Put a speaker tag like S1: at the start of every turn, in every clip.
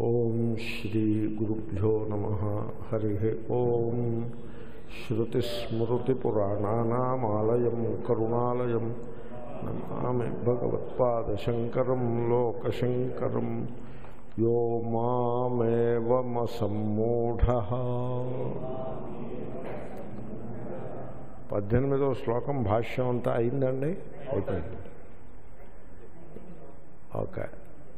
S1: ఓం శ్రీ గురుభ్యో నమ. హరి ఓం. శ్రుతిస్మృతిపురాణానామాలయం కరుణాలయం. నమామి భగవత్పాదశంకరం లోకశంకరం. యో మామేవమసమ్మూఢ. పద్దెనిమిదవ శ్లోకం భాష్యం అంతా అయిందండి? అయిపోయింది. ఓకే.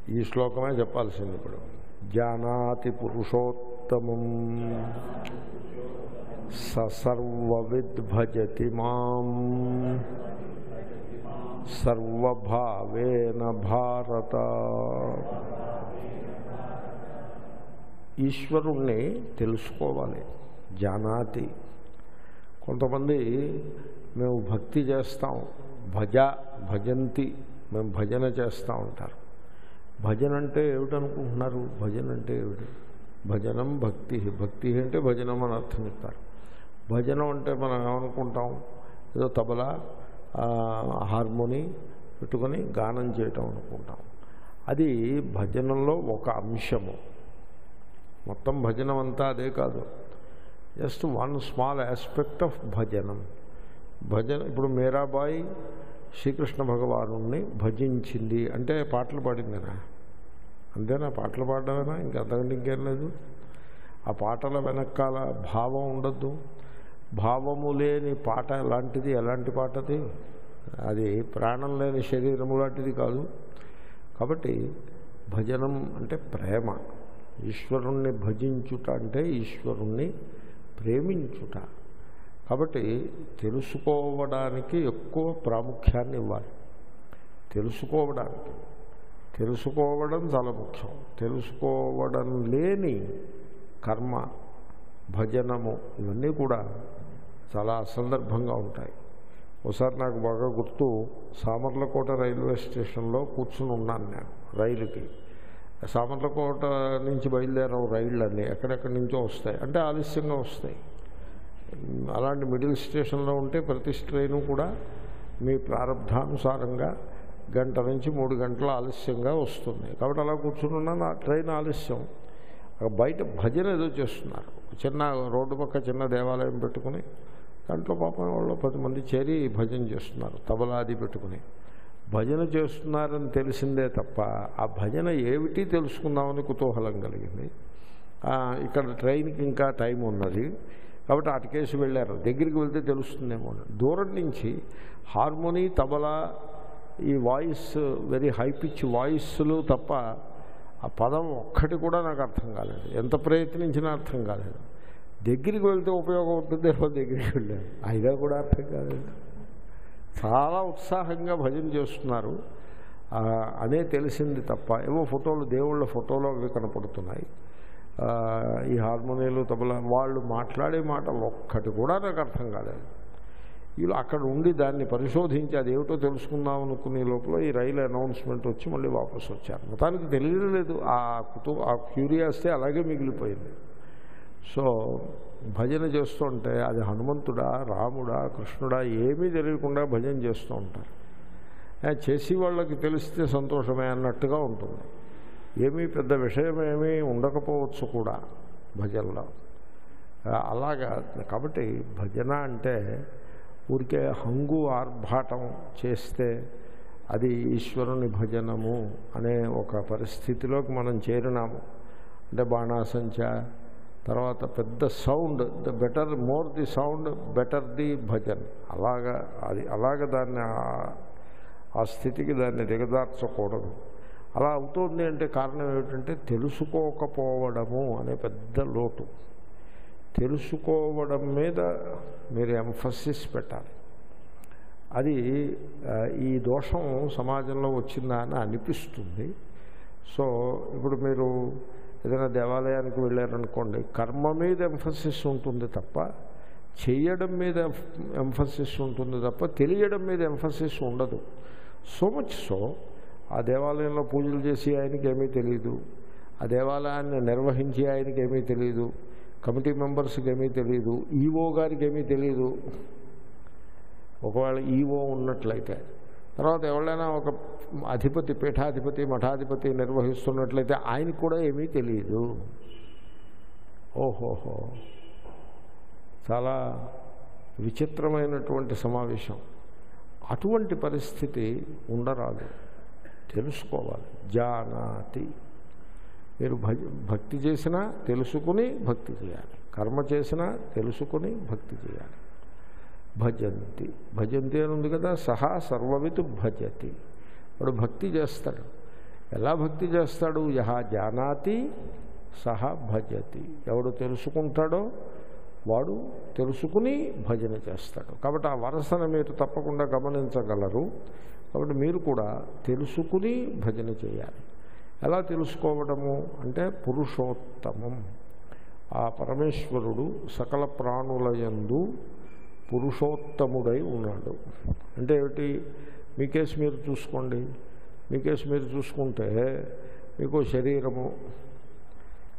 S1: ఈ శ్లోకమే చెప్పాల్సింది ఇప్పుడు. జానాతి పురుషోత్తమం సర్వవిద్భజతి మాం సర్వభావేన భారత ఈశ్వరుణ్ణి తెలుసుకోవాలి జానాతి। కొంతమంది మేము భక్తి చేస్తాం భజ భజంతి మేము భజన చేస్తూ ఉంటారు। భజన అంటే ఏమిటనుకుంటున్నారు? భజన అంటే ఏమిటి? భజనం భక్తి. భక్తి అంటే భజనం అని అర్థం ఇస్తారు భజనం అంటే మనం ఏమనుకుంటాం? ఏదో తబలా హార్మోని పెట్టుకొని గానం చేయటం అనుకుంటాం. అది భజనంలో ఒక అంశము. మొత్తం భజనం అంతా అదే కాదు. Just one small aspect of భజనం. భజన ఇప్పుడు మీరాబాయి శ్రీకృష్ణ భగవాను భజించింది. అంటే పాటలు పాడిందిరా అంతేనా? పాటలు పాడమేనా ఇంకా అంతకంటే ఇంకేం లేదు. ఆ పాటల వెనకాల భావం ఉండద్దు. భావము లేని పాట ఎలాంటిది ఎలాంటి పాటది? అది ప్రాణం లేని శరీరము లాంటిది కాదు. కాబట్టి భజనం అంటే ప్రేమ. ఈశ్వరుణ్ణి భజించుట అంటే ఈశ్వరుణ్ణి ప్రేమించుట. కాబట్టి తెలుసుకోవడానికి ఎక్కువ ప్రాముఖ్యాన్ని ఇవ్వాలి. తెలుసుకోవడానికి. తెలుసుకోవడం చాలా ముఖ్యం. తెలుసుకోవడం లేని కర్మ భజనము ఇవన్నీ కూడా చాలా అసందర్భంగా ఉంటాయి. ఒకసారి నాకు బాగా గుర్తు సామర్లకోట రైల్వే స్టేషన్లో కూర్చుని ఉన్నాను నేను రైలుకి. సామర్లకోట నుంచి బయలుదేరవు రైళ్ళన్నీ ఎక్కడెక్కడి నుంచో వస్తాయి. అంటే ఆలస్యంగా వస్తాయి. అలాంటి మిడిల్ స్టేషన్లో ఉంటే ప్రతి ట్రైను కూడా మీ ప్రారంభానుసారంగా గంట నుంచి మూడు గంటల ఆలస్యంగా వస్తుంది. కాబట్టి అలా కూర్చున్నా నా ట్రైన్ ఆలస్యం. బయట భజన ఏదో చేస్తున్నారు. చిన్న రోడ్డు పక్క చిన్న దేవాలయం పెట్టుకుని దాంట్లో పాపం వాళ్ళు పది మంది చేరి భజన చేస్తున్నారు తబలాది పెట్టుకుని. భజన చేస్తున్నారని తెలిసిందే తప్ప ఆ భజన ఏమిటి తెలుసుకుందామని కుతూహలం కలిగింది. ఇక్కడ ట్రైన్కి ఇంకా టైం ఉన్నది. కాబట్టి అటుకేసి వెళ్ళారు. దగ్గరికి వెళ్తే తెలుస్తుందేమో దూరం నుంచి హార్మోనీ తబలా ఈ వాయిస్ వెరీ హై పిచ్ వాయిస్లు తప్ప ఆ పదం ఒక్కటి కూడా నాకు అర్థం కాలేదు. ఎంత ప్రయత్నించినా అర్థం కాలేదు. దగ్గరికి వెళ్తే ఉపయోగం ఉంటుంది దగ్గరికి వెళ్ళాను అయినా కూడా అర్థం కాలేదు. చాలా ఉత్సాహంగా భజన చేస్తున్నారు. అనే తెలిసింది తప్ప ఏవో ఫోటోలు దేవుళ్ళ ఫోటోలు అవి కనపడుతున్నాయి. ఈ హార్మోనియాలు తబలా వాళ్ళు మాట్లాడే మాట ఒక్కటి కూడా నాకు అర్థం కాలేదు. వీళ్ళు అక్కడ ఉండి దాన్ని పరిశోధించి అది ఏమిటో తెలుసుకుందాం అనుకునే లోపల ఈ రైలు అనౌన్స్మెంట్ వచ్చి మళ్ళీ వాపసు వచ్చారు. మొత్తానికి తెలియలేదు ఆ కుతు ఆ క్యూరియాసిటీ అలాగే మిగిలిపోయింది. సో భజన చేస్తుంటే అది హనుమంతుడా రాముడా కృష్ణుడా ఏమీ తెలియకుండా భజన చేస్తూ ఉంటారు. చేసి వాళ్ళకి తెలిస్తే సంతోషమే అన్నట్టుగా ఉంటుంది. ఏమీ పెద్ద విషయం ఉండకపోవచ్చు కూడా భజనలో. అలాగా. కాబట్టి భజన అంటే ఊరికే హంగు ఆర్భాటం చేస్తే అది ఈశ్వరుని భజనము అనే ఒక పరిస్థితిలోకి మనం చేరినాము. అంటే బాణాసంచ తర్వాత పెద్ద sound the better more the sound better the bhajan. అలాగా అది అలాగ దాన్ని ఆ స్థితికి దాన్ని దిగదార్చకూడదు అలా అవుతుంది అంటే కారణం ఏమిటంటే తెలుసుకోకపోవడము అనే పెద్ద లోటు. తెలుసుకోవడం మీద మీరు ఎంఫసిస్ పెట్టాలి. అది ఈ దోషం సమాజంలో వచ్చిందా అని అనిపిస్తుంది. సో ఇప్పుడు మీరు ఏదైనా దేవాలయానికి వెళ్ళారనుకోండి కర్మ మీద ఎంఫసిస్ ఉంటుంది తప్ప చేయడం మీద ఎంఫసిస్ ఉంటుంది తప్ప తెలియడం మీద ఎంఫసిస్ ఉండదు. సో మచ్ సో ఆ దేవాలయంలో పూజలు చేసి ఆయనకి ఏమీ తెలియదు ఆ దేవాలయాన్ని నిర్వహించి ఆయనకి ఏమీ తెలియదు కమిటీ మెంబర్స్కి ఏమీ తెలియదు ఈఓ గారికి ఏమీ తెలియదు ఒకవేళ ఈఓ ఉన్నట్లయితే తర్వాత ఎవరైనా ఒక అధిపతి పీఠాధిపతి మఠాధిపతి నిర్వహిస్తున్నట్లయితే ఆయనకు కూడా ఏమీ తెలియదు ఓహోహో! చాలా విచిత్రమైనటువంటి సమావేశం. అటువంటి పరిస్థితి ఉండరాదు. తెలుసుకోవాలి. జానాతి. మీరు భజ భక్తి చేసినా తెలుసుకుని భక్తి చేయాలి. కర్మ చేసినా తెలుసుకుని భక్తి చేయాలి. భజంతి. భజంతి అని ఉంది కదా సహా సర్వవితు భజతి. వాడు భక్తి చేస్తాడు. ఎలా భక్తి చేస్తాడు? యహా జానాతి సహా భజతి. ఎవడు తెలుసుకుంటాడో వాడు తెలుసుకుని భజన చేస్తాడు. కాబట్టి ఆ వరసను మీరు తప్పకుండా గమనించగలరు. కాబట్టి మీరు కూడా తెలుసుకుని భజన చేయాలి. ఎలా తెలుసుకోవడము అంటే పురుషోత్తమం. ఆ పరమేశ్వరుడు సకల ప్రాణులయందు పురుషోత్తముడై ఉన్నాడు. అంటే ఏమిటి? మీ కేసు మీరు చూసుకోండి. మీ కేసు మీరు చూసుకుంటే మీకు శరీరము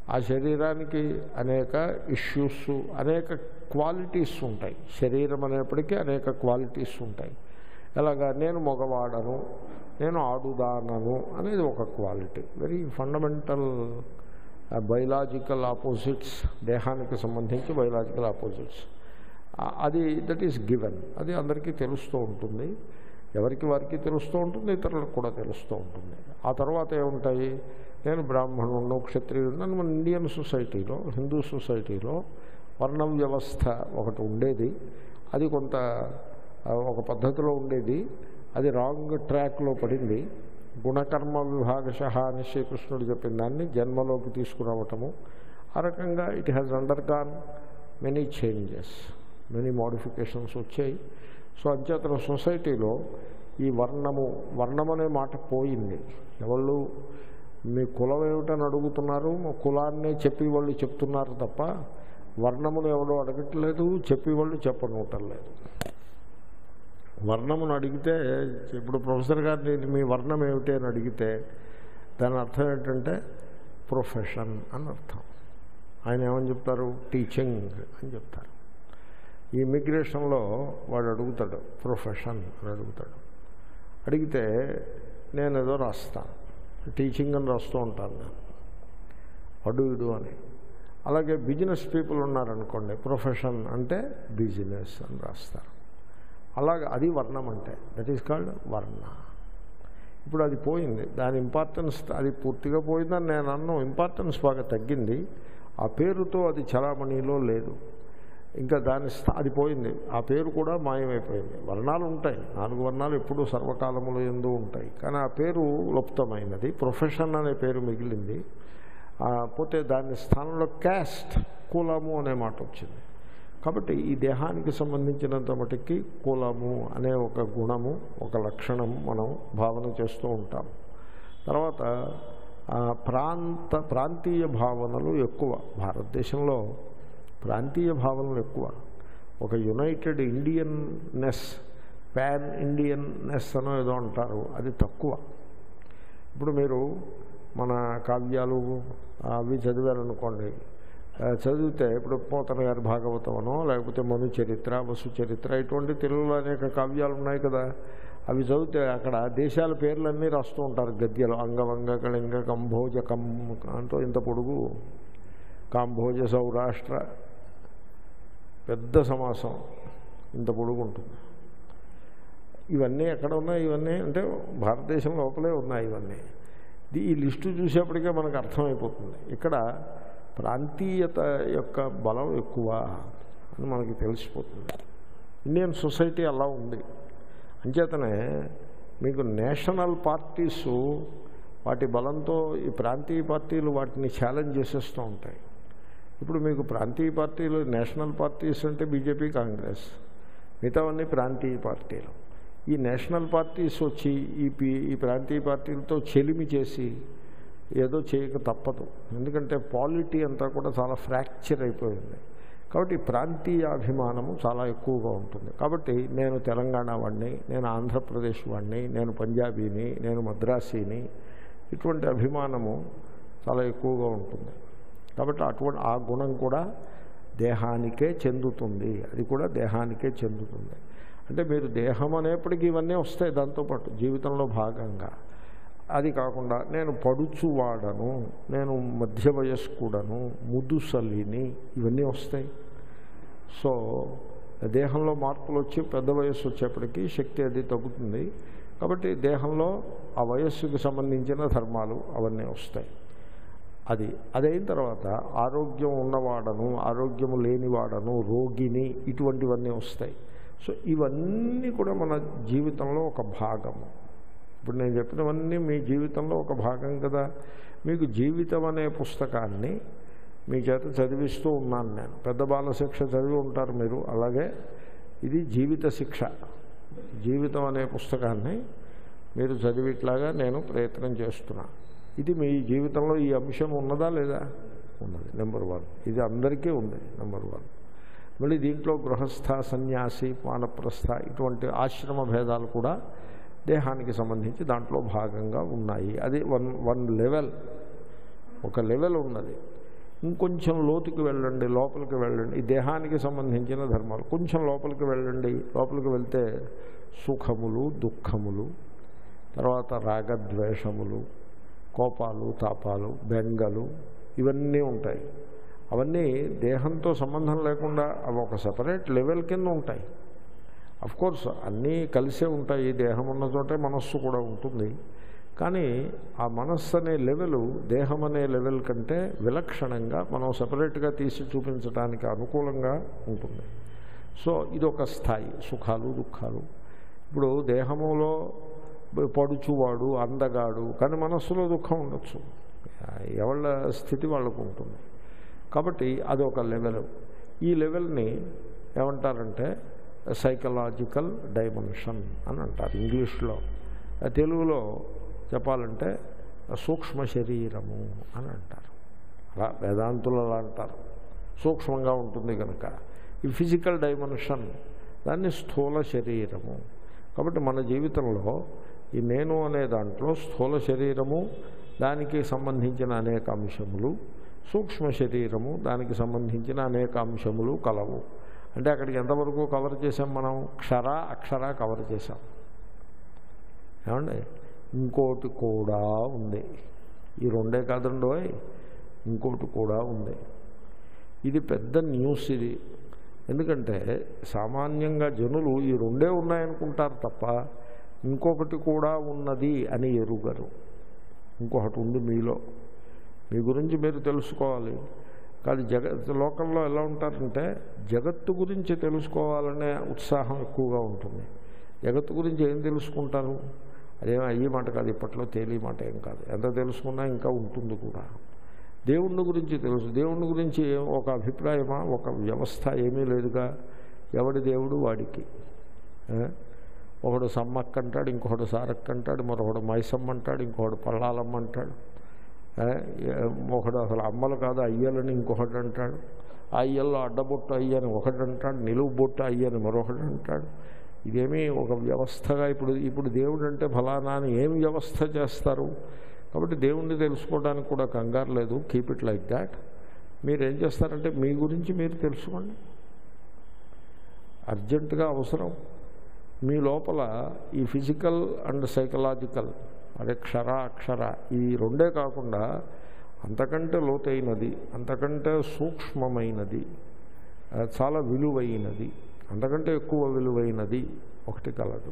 S1: ఆ శరీరానికి అనేక ఇష్యూస్ అనేక క్వాలిటీస్ ఉంటాయి. శరీరం అనేప్పటికీ అనేక క్వాలిటీస్ ఉంటాయి. ఎలాగా? నేను మగవాడను నేను ఆడుదానను అనేది ఒక quality. Very fundamental biological opposites దేహానికి సంబంధించి బయలాజికల్ ఆపోజిట్స్ uh, అది దట్ ఈస్ గివెన్ అది అందరికీ తెలుస్తూ ఉంటుంది. ఎవరికి వారికి తెలుస్తూ ఉంటుంది ఇతరులకు కూడా తెలుస్తూ ఉంటుంది. ఆ తర్వాత ఏముంటాయి? నేను బ్రాహ్మణుడు క్షత్రియుడు మన ఇండియన్ సొసైటీలో హిందూ సొసైటీలో వర్ణ వ్యవస్థ ఒకటి ఉండేది. అది కొంత uh, ఒక పద్ధతిలో ఉండేది. అది రాంగ్ ట్రాక్లో పడింది. గుణకర్మ విభాగశ అని శ్రీకృష్ణుడు చెప్పిన దాన్ని జన్మలోకి తీసుకురావటము. ఆ రకంగా it has undergone many changes many modifications వచ్చాయి. సో అంచేతన సొసైటీలో ఈ వర్ణము వర్ణం అనే మాట పోయింది. ఎవళ్ళు మీ కులం ఏమిటని అడుగుతున్నారు కులాన్నే చెప్పి వాళ్ళు చెప్తున్నారు తప్ప వర్ణములు ఎవడో అడగట్లేదు చెప్పి వాళ్ళు చెప్పనవటం లేదు. వర్ణమును అడిగితే ఇప్పుడు ప్రొఫెసర్ గారిని మీ వర్ణం ఏమిటి అని అడిగితే దాని అర్థం ఏంటంటే ప్రొఫెషన్ అని అర్థం. ఆయన ఏమని చెప్తారు? టీచింగ్ అని చెప్తారు. ఈ ఇమిగ్రేషన్లో వాడు అడుగుతాడు ప్రొఫెషన్ అని అడుగుతాడు. అడిగితే నేను ఏదో రాస్తాను టీచింగ్ అని రాస్తూ ఉంటాను నేను. అడు ఇడు అని. అలాగే బిజినెస్ పీపుల్ ఉన్నారనుకోండి ప్రొఫెషన్ అంటే బిజినెస్ అని రాస్తారు. అలాగ అది వర్ణం అంటే. దట్ ఈస్ కాల్డ్ వర్ణ. ఇప్పుడు అది పోయింది. దాని ఇంపార్టెన్స్ అది పూర్తిగా పోయిందని నేను అన్నాను ఇంపార్టెన్స్ బాగా తగ్గింది. ఆ పేరుతో అది చలామణిలో లేదు. ఇంకా దాని స్థా అది పోయింది. ఆ పేరు కూడా మాయమైపోయింది. వర్ణాలు ఉంటాయి. నాలుగు వర్ణాలు ఎప్పుడూ సర్వకాలములు ఎందు ఉంటాయి. కానీ ఆ పేరు లుప్తమైనది. ప్రొఫెషన్ అనే పేరు మిగిలింది. పోతే దాని స్థానంలో క్యాస్ట్ కులము అనే మాట వచ్చింది. కాబట్టి ఈ దేహానికి సంబంధించినంత మటుకి కులము అనే ఒక గుణము ఒక లక్షణం మనం భావన చేస్తూ ఉంటాం. తర్వాత ప్రాంత ప్రాంతీయ భావనలు ఎక్కువ. భారతదేశంలో ప్రాంతీయ భావనలు ఎక్కువ. ఒక యునైటెడ్ ఇండియన్నెస్ ప్యాన్ ఇండియన్నెస్ అనో ఏదో అంటారు. అది తక్కువ. ఇప్పుడు మీరు మన కావ్యాలు అవి చదివారనుకోండి చదివితే ఇప్పుడు పోతన గారి భాగవతమనో లేకపోతే మను చరిత్ర వసు చరిత్ర ఇటువంటి తెలుగులో అనేక కావ్యాలు ఉన్నాయి కదా. అవి చదివితే అక్కడ దేశాల పేర్లన్నీ రాస్తూ ఉంటారు. గద్యలు అంగవంగ కళింగ కంభోజ కం అంటూ ఇంత పొడుగు. కాంభోజ సౌరాష్ట్ర పెద్ద సమాసం. ఇంత పొడుగు ఉంటుంది ఇవన్నీ ఎక్కడ ఉన్నాయి? ఇవన్నీ అంటే భారతదేశం లోపలే ఉన్నాయి ఇవన్నీ. ఈ లిస్టు చూసేప్పటికే మనకు అర్థమైపోతుంది. ఇక్కడ ప్రాంతీయత యొక్క బలం ఎక్కువ అని మనకి తెలిసిపోతుంది. ఇండియన్ సొసైటీ అలా ఉంది. అంచేతనే మీకు నేషనల్ పార్టీసు వాటి బలంతో ఈ ప్రాంతీయ పార్టీలు వాటిని ఛాలెంజ్ చేసేస్తూ ఉంటాయి. ఇప్పుడు మీకు ప్రాంతీయ పార్టీలు నేషనల్ పార్టీస్ అంటే బీజేపీ కాంగ్రెస్ మిగతావన్నీ ప్రాంతీయ పార్టీలు. ఈ నేషనల్ పార్టీస్ వచ్చి ఈ ఈ ప్రాంతీయ పార్టీలతో చెలిమి చేసి ఏదో చేయక తప్పదు. ఎందుకంటే పాలిటీ అంతా కూడా చాలా ఫ్రాక్చర్ అయిపోయింది. కాబట్టి ప్రాంతీయ అభిమానము చాలా ఎక్కువగా ఉంటుంది. కాబట్టి నేను తెలంగాణ వాడిని నేను ఆంధ్రప్రదేశ్ వాడిని నేను పంజాబీని నేను మద్రాసీని ఇటువంటి అభిమానము చాలా ఎక్కువగా ఉంటుంది. కాబట్టి అటువంటి ఆ గుణం కూడా దేహానికే చెందుతుంది. అది కూడా దేహానికే చెందుతుంది. అంటే మీరు దేహం అనేప్పటికీ ఇవన్నీ వస్తాయి దాంతోపాటు జీవితంలో భాగంగా. అది కాకుండా నేను పడుచువాడను నేను మధ్య వయస్కుడను ముదుసలిని ఇవన్నీ వస్తాయి. సో దేహంలో మార్పులు వచ్చి పెద్ద వయస్సు వచ్చేప్పటికీ శక్తి అది తగ్గుతుంది. కాబట్టి దేహంలో ఆ వయస్సుకు సంబంధించిన ధర్మాలు అవన్నీ వస్తాయి. అది అదైన తర్వాత ఆరోగ్యం ఉన్నవాడను ఆరోగ్యం లేనివాడను రోగిని ఇటువంటివన్నీ వస్తాయి. సో ఇవన్నీ కూడా మన జీవితంలో ఒక భాగము. ఇప్పుడు నేను చెప్పినవన్నీ మీ జీవితంలో ఒక భాగం కదా. మీకు జీవితం అనే పుస్తకాన్ని మీ చేత చదివిస్తూ ఉన్నాను నేను. పెద్ద బాల శిక్ష చదివి ఉంటారు మీరు. అలాగే ఇది జీవిత శిక్ష. జీవితం అనే పుస్తకాన్ని మీరు చదివిట్లాగా నేను ప్రయత్నం చేస్తున్నా. ఇది మీ జీవితంలో ఈ అంశం ఉన్నదా లేదా? ఉన్నది. నెంబర్ వన్ ఇది అందరికీ ఉంది. నెంబర్ వన్ మళ్ళీ దీంట్లో గృహస్థ సన్యాసి వానప్రస్థ ఇటువంటి ఆశ్రమ భేదాలు కూడా దేహానికి సంబంధించి దాంట్లో భాగంగా ఉన్నాయి. అది వన్ వన్ లెవెల్. ఒక లెవెల్ ఉన్నది. ఇంకొంచెం లోతుకి వెళ్ళండి లోపలికి వెళ్ళండి. ఈ దేహానికి సంబంధించిన ధర్మాలు. కొంచెం లోపలికి వెళ్ళండి. లోపలికి వెళ్తే సుఖములు దుఃఖములు తర్వాత రాగద్వేషములు కోపాలు తాపాలు బెంగలు ఇవన్నీ ఉంటాయి. అవన్నీ దేహంతో సంబంధం లేకుండా అవి ఒక సపరేట్ లెవెల్ కింద ఉంటాయి. కోర్స్ అన్నీ కలిసే ఉంటాయి. దేహం ఉన్న చోటే మనస్సు కూడా ఉంటుంది. కానీ ఆ మనస్సు అనే లెవెల్ దేహం అనే లెవెల్ కంటే విలక్షణంగా మనం సపరేట్గా తీసి చూపించడానికి అనుకూలంగా ఉంటుంది. సో ఇది ఒక స్థాయి. సుఖాలు దుఃఖాలు. ఇప్పుడు దేహములో పడుచువాడు అందగాడు కానీ మనస్సులో దుఃఖం ఉండొచ్చు. ఎవళ్ళ స్థితి వాళ్ళకు ఉంటుంది. కాబట్టి అదొక లెవెల్. ఈ లెవెల్ని ఏమంటారంటే సైకలాజికల్ డైమెన్షన్ అని అంటారు ఇంగ్లీష్లో. తెలుగులో చెప్పాలంటే సూక్ష్మ శరీరము అని అంటారు. అలా వేదాంతులు అలా అంటారు. సూక్ష్మంగా ఉంటుంది కనుక. ఈ ఫిజికల్ డైమెన్షన్ దాన్ని స్థూల శరీరము. కాబట్టి మన జీవితంలో ఈ నేను అనే దాంట్లో స్థూల శరీరము దానికి సంబంధించిన అనేక అంశములు సూక్ష్మ శరీరము దానికి సంబంధించిన అనేక అంశములు కలవు. అంటే అక్కడికి ఎంతవరకు కవర్ చేసాం మనం? క్షర అక్షర కవర్ చేసాం ఏమండి? ఇంకోటి కూడా ఉంది. ఈ రెండే కాదండోయ్ ఇంకోటి కూడా ఉంది. ఇది పెద్ద న్యూస్ ఇది. ఎందుకంటే సామాన్యంగా జనులు ఈ రెండే ఉన్నాయనుకుంటారు తప్ప ఇంకొకటి కూడా ఉన్నది అని ఎరుగరు. ఇంకొకటి ఉంది మీలో. మీ గురించి మీరు తెలుసుకోవాలి. కాదు జగత్ లోకంలో ఎలా ఉంటారంటే జగత్తు గురించి తెలుసుకోవాలనే ఉత్సాహం ఎక్కువగా ఉంటుంది. జగత్తు గురించి ఏం తెలుసుకుంటారు? అదేమో అయ్యే మాట కాదు ఇప్పట్లో తేలి మాట ఏం కాదు. ఎంత తెలుసుకున్నా ఇంకా ఉంటుంది కూడా. దేవుణ్ణి గురించి తెలుసు. దేవుణ్ణి గురించి ఒక అభిప్రాయమా ఒక వ్యవస్థ ఏమీ లేదుగా. ఎవడి దేవుడు వాడికి? ఒకడు సమ్మక్క అంటాడు ఇంకొకడు సారక్క అంటాడు మరొకడు మైసమ్మ అంటాడు ఇంకొకడు పల్లాలమ్మ అంటాడు ఒకడు అసలు అమ్మలు కాదు అయ్యలని ఇంకొకటి అంటాడు. ఆ అయ్యల్లో అడ్డబొట్టు అయ్యని ఒకటి అంటాడు నిలువు బొట్టు అయ్యని మరొకటి అంటాడు. ఇదేమీ ఒక వ్యవస్థగా ఇప్పుడు ఇప్పుడు దేవుడు అంటే ఫలానా అని ఏం వ్యవస్థ చేస్తారు? కాబట్టి దేవుణ్ణి తెలుసుకోవడానికి కూడా కంగారు లేదు కీప్ ఇట్ లైక్ దాట్ మీరు ఏం చేస్తారంటే మీ గురించి మీరు తెలుసుకోండి. అర్జెంటుగా అవసరం. మీ లోపల ఈ ఫిజికల్ అండ్ సైకలాజికల్ అదే క్షర అక్షర. ఈ రెండే కాకుండా అంతకంటే లోతైనది అంతకంటే సూక్ష్మమైనది చాలా విలువైనది అంతకంటే ఎక్కువ విలువైనది ఒకటి కలదు.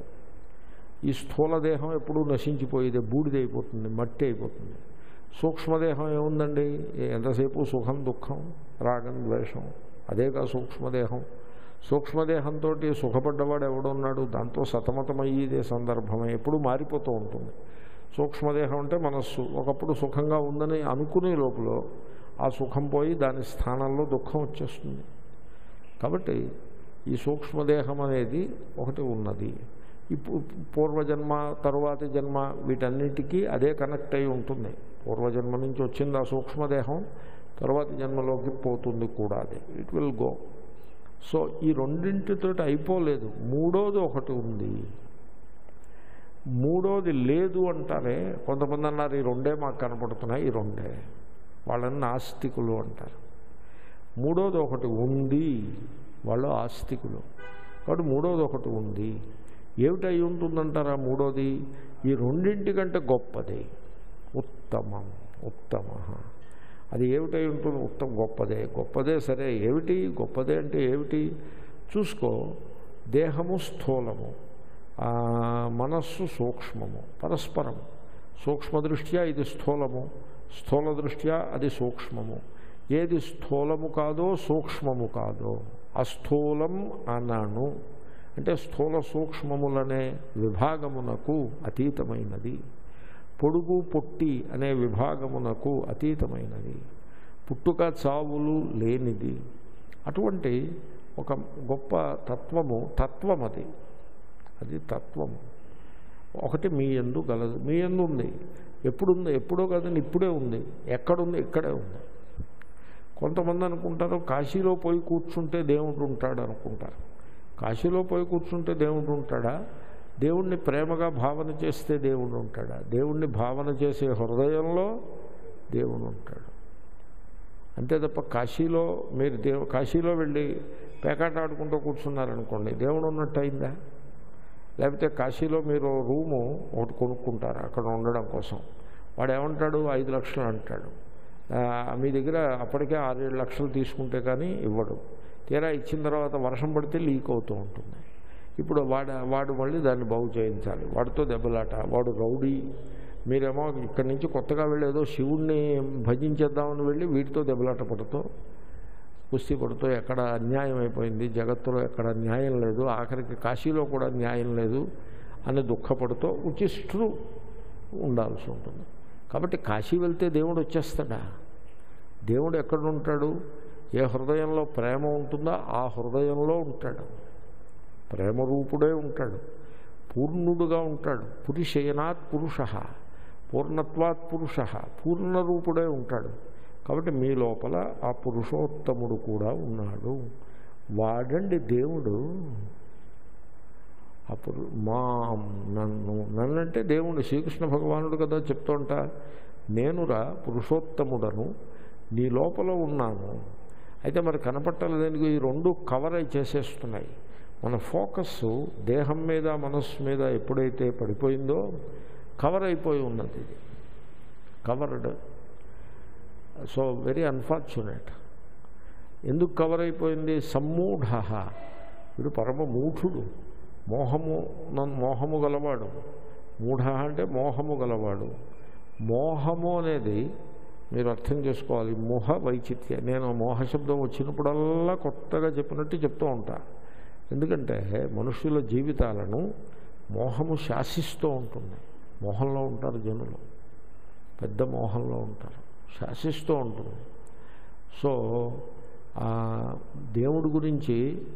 S1: ఈ స్థూల దేహం ఎప్పుడూ నశించిపోయేది బూడిదైపోతుంది మట్టి అయిపోతుంది సూక్ష్మదేహం ఏముందండి? ఎంతసేపు సుఖం దుఃఖం రాగం ద్వేషం? అదేగా సూక్ష్మదేహం. సూక్ష్మదేహంతో సుఖపడ్డవాడు ఎవడున్నాడు దాంతో సతమతమయ్యేదే సందర్భమే ఎప్పుడు మారిపోతూ ఉంటుంది. సూక్ష్మదేహం అంటే మనస్సు. ఒకప్పుడు సుఖంగా ఉందని అనుకునే లోపల ఆ సుఖం పోయి దాని స్థానంలో దుఃఖం వచ్చేస్తుంది. కాబట్టి ఈ సూక్ష్మదేహం అనేది ఒకటి ఉన్నది. ఇప్పుడు పూర్వజన్మ తరువాతి జన్మ వీటన్నిటికీ అదే కనెక్ట్ అయి ఉంటుంది. పూర్వజన్మ నుంచి వచ్చింది ఆ సూక్ష్మదేహం తరువాతి జన్మలోకి పోతుంది కూడా అది. ఇట్ విల్ గో సో ఈ రెండింటితోటి అయిపోలేదు. మూడోది ఒకటి ఉంది. మూడోది లేదు అంటారే. కొంతమంది అన్నారు ఈ రెండే మాకు కనపడుతున్నాయి ఈ రెండే. వాళ్ళని ఆస్తికులు అంటారు. మూడోది ఒకటి ఉంది వాళ్ళు ఆస్తికులు. కాబట్టి మూడోది ఒకటి ఉంది. ఏమిటై ఉంటుందంటారా మూడోది? ఈ రెండింటికంటే గొప్పది ఉత్తమం ఉత్తమ. అది ఏమిటై ఉంటుంది? ఉత్తమ గొప్పదే. గొప్పదే సరే. ఏమిటి? గొప్పదే అంటే ఏమిటి? చూసుకో దేహము స్థూలము. మనస్సు సూక్ష్మము పరస్పరం సూక్ష్మ దృష్ట్యా ఇది స్థూలము స్థూల దృష్ట్యా అది సూక్ష్మము. ఏది స్థూలము కాదో సూక్ష్మము కాదో అస్థూలం అన్నాను అంటే స్థూల సూక్ష్మములనే విభాగమునకు అతీతమైనది. పొడుగు పొట్టి అనే విభాగమునకు అతీతమైనది. పుట్టుక చావులు లేనిది. అటువంటి ఒక గొప్ప తత్వము తత్వం అది అది తత్వము ఒకటి మీ ఎందు గలదు. మీ ఎందు ఉంది. ఎప్పుడుంది ఎప్పుడో కదండి ఇప్పుడే ఉంది. ఎక్కడుంది ఇక్కడే ఉంది. కొంతమంది అనుకుంటారు కాశీలో పోయి కూర్చుంటే దేవుడు ఉంటాడు అనుకుంటారు. కాశీలో పోయి కూర్చుంటే దేవుడు ఉంటాడా? దేవుణ్ణి ప్రేమగా భావన చేస్తే దేవుడు ఉంటాడా? దేవుణ్ణి భావన చేసే హృదయంలో దేవుడు ఉంటాడు. అంతే తప్ప కాశీలో మీరు దేవు కాశీలో వెళ్ళి పేకాట ఆడుకుంటూ కూర్చున్నారనుకోండి దేవుడు ఉన్నట్టు అయిందా? లేకపోతే కాశీలో మీరు రూము ఒకటి కొనుక్కుంటారు అక్కడ ఉండడం కోసం. వాడు ఏమంటాడు ఐదు లక్షలు అంటాడు. మీ దగ్గర అప్పటికే ఆరేడు లక్షలు తీసుకుంటే కానీ ఇవ్వడు. తీరా ఇచ్చిన తర్వాత వర్షం పడితే లీక్ అవుతూ ఉంటుంది. ఇప్పుడు వాడు వాడు మళ్ళీ దాన్ని బాగు చేయించాలి. వాడితో దెబ్బలాట వాడు రౌడీ. మీరేమో ఇక్కడి నుంచి కొత్తగా వెళ్ళేదో శివుణ్ణి భజించేద్దామని వెళ్ళి వీటితో దెబ్బలాట పడుతూ కుస్తీ పడుతూ ఎక్కడ అన్యాయం అయిపోయింది జగత్తులో ఎక్కడ న్యాయం లేదు ఆఖరికి కాశీలో కూడా న్యాయం లేదు అని దుఃఖపడుతూ ఉచిష్టులు ఉండాల్సి ఉంటుంది. కాబట్టి కాశీ వెళ్తే దేవుడు వచ్చేస్తాడా? దేవుడు ఎక్కడ ఉంటాడు ఏ హృదయంలో ప్రేమ ఉంటుందో? ఆ హృదయంలో ఉంటాడు. ప్రేమ రూపుడే ఉంటాడు. పూర్ణుడుగా ఉంటాడు. పురుషయనాత్ పురుష పూర్ణత్వాత్ పురుష పూర్ణరూపుడే ఉంటాడు. కాబట్టి మీ లోపల ఆ పురుషోత్తముడు కూడా ఉన్నాడు. వాడండి దేవుడు. అప్పుడు మా నన్ను నన్నంటే దేవుడు శ్రీకృష్ణ భగవానుడు కదా చెప్తుంటా. నేనురా పురుషోత్తముడను నీ లోపల ఉన్నాను. అయితే మరి కనపట్టలేదని ఈ రెండు కవర్ అయి చేసేస్తున్నాయి. మన ఫోకస్ దేహం మీద మనస్సు మీద ఎప్పుడైతే పడిపోయిందో కవర్ అయిపోయి ఉన్నది. Covered so very unfortunate. ఎందుకు కవర్ అయిపోయింది? సమ్మూఢ. వీడు పరమ మూఢుడు. మోహము నన్ను మోహము గలవాడు. మూఢ అంటే మోహము గలవాడు. మోహము అనేది మీరు అర్థం చేసుకోవాలి. మోహ వైచిత్య నేను మోహ శబ్దం వచ్చినప్పుడల్లా కొత్తగా చెప్పినట్టు చెప్తూ ఉంటా. ఎందుకంటే మనుషుల జీవితాలను మోహము శాసిస్తూ ఉంటుంది మోహంలో ఉంటారు జనులు. పెద్ద మోహంలో ఉంటారు. శాసిస్తూ ఉంటుంది. సో దేవుడి గురించి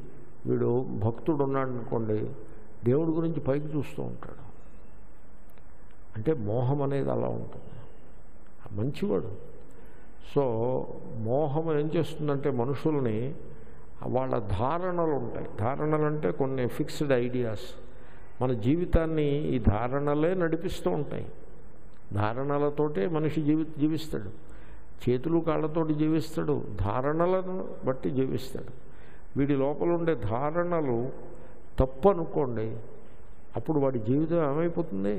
S1: వీడు భక్తుడు ఉన్నాడు అనుకోండి దేవుడి గురించి పైకి చూస్తూ ఉంటాడు. అంటే మోహం అనేది అలా ఉంటుంది. మంచివాడు. సో మోహం ఏం చేస్తుందంటే మనుషుల్ని వాళ్ళ ధారణలు ఉంటాయి. ధారణలు అంటే కొన్ని ఫిక్స్డ్ ఐడియాస్. మన జీవితాన్ని ఈ ధారణలే నడిపిస్తూ ఉంటాయి. ధారణలతోటే మనిషి జీవి జీవిస్తాడు. చేతులు కాళ్ళతోటి జీవిస్తాడు ధారణలను బట్టి జీవిస్తాడు. వీడి లోపల ఉండే ధారణలు తప్పు అనుకోండి అప్పుడు వాడి జీవితం ఏమైపోతుంది?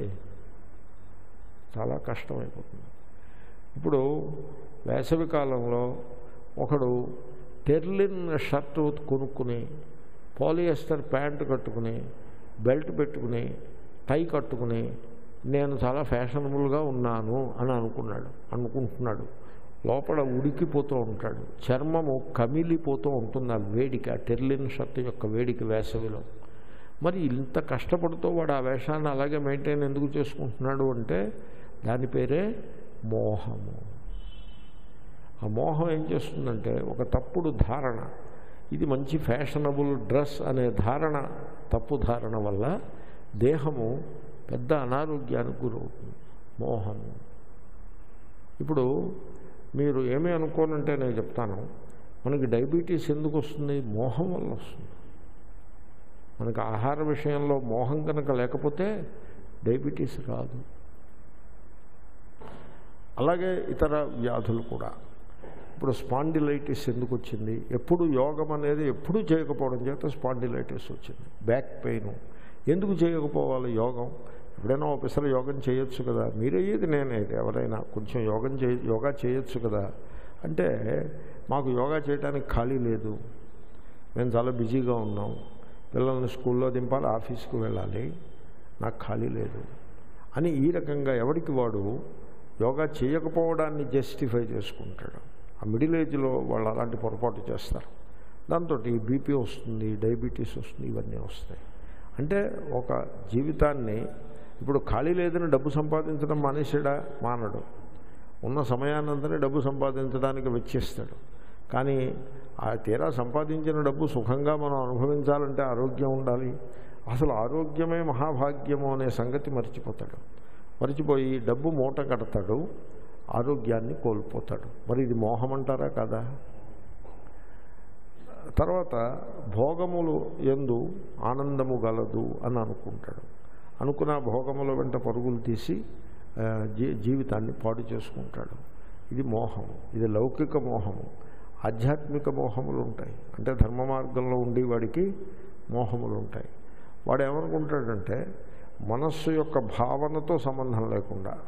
S1: చాలా కష్టమైపోతుంది. ఇప్పుడు వేసవి కాలంలో ఒకడు టెర్లిన్ షర్ట్ కొనుక్కుని పాలియస్టర్ ప్యాంటు కట్టుకుని బెల్ట్ పెట్టుకుని టై కట్టుకుని నేను చాలా ఫ్యాషనబుల్గా ఉన్నాను అని అనుకున్నాడు అనుకుంటున్నాడు. లోపల ఉడికిపోతూ ఉంటాడు. చర్మము కమిలిపోతూ ఉంటుంది ఆ వేడికి ఆ టెర్లిన్ షర్ట్ యొక్క వేడికి వేసవిలో. మరి ఇంత కష్టపడుతూ వాడు ఆ వేషాన్ని అలాగే మెయింటైన్ ఎందుకు చేసుకుంటున్నాడు అంటే దాని పేరే మోహము. ఆ మోహం ఏం చేస్తుందంటే ఒక తప్పుడు ధారణ. ఇది మంచి ఫ్యాషనబుల్ డ్రెస్ అనే ధారణ తప్పు ధారణ వల్ల దేహము పెద్ద అనారోగ్యానికి గురవుతుంది. మోహము ఇప్పుడు మీరు ఏమీ అనుకోనంటే నేను చెప్తాను మనకి డయాబెటీస్ ఎందుకు వస్తుంది? మోహం వల్ల వస్తుంది. మనకి ఆహార విషయంలో మోహం కనుక లేకపోతే డయాబెటీస్ రాదు అలాగే ఇతర వ్యాధులు కూడా. ఇప్పుడు స్పాండిలైటిస్ ఎందుకు వచ్చింది? ఎప్పుడు యోగం అనేది ఎప్పుడు చేయకపోవడం చేత స్పాండిలైటిస్ వచ్చింది. Back pain. ఎందుకు చేయకపోవాలి యోగం? ఎప్పుడైనా ఒకసారి యోగం చేయొచ్చు కదా. మీరయ్యేది నేనైతే ఎవరైనా కొంచెం యోగం చేయ యోగా చేయొచ్చు కదా. అంటే మాకు యోగా చేయడానికి ఖాళీ లేదు. మేము చాలా బిజీగా ఉన్నాం. పిల్లల్ని స్కూల్లో దింపాలి ఆఫీస్కి వెళ్ళాలి. నాకు ఖాళీ లేదు. అని ఈ రకంగా ఎవరికి వాడు యోగా చేయకపోవడాన్ని జస్టిఫై చేసుకుంటాడు. ఆ మిడిల్ ఏజ్లో వాళ్ళు అలాంటి పొరపాటు చేస్తారు. దాంతో ఈ బీపీ వస్తుంది డయాబెటీస్ వస్తుంది ఇవన్నీ వస్తాయి. అంటే ఒక జీవితాన్ని ఇప్పుడు ఖాళీ లేదని డబ్బు సంపాదించడం మానేసాడా మానడు. ఉన్న సమయానంతనే డబ్బు సంపాదించడానికి వెచ్చిస్తాడు. కానీ ఆ తీరా సంపాదించిన డబ్బు సుఖంగా మనం అనుభవించాలంటే ఆరోగ్యం ఉండాలి. అసలు ఆరోగ్యమే మహాభాగ్యము అనే సంగతి మర్చిపోతాడు. మర్చిపోయి డబ్బు మూట కడతాడు ఆరోగ్యాన్ని కోల్పోతాడు. మరి ఇది మోహం అంటారా కదా? తర్వాత భోగములు ఎందు ఆనందము గలదు అని అనుకుంటాడు. అనుకున్న భోగముల వెంట పరుగులు తీసి జీ జీవితాన్ని పాడు చేసుకుంటాడు. ఇది మోహము. ఇది లౌకిక మోహము. ఆధ్యాత్మిక మోహములు ఉంటాయి. అంటే ధర్మ మార్గంలో ఉండేవాడికి మోహములు ఉంటాయి. వాడు ఏమనుకుంటాడంటే మనస్సు యొక్క భావనతో సంబంధం లేకుండా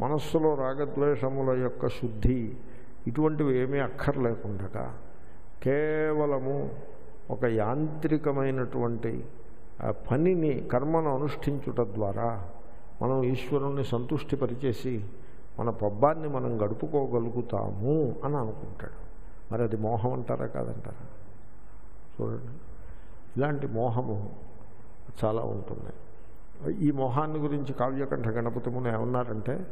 S1: మనస్సులో రాగద్వేషముల యొక్క శుద్ధి ఇటువంటివి ఏమీ అక్కర్లేకుండా కేవలము ఒక యాంత్రికమైనటువంటి పనిని కర్మను అనుష్ఠించుట ద్వారా మనం ఈశ్వరుణ్ణి సంతుష్టిపరిచేసి మన పబ్బాన్ని మనం గడుపుకోగలుగుతాము అని అనుకుంటాడు. మరి అది మోహం అంటారా కాదంటారా? చూడండి. ఇలాంటి మోహము చాలా ఉంటుంది. ఈ మోహాన్ని గురించి కావ్యకంఠ గణపతి ముని ఏమన్నారంటే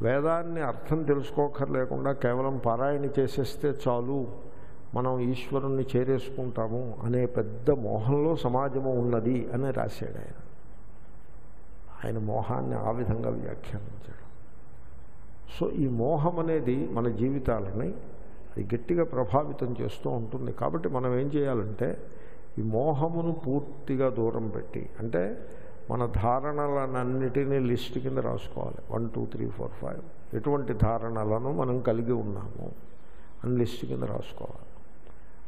S1: వేదాన్ని అర్థం తెలుసుకోకర్లేకుండా కేవలం పారాయణ చేసేస్తే చాలు. మనం ఈశ్వరుణ్ణి చేరేసుకుంటాము అనే పెద్ద మోహంలో సమాజము ఉన్నది అని రాశాడు ఆయన. ఆయన మోహాన్ని ఆ విధంగా వ్యాఖ్యానించాడు. సో ఈ మోహం అనేది మన జీవితాలని అది గట్టిగా ప్రభావితం చేస్తూ ఉంటుంది. కాబట్టి మనం ఏం చేయాలంటే ఈ మోహమును పూర్తిగా దూరం పెట్టి అంటే మన ధారణలన్నిటినీ లిస్ట్ కింద రాసుకోవాలి. One two three four five. ఎటువంటి ధారణలను మనం కలిగి ఉన్నాము అని లిస్ట్ కింద రాసుకోవాలి.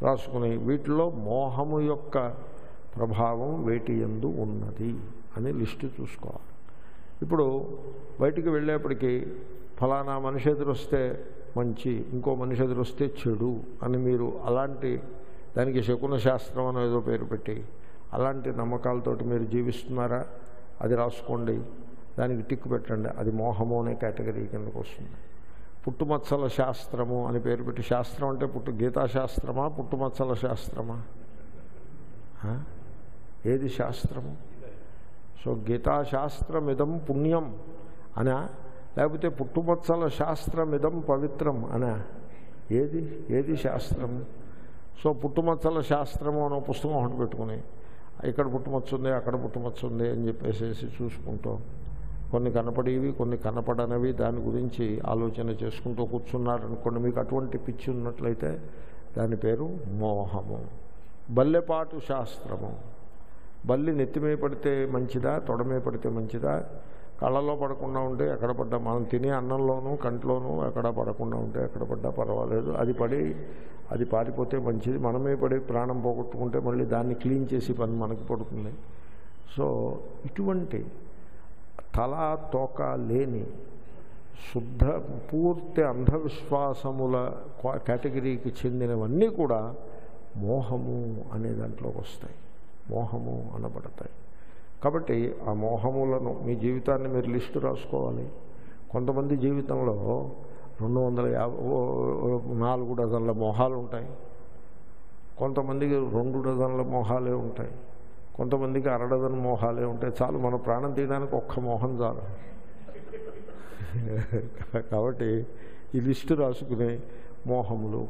S1: రాసుకుని వీటిలో మోహము యొక్క ప్రభావం వేటి ఎందు ఉన్నది అని లిస్టు చూసుకోవాలి. ఇప్పుడు బయటికి వెళ్ళేప్పటికీ ఫలానా మనిషి ఎదురొస్తే మంచి ఇంకో మనిషి ఎదురొస్తే చెడు అని మీరు అలాంటి దానికి శకున శాస్త్రం అని ఏదో పేరు పెట్టి అలాంటి నమ్మకాలతోటి మీరు జీవిస్తున్నారా? అది రాసుకోండి. దానికి టిక్ పెట్టండి. అది మోహము అనే కేటగిరీ కిందకు వస్తుంది. పుట్టుమచ్చల శాస్త్రము అని పేరు పెట్టి శాస్త్రం అంటే పుట్టు గీతాశాస్త్రమా పుట్టుమచ్చల శాస్త్రమా? ఏది శాస్త్రము? సో గీతాశాస్త్రమిదం పుణ్యం అనా? లేకపోతే పుట్టుమచ్చల శాస్త్రమిదం పవిత్రం అనా? ఏది? ఏది శాస్త్రము? సో పుట్టుమచ్చల శాస్త్రము అనే పుస్తకం ఒకటి పెట్టుకుని ఇక్కడ పుట్టుమచ్చుంది అక్కడ పుట్టుమచ్చ ఉంది అని చెప్పేసేసి చూసుకుంటాం కొన్ని కనపడేవి కొన్ని కనపడనవి దాని గురించి ఆలోచన చేసుకుంటూ కూర్చున్నారనుకోండి మీకు అటువంటి పిచ్చి ఉన్నట్లయితే దాని పేరు మోహము. బల్లెపాటు శాస్త్రము. బల్లి నెత్తిమే పడితే మంచిదా తొడమే పడితే మంచిదా? కళ్ళలో పడకుండా ఉంటే ఎక్కడ పడ్డా? మనం తినే అన్నంలోనూ కంట్లోనూ ఎక్కడ పడకుండా ఉంటే ఎక్కడ పడ్డా? పర్వాలేదు. అది పడి అది పారిపోతే మంచిది. మనమే పడి ప్రాణం పోగొట్టుకుంటే మళ్ళీ దాన్ని క్లీన్ చేసి పని మనకి పడుతుంది. సో ఇటువంటి తల తోక లేని శుద్ధ పూర్తి అంధవిశ్వాసముల క్వా- కేటగిరీకి చెందినవన్నీ కూడా మోహము అనే దాంట్లోకి వస్తాయి. మోహము అనబడతాయి. కాబట్టి ఆ మోహములను మీ జీవితాన్ని మీరు లిస్టు రాసుకోవాలి. కొంతమంది జీవితంలో రెండు వందల యాభై ఓ- నాలుగు డజన్ల మోహాలు ఉంటాయి. కొంతమందికి రెండు డజన్ల మోహాలే ఉంటాయి. కొంతమందికి అరడదన మోహాలే ఉంటాయి చాలు మన ప్రాణం తీయడానికి ఒక్క మోహం చాలు. కాబట్టి ఈ లిస్టు రాసుకునే మోహములు.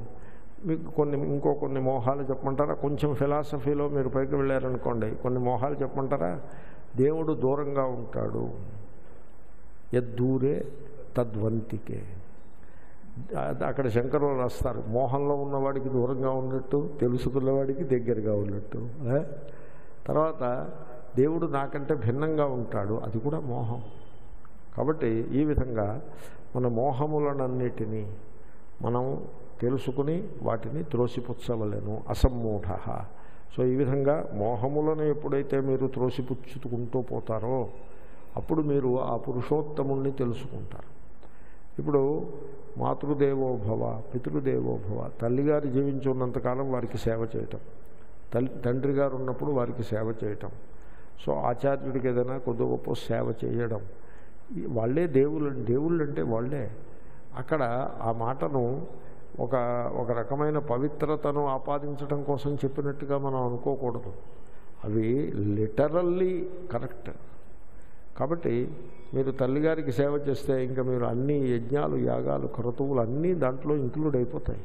S1: మీకు కొన్ని ఇంకో కొన్ని మోహాలు చెప్పమంటారా? కొంచెం ఫిలాసఫీలో మీరు పైకి వెళ్ళారనుకోండి కొన్ని మోహాలు చెప్పమంటారా? దేవుడు దూరంగా ఉంటాడు. ఎద్దూరే తద్వంతికే. అక్కడ శంకరులు రాస్తారు మోహంలో ఉన్నవాడికి దూరంగా ఉన్నట్టు తెలుసుకున్నవాడికి దగ్గరగా ఉన్నట్టు. తర్వాత దేవుడు నాకంటే భిన్నంగా ఉంటాడు అది కూడా మోహం. కాబట్టి ఈ విధంగా మన మోహములనన్నిటినీ మనం తెలుసుకుని వాటిని త్రోసిపుచ్చవలను అసమ్మూఢ. సో ఈ విధంగా మోహములను ఎప్పుడైతే మీరు త్రోసిపుచ్చుకుంటూ పోతారో అప్పుడు మీరు ఆ పురుషోత్తముణ్ణి తెలుసుకుంటారు. ఇప్పుడు మాతృదేవోభవ పితృదేవోభవ తల్లిగారు జీవించి ఉన్నంతకాలం వారికి సేవ చేయటం. తండ్రి గారు ఉన్నప్పుడు వారికి సేవ చేయటం. సో ఆచార్యుడికి ఏదైనా కొద్ది గొప్ప సేవ చేయడం. వాళ్ళే దేవుళ్ళు దేవుళ్ళు అంటే వాళ్ళే. అక్కడ ఆ మాటను ఒక ఒక రకమైన పవిత్రతను ఆపాదించడం కోసం చెప్పినట్టుగా మనం అనుకోకూడదు. అవి లిటరల్లీ కరెక్ట్. కాబట్టి మీరు తల్లిగారికి సేవ చేస్తే ఇంకా మీరు అన్ని యజ్ఞాలు యాగాలు క్రతువులు అన్నీ దాంట్లో ఇంక్లూడ్ అయిపోతాయి.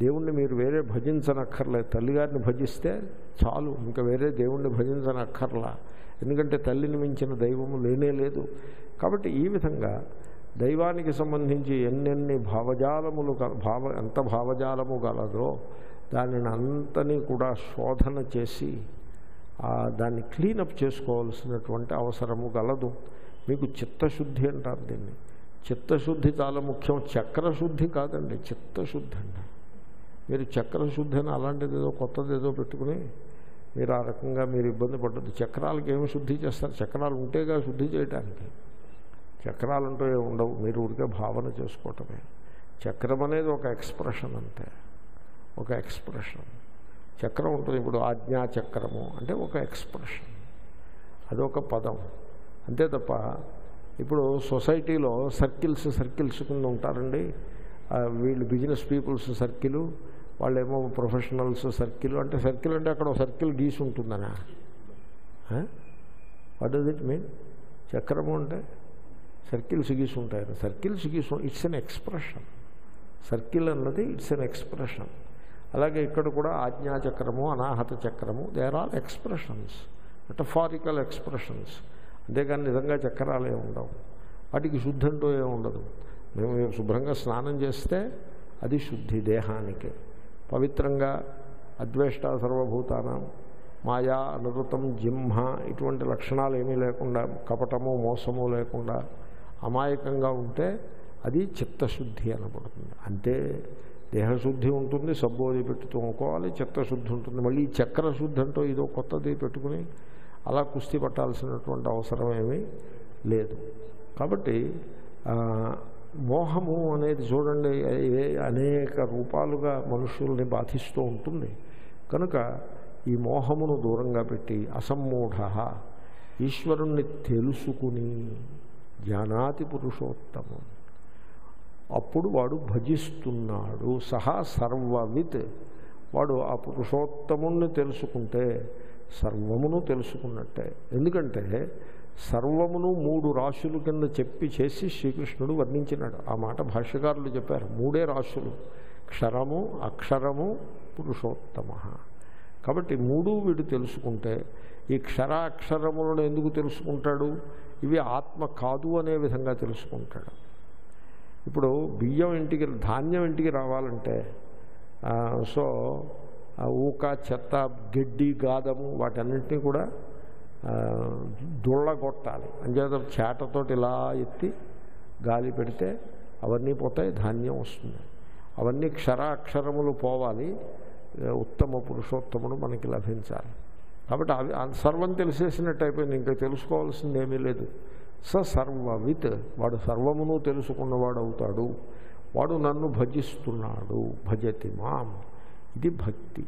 S1: దేవుణ్ణి మీరు వేరే భజించనక్కర్లే తల్లిగారిని భజిస్తే చాలు ఇంకా వేరే దేవుణ్ణి భజించనక్కర్లా. ఎందుకంటే తల్లిని మించిన దైవము లేనే లేదు. కాబట్టి ఈ విధంగా దైవానికి సంబంధించి ఎన్నెన్ని భావజాలములు భావ ఎంత భావజాలము కలదో దానిని అంతని కూడా శోధన చేసి దాన్ని క్లీనప్ చేసుకోవాల్సినటువంటి అవసరము గలదు. మీకు చిత్తశుద్ధి అంటారు దీన్ని. చిత్తశుద్ధి చాలా ముఖ్యం. చక్రశుద్ధి కాదండి చిత్తశుద్ధి అండి మీరు చక్రశుద్ధి అని అలాంటిది ఏదో కొత్తది ఏదో పెట్టుకుని మీరు ఆ రకంగా మీరు ఇబ్బంది పడ్డది చక్రాలకి ఏమి శుద్ధి చేస్తారు? చక్రాలు ఉంటేగా శుద్ధి చేయడానికి చక్రాలు ఉంటే ఉండవు. మీరు ఊరికే భావన చేసుకోవటమే. చక్రం అనేది ఒక ఎక్స్ప్రెషన్ అంతే. ఒక ఎక్స్ప్రెషన్. చక్రం ఉంటుంది. ఇప్పుడు ఆజ్ఞా చక్రము అంటే ఒక ఎక్స్ప్రెషన్. అదొక పదం. అంతే తప్ప ఇప్పుడు సొసైటీలో సర్కిల్స్ సర్కిల్స్ కింద ఉంటారండి. వీళ్ళు బిజినెస్ పీపుల్స్ సర్కిలు వాళ్ళేమో ప్రొఫెషనల్స్ సర్కిల్ అంటే సర్కిల్ అంటే అక్కడ సర్కిల్ గీసి ఉంటుందనా? వాట్ డస్ ఇట్ మీన్ చక్రము అంటే సర్కిల్స్ గీసి ఉంటాయి సర్కిల్స్ గీసి ఇట్స్ అన్ ఎక్స్ప్రెషన్ సర్కిల్ అన్నది ఇట్స్ అన్ ఎక్స్ప్రెషన్ అలాగే ఇక్కడ కూడా ఆజ్ఞాచక్రము అనాహత చక్రము they are all expressions metaphorical expressions అంతేగాని నిజంగా చక్రాలు ఏమి ఉండవు. వాటికి శుద్ధంతో ఏమి ఉండదు. మేము శుభ్రంగా స్నానం చేస్తే అది శుద్ధి దేహానికి. పవిత్రంగా అద్వేష్ట సర్వభూతానం మాయా అనృతం జింహ ఇటువంటి లక్షణాలు ఏమీ లేకుండా కపటము మోసము లేకుండా అమాయకంగా ఉంటే అది చిత్తశుద్ధి అనబడుతుంది. అంతే దేహశుద్ధి ఉంటుంది సబ్బోది పెట్టుకోవాలి చిత్తశుద్ధి ఉంటుంది. మళ్ళీ చక్రశుద్ధి అంటూ ఇదో కొత్తది పెట్టుకుని అలా కుస్తీ పట్టాల్సినటువంటి అవసరం ఏమీ లేదు. కాబట్టి మోహము అనేది చూడండి అనేక రూపాలుగా మనుషుల్ని బాధిస్తూ ఉంటుంది. కనుక ఈ మోహమును దూరంగా పెట్టి అసమ్మూఢ ఈశ్వరుణ్ణి తెలుసుకుని జ్ఞానాతి పురుషోత్తమం. అప్పుడు వాడు భజిస్తున్నాడు సహా సర్వవిత్. వాడు ఆ పురుషోత్తముణ్ణి తెలుసుకుంటే సర్వమును తెలుసుకున్నట్టే. ఎందుకంటే సర్వమును మూడు రాశులు కింద చెప్పి చేసి శ్రీకృష్ణుడు వర్ణించినాడు. ఆ మాట భాష్యకారులు చెప్పారు. మూడే రాశులు. క్షరము అక్షరము పురుషోత్తమ. కాబట్టి మూడు వీడు తెలుసుకుంటే ఈ క్షరాక్షరములను ఎందుకు తెలుసుకుంటాడు? ఇవి ఆత్మ కాదు అనే విధంగా తెలుసుకుంటాడు. ఇప్పుడు బియ్యం ఇంటికి ధాన్యం ఇంటికి రావాలంటే సో ఊక చెత్త గడ్డి గాదము వాటన్నింటినీ కూడా దుళ్ళగొట్టాలి అంచేత చేటతోటి ఇలా ఎత్తి గాలి పెడితే అవన్నీ పోతాయి ధాన్యం వస్తుంది. అవన్నీ క్షరాక్షరములు పోవాలి ఉత్తమ పురుషోత్తముడు మనకి లభించాలి. కాబట్టి అవి సర్వం తెలిసేసినట్టు అయిపోయింది. ఇంకా తెలుసుకోవాల్సింది ఏమీ లేదు. స సర్వవిత్ వాడు సర్వమును తెలుసుకున్నవాడు అవుతాడు. వాడు నన్ను భజిస్తున్నాడు. భజతి మాం. ఇది భక్తి.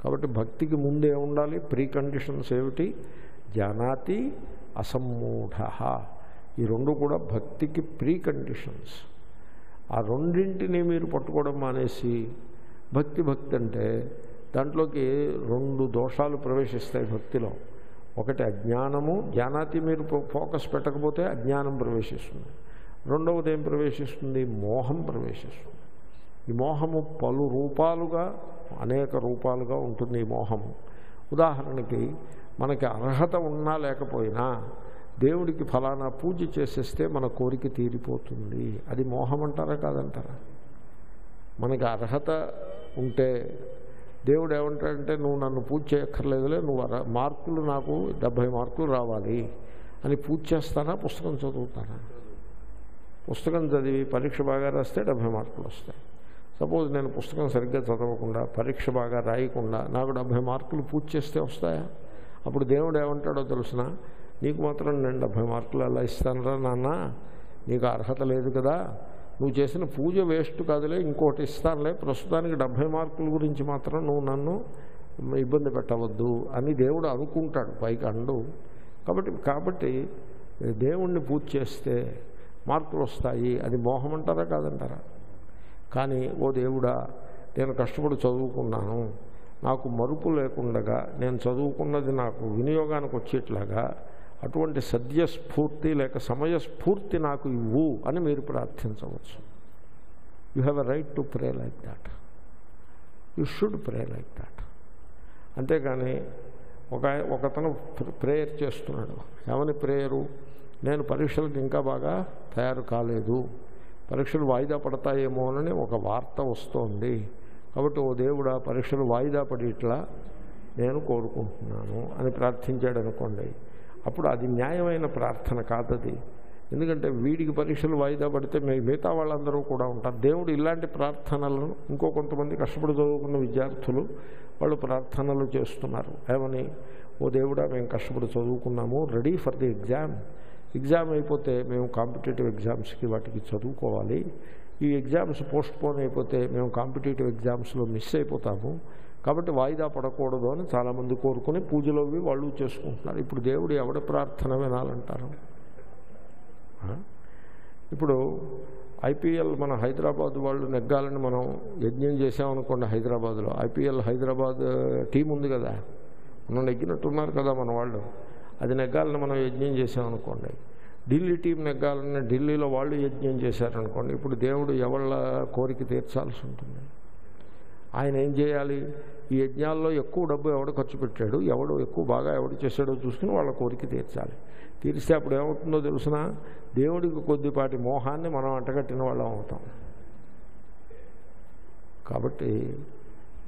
S1: కాబట్టి భక్తికి ముందే ఉండాలి ప్రీ కండిషన్స్ ఏమిటి? జానాతి అసమ్మూఢ. ఈ రెండు కూడా భక్తికి ప్రీ కండిషన్స్ ఆ రెండింటినీ మీరు పట్టుకోవడం మానేసి భక్తి భక్తి అంటే దాంట్లోకి రెండు దోషాలు ప్రవేశిస్తాయి భక్తిలో. ఒకటి అజ్ఞానము జ్ఞానాతి మీరు ఫో- ఫోకస్ పెట్టకపోతే అజ్ఞానం ప్రవేశిస్తుంది. రెండవది ఏం ప్రవేశిస్తుంది? మోహం ప్రవేశిస్తుంది. ఈ మోహము పలు రూపాలుగా అనేక రూపాలుగా ఉంటుంది ఈ మోహము. ఉదాహరణకి మనకి అర్హత ఉన్నా లేకపోయినా దేవుడికి ఫలానా పూజ చేసేస్తే మన కోరిక తీరిపోతుంది. అది మోహం అంటారా కాదంటారా? మనకి అర్హత ఉంటే దేవుడు ఏమంటాడంటే నువ్వు నన్ను పూజ చేయక్కర్లేదులే నువ్వు మార్కులు నాకు డెబ్భై మార్కులు రావాలి అని పూజ చేస్తానా పుస్తకం చదువుతానా పుస్తకం చదివి పరీక్ష బాగా రాస్తే డెబ్భై మార్కులు వస్తాయి. సపోజ్ నేను పుస్తకం సరిగ్గా చదవకుండా పరీక్ష బాగా రాయకుండా నాకు డెబ్భై మార్కులు పూజ చేస్తే వస్తాయా? అప్పుడు దేవుడు ఏమంటాడో తెలుసిన? నీకు మాత్రం నేను డెబ్భై మార్కులు అలా ఇస్తానురా నాన్న. నీకు అర్హత లేదు కదా. నువ్వు చేసిన పూజ వేస్ట్ కాదులే ఇంకోటి ఇస్తానులే. ప్రస్తుతానికి డెబ్భై మార్కుల గురించి మాత్రం నువ్వు నన్ను ఇబ్బంది పెట్టవద్దు అని దేవుడు అనుకుంటాడు పైకి అండు. కాబట్టి కాబట్టి దేవుణ్ణి పూజ చేస్తే మార్కులు వస్తాయి. అది మోహం అంటారా కాదంటారా? కానీ ఓ దేవుడా నేను కష్టపడి చదువుకున్నాను. నాకు మరుపు లేకుండగా నేను చదువుకున్నది నాకు వినియోగానికి వచ్చేట్లాగా అటువంటి సద్యస్ఫూర్తి లేక సమయస్ఫూర్తి నాకు ఇవ్వు అని మీరు ప్రార్థించవచ్చు. You have a right to pray like that you should pray like that అంతేగాని ఒక ఒకతను ప్రేయర్ చేస్తున్నాడు. ఏమని ప్రేయరు? నేను పరీక్షలకు ఇంకా బాగా తయారు కాలేదు. పరీక్షలు వాయిదా పడతాయేమోనని ఒక వార్త వస్తోంది. కాబట్టి ఓ దేవుడా పరీక్షలు వాయిదా పడి ఇట్లా నేను కోరుకుంటున్నాను అని ప్రార్థించాడు అనుకోండి అప్పుడు అది న్యాయమైన ప్రార్థన కాదది. ఎందుకంటే వీడికి పరీక్షలు వాయిదా పడితే మీ- మిగతా వాళ్ళందరూ కూడా ఉంటారు. దేవుడు ఇలాంటి ప్రార్థనలను ఇంకో కొంతమంది కష్టపడి చదువుకున్న విద్యార్థులు వాళ్ళు ప్రార్థనలు చేస్తున్నారు. ఏమని? ఓ దేవుడా మేము కష్టపడి చదువుకున్నాము ready for the exam. Exam అయిపోతే మేము కాంపిటేటివ్ ఎగ్జామ్స్కి వాటికి చదువుకోవాలి. ఈ ఎగ్జామ్స్ పోస్ట్ పోన్ అయిపోతే మేము కాంపిటేటివ్ ఎగ్జామ్స్లో మిస్ అయిపోతాము. కాబట్టి వాయిదా పడకూడదు అని చాలామంది కోరుకుని పూజలోవి వాళ్ళు చేసుకుంటున్నారు. ఇప్పుడు దేవుడు ఎవడ ప్రార్థన వినాలంటారు? ఇప్పుడు ఐపీఎల్ మన హైదరాబాద్ వాళ్ళు నెగ్గాలని మనం యజ్ఞం చేసామనుకోండి హైదరాబాద్లో. ఐపీఎల్ హైదరాబాద్ టీం ఉంది కదా. మనం నెగ్గినట్టున్నారు కదా మన వాళ్ళు. అది నెగ్గాలని మనం యజ్ఞం చేసామనుకోండి ఢిల్లీ టీం నెగ్గాలని ఢిల్లీలో వాళ్ళు యజ్ఞం చేశారనుకోండి ఇప్పుడు దేవుడు ఎవళ్ళ కోరిక తీర్చాల్సి ఉంటుంది? ఆయన ఏం చేయాలి? ఈ యజ్ఞాల్లో ఎక్కువ డబ్బు ఎవడు ఖర్చు పెట్టాడు? ఎవడు ఎక్కువ బాగా ఎవడు చేశాడో చూసుకుని వాళ్ళ కోరిక తీర్చాలి. తీరిస్తే అప్పుడు ఏమవుతుందో తెలుసిన? దేవుడికి కొద్దిపాటి మోహాన్ని మనం అంటగట్టిన వాళ్ళం అవుతాం. కాబట్టి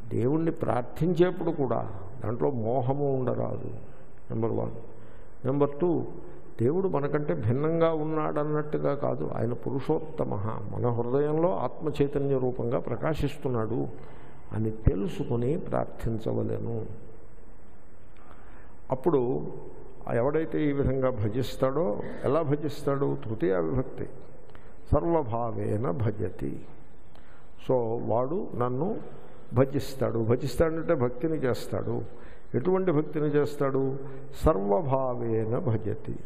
S1: దేవుణ్ణి ప్రార్థించేప్పుడు కూడా దాంట్లో మోహము ఉండరాదు నెంబర్ వన్. నెంబర్ టూ దేవుడు మనకంటే భిన్నంగా ఉన్నాడన్నట్టుగా కాదు. ఆయన పురుషోత్తమ మన హృదయంలో ఆత్మ చైతన్య రూపంగా ప్రకాశిస్తున్నాడు అని తెలుసుకుని ప్రార్థించవలేను. అప్పుడు ఎవడైతే ఈ విధంగా భజిస్తాడో ఎలా భజిస్తాడు? తృతీయ విభక్తి. సర్వభావేన భజతి. సో వాడు నన్ను భజిస్తాడు. భజిస్తాడంటే భక్తిని చేస్తాడు. ఎటువంటి భక్తిని చేస్తాడు? సర్వభావేన భజతి.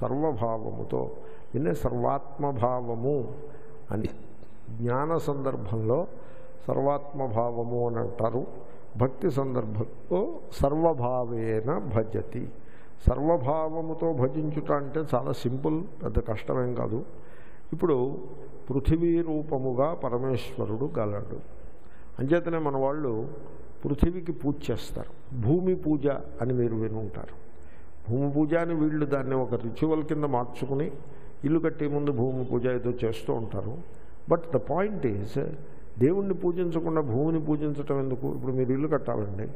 S1: సర్వభావముతో దీన్నే సర్వాత్మభావము అని. జ్ఞాన సందర్భంలో సర్వాత్మభావము అని అంటారు. భక్తి సందర్భంలో సర్వభావేన భజతి. సర్వభావముతో భజించుట అంటే చాలా సింపుల్ పెద్ద కష్టమేం కాదు. ఇప్పుడు పృథివీ రూపముగా పరమేశ్వరుడు గలడు. అంచేతనే మన వాళ్ళు పృథివీకి పూజ చేస్తారు. భూమి పూజ అని మీరు విని ఉంటారు భూమి పూజ అని వీళ్ళు దాన్ని ఒక రిచువల్ కింద మార్చుకుని ఇల్లు కట్టే ముందు భూమి పూజ ఏదో చేస్తూ ఉంటారు. బట్ ద పాయింట్ ఈజ్ దేవుణ్ణి పూజించకుండా భూమిని పూజించటం ఎందుకు? ఇప్పుడు మీరు ఇల్లు కట్టాలండి.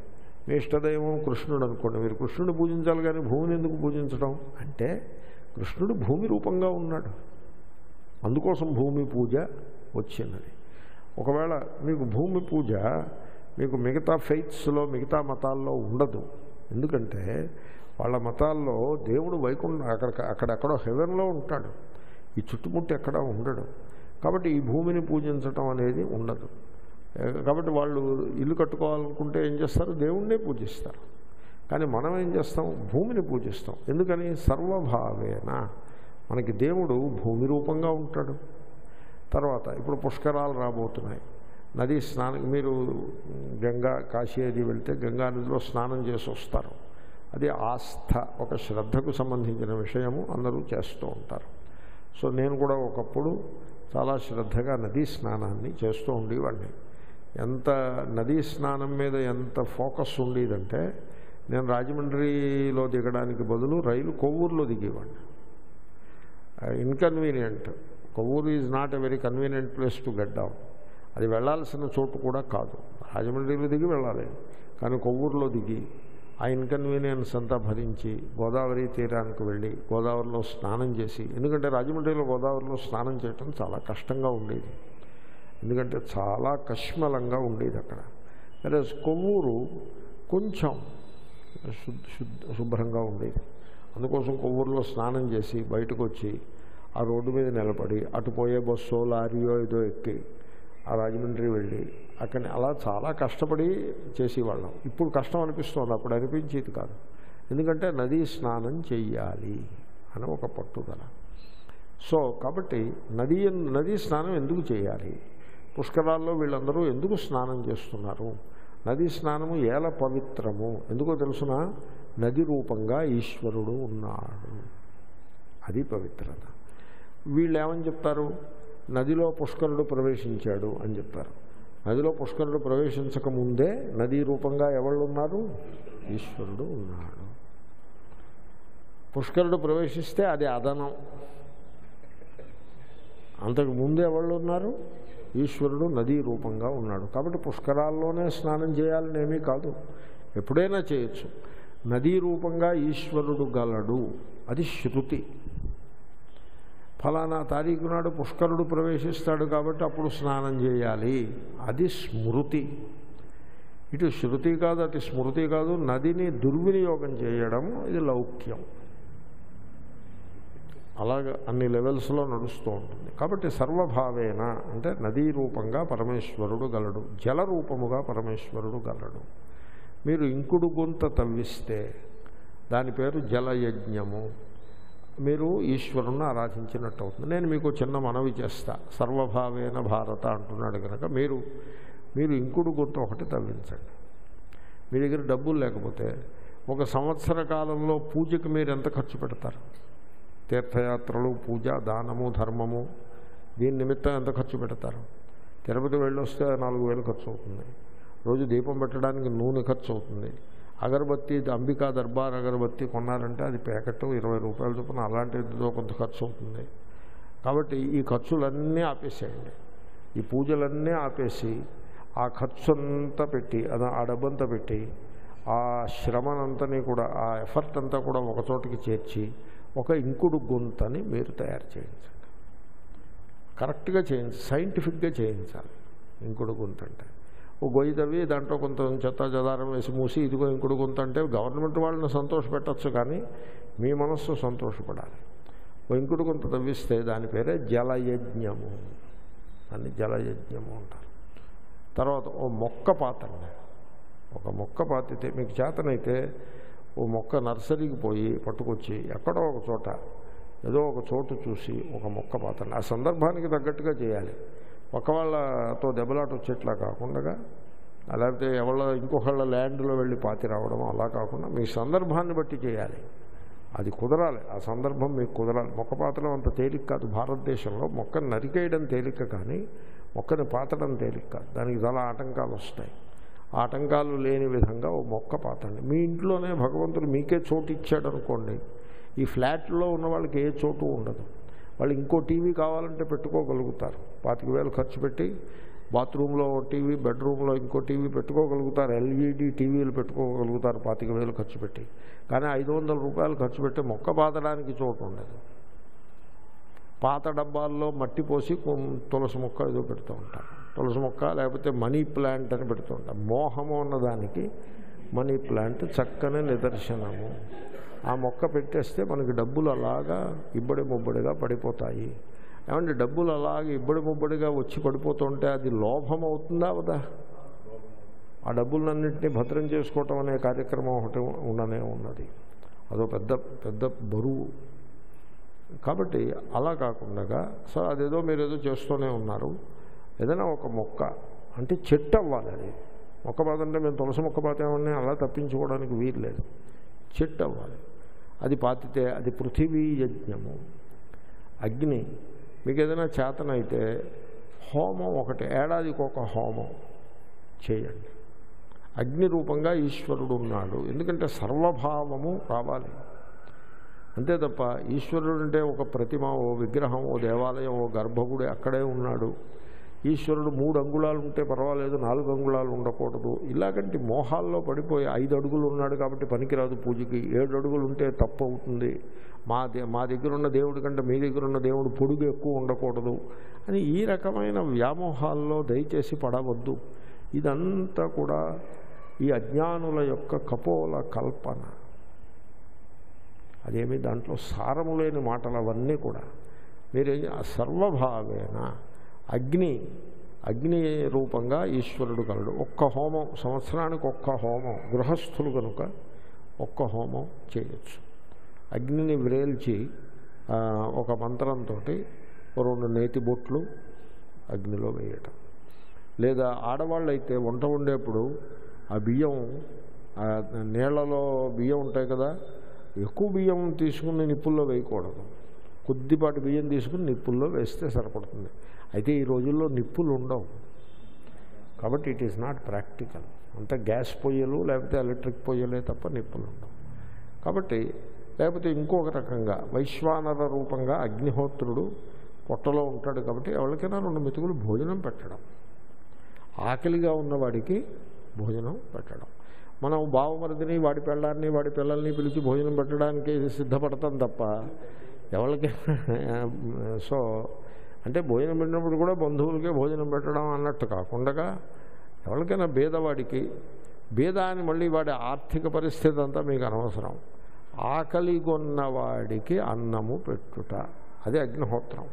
S1: మీ ఇష్టదైవం కృష్ణుడు అనుకోండి. మీరు కృష్ణుడు పూజించాలి కానీ భూమిని ఎందుకు పూజించడం? అంటే కృష్ణుడు భూమి రూపంగా ఉన్నాడు. అందుకోసం భూమి పూజ వచ్చినది ఒకవేళ మీకు భూమి పూజ మీకు మిగతా ఫెయిత్స్లో మిగతా మతాల్లో ఉండదు. ఎందుకంటే వాళ్ళ మతాల్లో దేవుడు వైకుంఠ అక్కడ అక్కడెక్కడో హెవెన్లో ఉంటాడు. ఈ చుట్టుముట్టు ఎక్కడా ఉండడు. కాబట్టి ఈ భూమిని పూజించటం అనేది ఉండదు. కాబట్టి వాళ్ళు ఇల్లు కట్టుకోవాలనుకుంటే ఏం చేస్తారు? దేవుణ్ణే పూజిస్తారు. కానీ మనం ఏం చేస్తాం? భూమిని పూజిస్తాం. ఎందుకని? సర్వభావేన. మనకి దేవుడు భూమి రూపంగా ఉంటాడు. తర్వాత ఇప్పుడు పుష్కరాలు రాబోతున్నాయి. నది స్నానం మీరు గంగా కాశీ అది వెళ్తే గంగా నదిలో స్నానం చేసి వస్తారు. అది ఆస్థ ఒక శ్రద్ధకు సంబంధించిన విషయము అందరూ చేస్తూ ఉంటారు. సో నేను కూడా ఒకప్పుడు చాలా శ్రద్ధగా నదీ స్నానాన్ని చేస్తూ ఉండేవాడిని. ఎంత నదీ స్నానం మీద ఎంత ఫోకస్ ఉండేదంటే నేను రాజమండ్రిలో దిగడానికి బదులు రైలు కొవ్వూరులో దిగేవాడిని. Inconvenient Kovvur is not a very convenient place to get down అది వెళ్ళాల్సిన చోటు కూడా కాదు. రాజమండ్రిలో దిగి వెళ్ళాలి. కానీ కొవ్వూరులో దిగి ఆ ఇన్కన్వీనియన్స్ అంతా భరించి గోదావరి తీరానికి వెళ్ళి గోదావరిలో స్నానం చేసి ఎందుకంటే రాజమండ్రిలో గోదావరిలో స్నానం చేయటం చాలా కష్టంగా ఉండేది. ఎందుకంటే చాలా కష్మలంగా ఉండేది అక్కడ. అదే కొవ్వూరు కొంచెం శుద్ధ శుభ్రంగా ఉండేది. అందుకోసం కొవ్వూరులో స్నానం చేసి బయటకు వచ్చి ఆ రోడ్డు మీద నిలబడి అటు పోయే బస్సో లారీయో ఏదో ఎక్కి ఆ రాజమండ్రి వెళ్ళి అక్కడ అలా చాలా కష్టపడి చేసేవాళ్ళం. ఇప్పుడు కష్టం అనిపిస్తుంది. అప్పుడు అనిపించేది కాదు. ఎందుకంటే నదీ స్నానం చెయ్యాలి అని ఒక పట్టుదల. సో కాబట్టి నది నదీ స్నానం ఎందుకు చేయాలి? పుష్కరాల్లో వీళ్ళందరూ ఎందుకు స్నానం చేస్తున్నారు? నదీ స్నానము ఏల పవిత్రము. ఎందుకో తెలుసిన? నది రూపంగా ఈశ్వరుడు ఉన్నాడు. అది పవిత్రత. వీళ్ళు ఏమని చెప్తారు? నదిలో పుష్కరుడు ప్రవేశించాడు అని చెప్తారు. నదిలో పుష్కరుడు ప్రవేశించక ముందే నదీ రూపంగా ఎవళ్ళున్నారు? ఈశ్వరుడు ఉన్నాడు. పుష్కరుడు ప్రవేశిస్తే అది అదనం. అంతకు ముందు ఎవళ్ళు ఉన్నారు ఈశ్వరుడు నదీ రూపంగా ఉన్నాడు. కాబట్టి పుష్కరాల్లోనే స్నానం చేయాలని ఏమీ కాదు. ఎప్పుడైనా చేయొచ్చు. నదీ రూపంగా ఈశ్వరుడు గలడు. అది శృతి. ఫలానా తారీఖు నాడు పుష్కరుడు ప్రవేశిస్తాడు కాబట్టి అప్పుడు స్నానం చేయాలి. అది స్మృతి. ఇటు శృతి కాదు అటు స్మృతి కాదు. నదిని దుర్వినియోగం చేయడం ఇది లౌక్యం. అలాగ అన్ని లెవెల్స్లో నడుస్తూ ఉంటుంది. కాబట్టి సర్వభావేన అంటే నదీ రూపంగా పరమేశ్వరుడు గలడు. జల రూపముగా పరమేశ్వరుడు గలడు. మీరు ఇంకుడు గుంత తవ్విస్తే దాని పేరు జలయజ్ఞము. మీరు ఈశ్వరుణ్ణి ఆరాధించినట్టు అవుతుంది నేను మీకు చిన్న మనవి చేస్తా. సర్వభావేన భారత అంటున్నాడు కనుక మీరు మీరు ఇంకుడు గుర్తు ఒకటి తవ్వించండి. మీ దగ్గర డబ్బులు లేకపోతే ఒక సంవత్సర కాలంలో పూజకి మీరు ఎంత ఖర్చు పెడతారు? తీర్థయాత్రలు పూజ దానము ధర్మము దీని నిమిత్తం ఎంత ఖర్చు పెడతారు? తిరుపతి వెళ్ళొస్తే నాలుగు వేలు ఖర్చు అవుతుంది. రోజు దీపం పెట్టడానికి నూనె ఖర్చు అవుతుంది. అగరబత్తి అంబికా దర్బార్ అగరబత్తి కొన్నారంటే అది ప్యాకెట్ ఇరవై రూపాయల చొప్పున అలాంటిదో కొంత ఖర్చు అవుతుంది. కాబట్టి ఈ ఖర్చులన్నీ ఆపేసేయండి. ఈ పూజలన్నీ ఆపేసి ఆ ఖర్చు అంతా పెట్టి అది ఆ డబ్బంతా పెట్టి ఆ శ్రమనంతని కూడా ఆ ఎఫర్ట్ అంతా కూడా ఒకచోటికి చేర్చి ఒక ఇంకుడు గుంతని మీరు తయారు చేయించండి. కరెక్ట్గా చేయించి సైంటిఫిక్గా చేయించాలి. ఇంకుడు గుంత అంటే ఓ గొయ్యి తవ్వి దాంట్లో కొంత చెత్త చెదారం వేసి మూసి ఇదిగో ఇంకుడు కొంత అంటే గవర్నమెంట్ వాళ్ళని సంతోషపెట్టచ్చు కానీ మీ మనస్సు సంతోషపడాలి. ఓ ఇంకుడు కొంత తవ్విస్తే దాని పేరే జలయజ్ఞము. దాన్ని జలయజ్ఞము అంటారు. తర్వాత ఓ మొక్క పాతండి ఒక మొక్క పాతితే మీకు చేతనైతే ఓ మొక్క నర్సరీకి పోయి పట్టుకొచ్చి ఎక్కడో ఒక చోట ఏదో ఒక చోటు చూసి ఒక మొక్క పాతండి ఆ సందర్భానికి తగ్గట్టుగా చేయాలి. ఒకవాళ్ళతో దెబ్బలాట వచ్చేట్లా కాకుండా లేకపోతే ఎవళ్ళ ఇంకొకళ్ళ ల్యాండ్లో వెళ్ళి పాతి రావడం అలా కాకుండా మీ సందర్భాన్ని బట్టి చేయాలి. అది కుదరాలి. ఆ సందర్భం మీకు కుదరాలి. మొక్క పాతడం అంత తేలిక కాదు. భారతదేశంలో మొక్కను నరికేయడం తేలిక కానీ మొక్కని పాతడం తేలిక కాదు. దానికి చాలా ఆటంకాలు వస్తాయి. ఆటంకాలు లేని విధంగా ఓ మొక్క పాతండి. మీ ఇంట్లోనే భగవంతుడు మీకే చోటు ఇచ్చాడు అనుకోండి ఈ ఫ్లాట్లో ఉన్న వాళ్ళకి ఏ చోటు ఉండదు. వాళ్ళు ఇంకో టీవీ కావాలంటే పెట్టుకోగలుగుతారు. పాతిక వేలు ఖర్చు పెట్టి బాత్రూంలో టీవీ బెడ్రూమ్లో ఇంకో టీవీ పెట్టుకోగలుగుతారు. ఎల్ఈడి టీవీలు పెట్టుకోగలుగుతారు పాతిక వేలు ఖర్చు పెట్టి. కానీ ఐదు వందల రూపాయలు ఖర్చు పెట్టి మొక్క పాతడానికి చోటు ఉండదు. పాత డబ్బాల్లో మట్టి పోసి తులసి మొక్క ఏదో పెడుతూ ఉంటారు తులసి మొక్క లేకపోతే మనీ ప్లాంట్ అని పెడుతూ ఉంటారు మోహము అన్నదానికి మనీ ప్లాంట్ చక్కని నిదర్శనము. ఆ మొక్క పెట్టేస్తే మనకి డబ్బులు అలాగా ఇబ్బడి ముబ్బడిగా పడిపోతాయి. ఏమంటే డబ్బులు అలాగే ఇబ్బడి ముబ్బడిగా వచ్చి పడిపోతుంటే అది లోభం అవుతుందా అవదా ఆ డబ్బులన్నింటినీ భద్రం చేసుకోవటం అనే కార్యక్రమం ఒకటి ఉండనే ఉన్నది. అదో పెద్ద పెద్ద బరువు. కాబట్టి అలా కాకుండా సో అదేదో మీరు ఏదో చేస్తూనే ఉన్నారు. ఏదైనా ఒక మొక్క అంటే చెట్టు అవ్వాలి అది. మొక్క పాతంటే మేము తులసి మొక్క పాతేమని అలా తప్పించుకోవడానికి వీలు లేదు. చెట్టు అవ్వాలి. అది పాతితే అది పృథివీ యజ్ఞము అగ్ని మీకు ఏదైనా చేతనైతే హోమం ఒకటి ఏడాదికి ఒక హోమం చేయండి. అగ్ని రూపంగా ఈశ్వరుడు ఉన్నాడు ఎందుకంటే సర్వభావము రావాలి. అంతే తప్ప ఈశ్వరుడు అంటే ఒక ప్రతిమ ఓ విగ్రహం ఓ దేవాలయం ఓ గర్భగుడి అక్కడే ఉన్నాడు. ఈశ్వరుడు మూడు అంగుళాలు ఉంటే పర్వాలేదు నాలుగు అంగుళాలు ఉండకూడదు. ఇలాగంటి మోహాల్లో పడిపోయి ఐదు అడుగులు ఉన్నాడు కాబట్టి పనికిరాదు పూజకి. ఏడు అడుగులు ఉంటే తప్పు అవుతుంది. మా దే మా దగ్గర ఉన్న దేవుడి కంటే మీ దగ్గర ఉన్న దేవుడు పొడుగు ఎక్కువ ఉండకూడదు అని ఈ రకమైన వ్యామోహాల్లో దయచేసి పడవద్దు. ఇదంతా కూడా ఈ అజ్ఞానుల యొక్క కపోల కల్పన. అదేమి దాంట్లో సారము లేని మాటలు అవన్నీ కూడా. మీరు సర్వభావేన అగ్ని అగ్ని రూపంగా ఈశ్వరుడు కలడు. ఒక్క హోమం సంవత్సరానికి ఒక్క హోమం గృహస్థులు కనుక ఒక్క హోమం చేయొచ్చు. అగ్నిని వ్రేల్చి ఒక మంత్రంతో రెండు నేతి బొట్లు అగ్నిలో వేయటం. లేదా ఆడవాళ్ళు అయితే వంట వండేప్పుడు ఆ బియ్యం ఆ నీళ్ళలో బియ్యం ఉంటాయి కదా ఎక్కువ బియ్యం తీసుకుని నిప్పుల్లో వేయకూడదు. కొద్దిపాటి బియ్యం తీసుకుని నిప్పుల్లో వేస్తే సరిపడుతుంది. అయితే ఈ రోజుల్లో నిప్పులు ఉండవు. కాబట్టి ఇట్ ఈస్ నాట్ ప్రాక్టికల్ అంతా గ్యాస్ పొయ్యలు లేకపోతే ఎలక్ట్రిక్ పొయ్యలే తప్ప నిప్పులు ఉండవు. కాబట్టి లేకపోతే ఇంకొక రకంగా వైశ్వానర రూపంగా అగ్నిహోత్రుడు పొట్టలో ఉంటాడు కాబట్టి ఎవరికైనా రెండు మెతుకులు భోజనం పెట్టడం. ఆకలిగా ఉన్నవాడికి భోజనం పెట్టడం. మనం బావమరిదిని వాడి పిల్లాన్ని వాడి పిల్లల్ని పిలిచి భోజనం పెట్టడానికి సిద్ధపడతాం తప్ప ఎవరికైనా సో అంటే భోజనం పెట్టినప్పుడు కూడా బంధువులకే భోజనం పెట్టడం అన్నట్టు కాకుండా ఎవరికైనా బీదవాడికి బీద అని మళ్ళీ వాడి ఆర్థిక పరిస్థితి అంతా మీకు అనవసరం. ఆకలి కొన్నవాడికి అన్నము పెట్టుట అదే అగ్నిహోత్రం.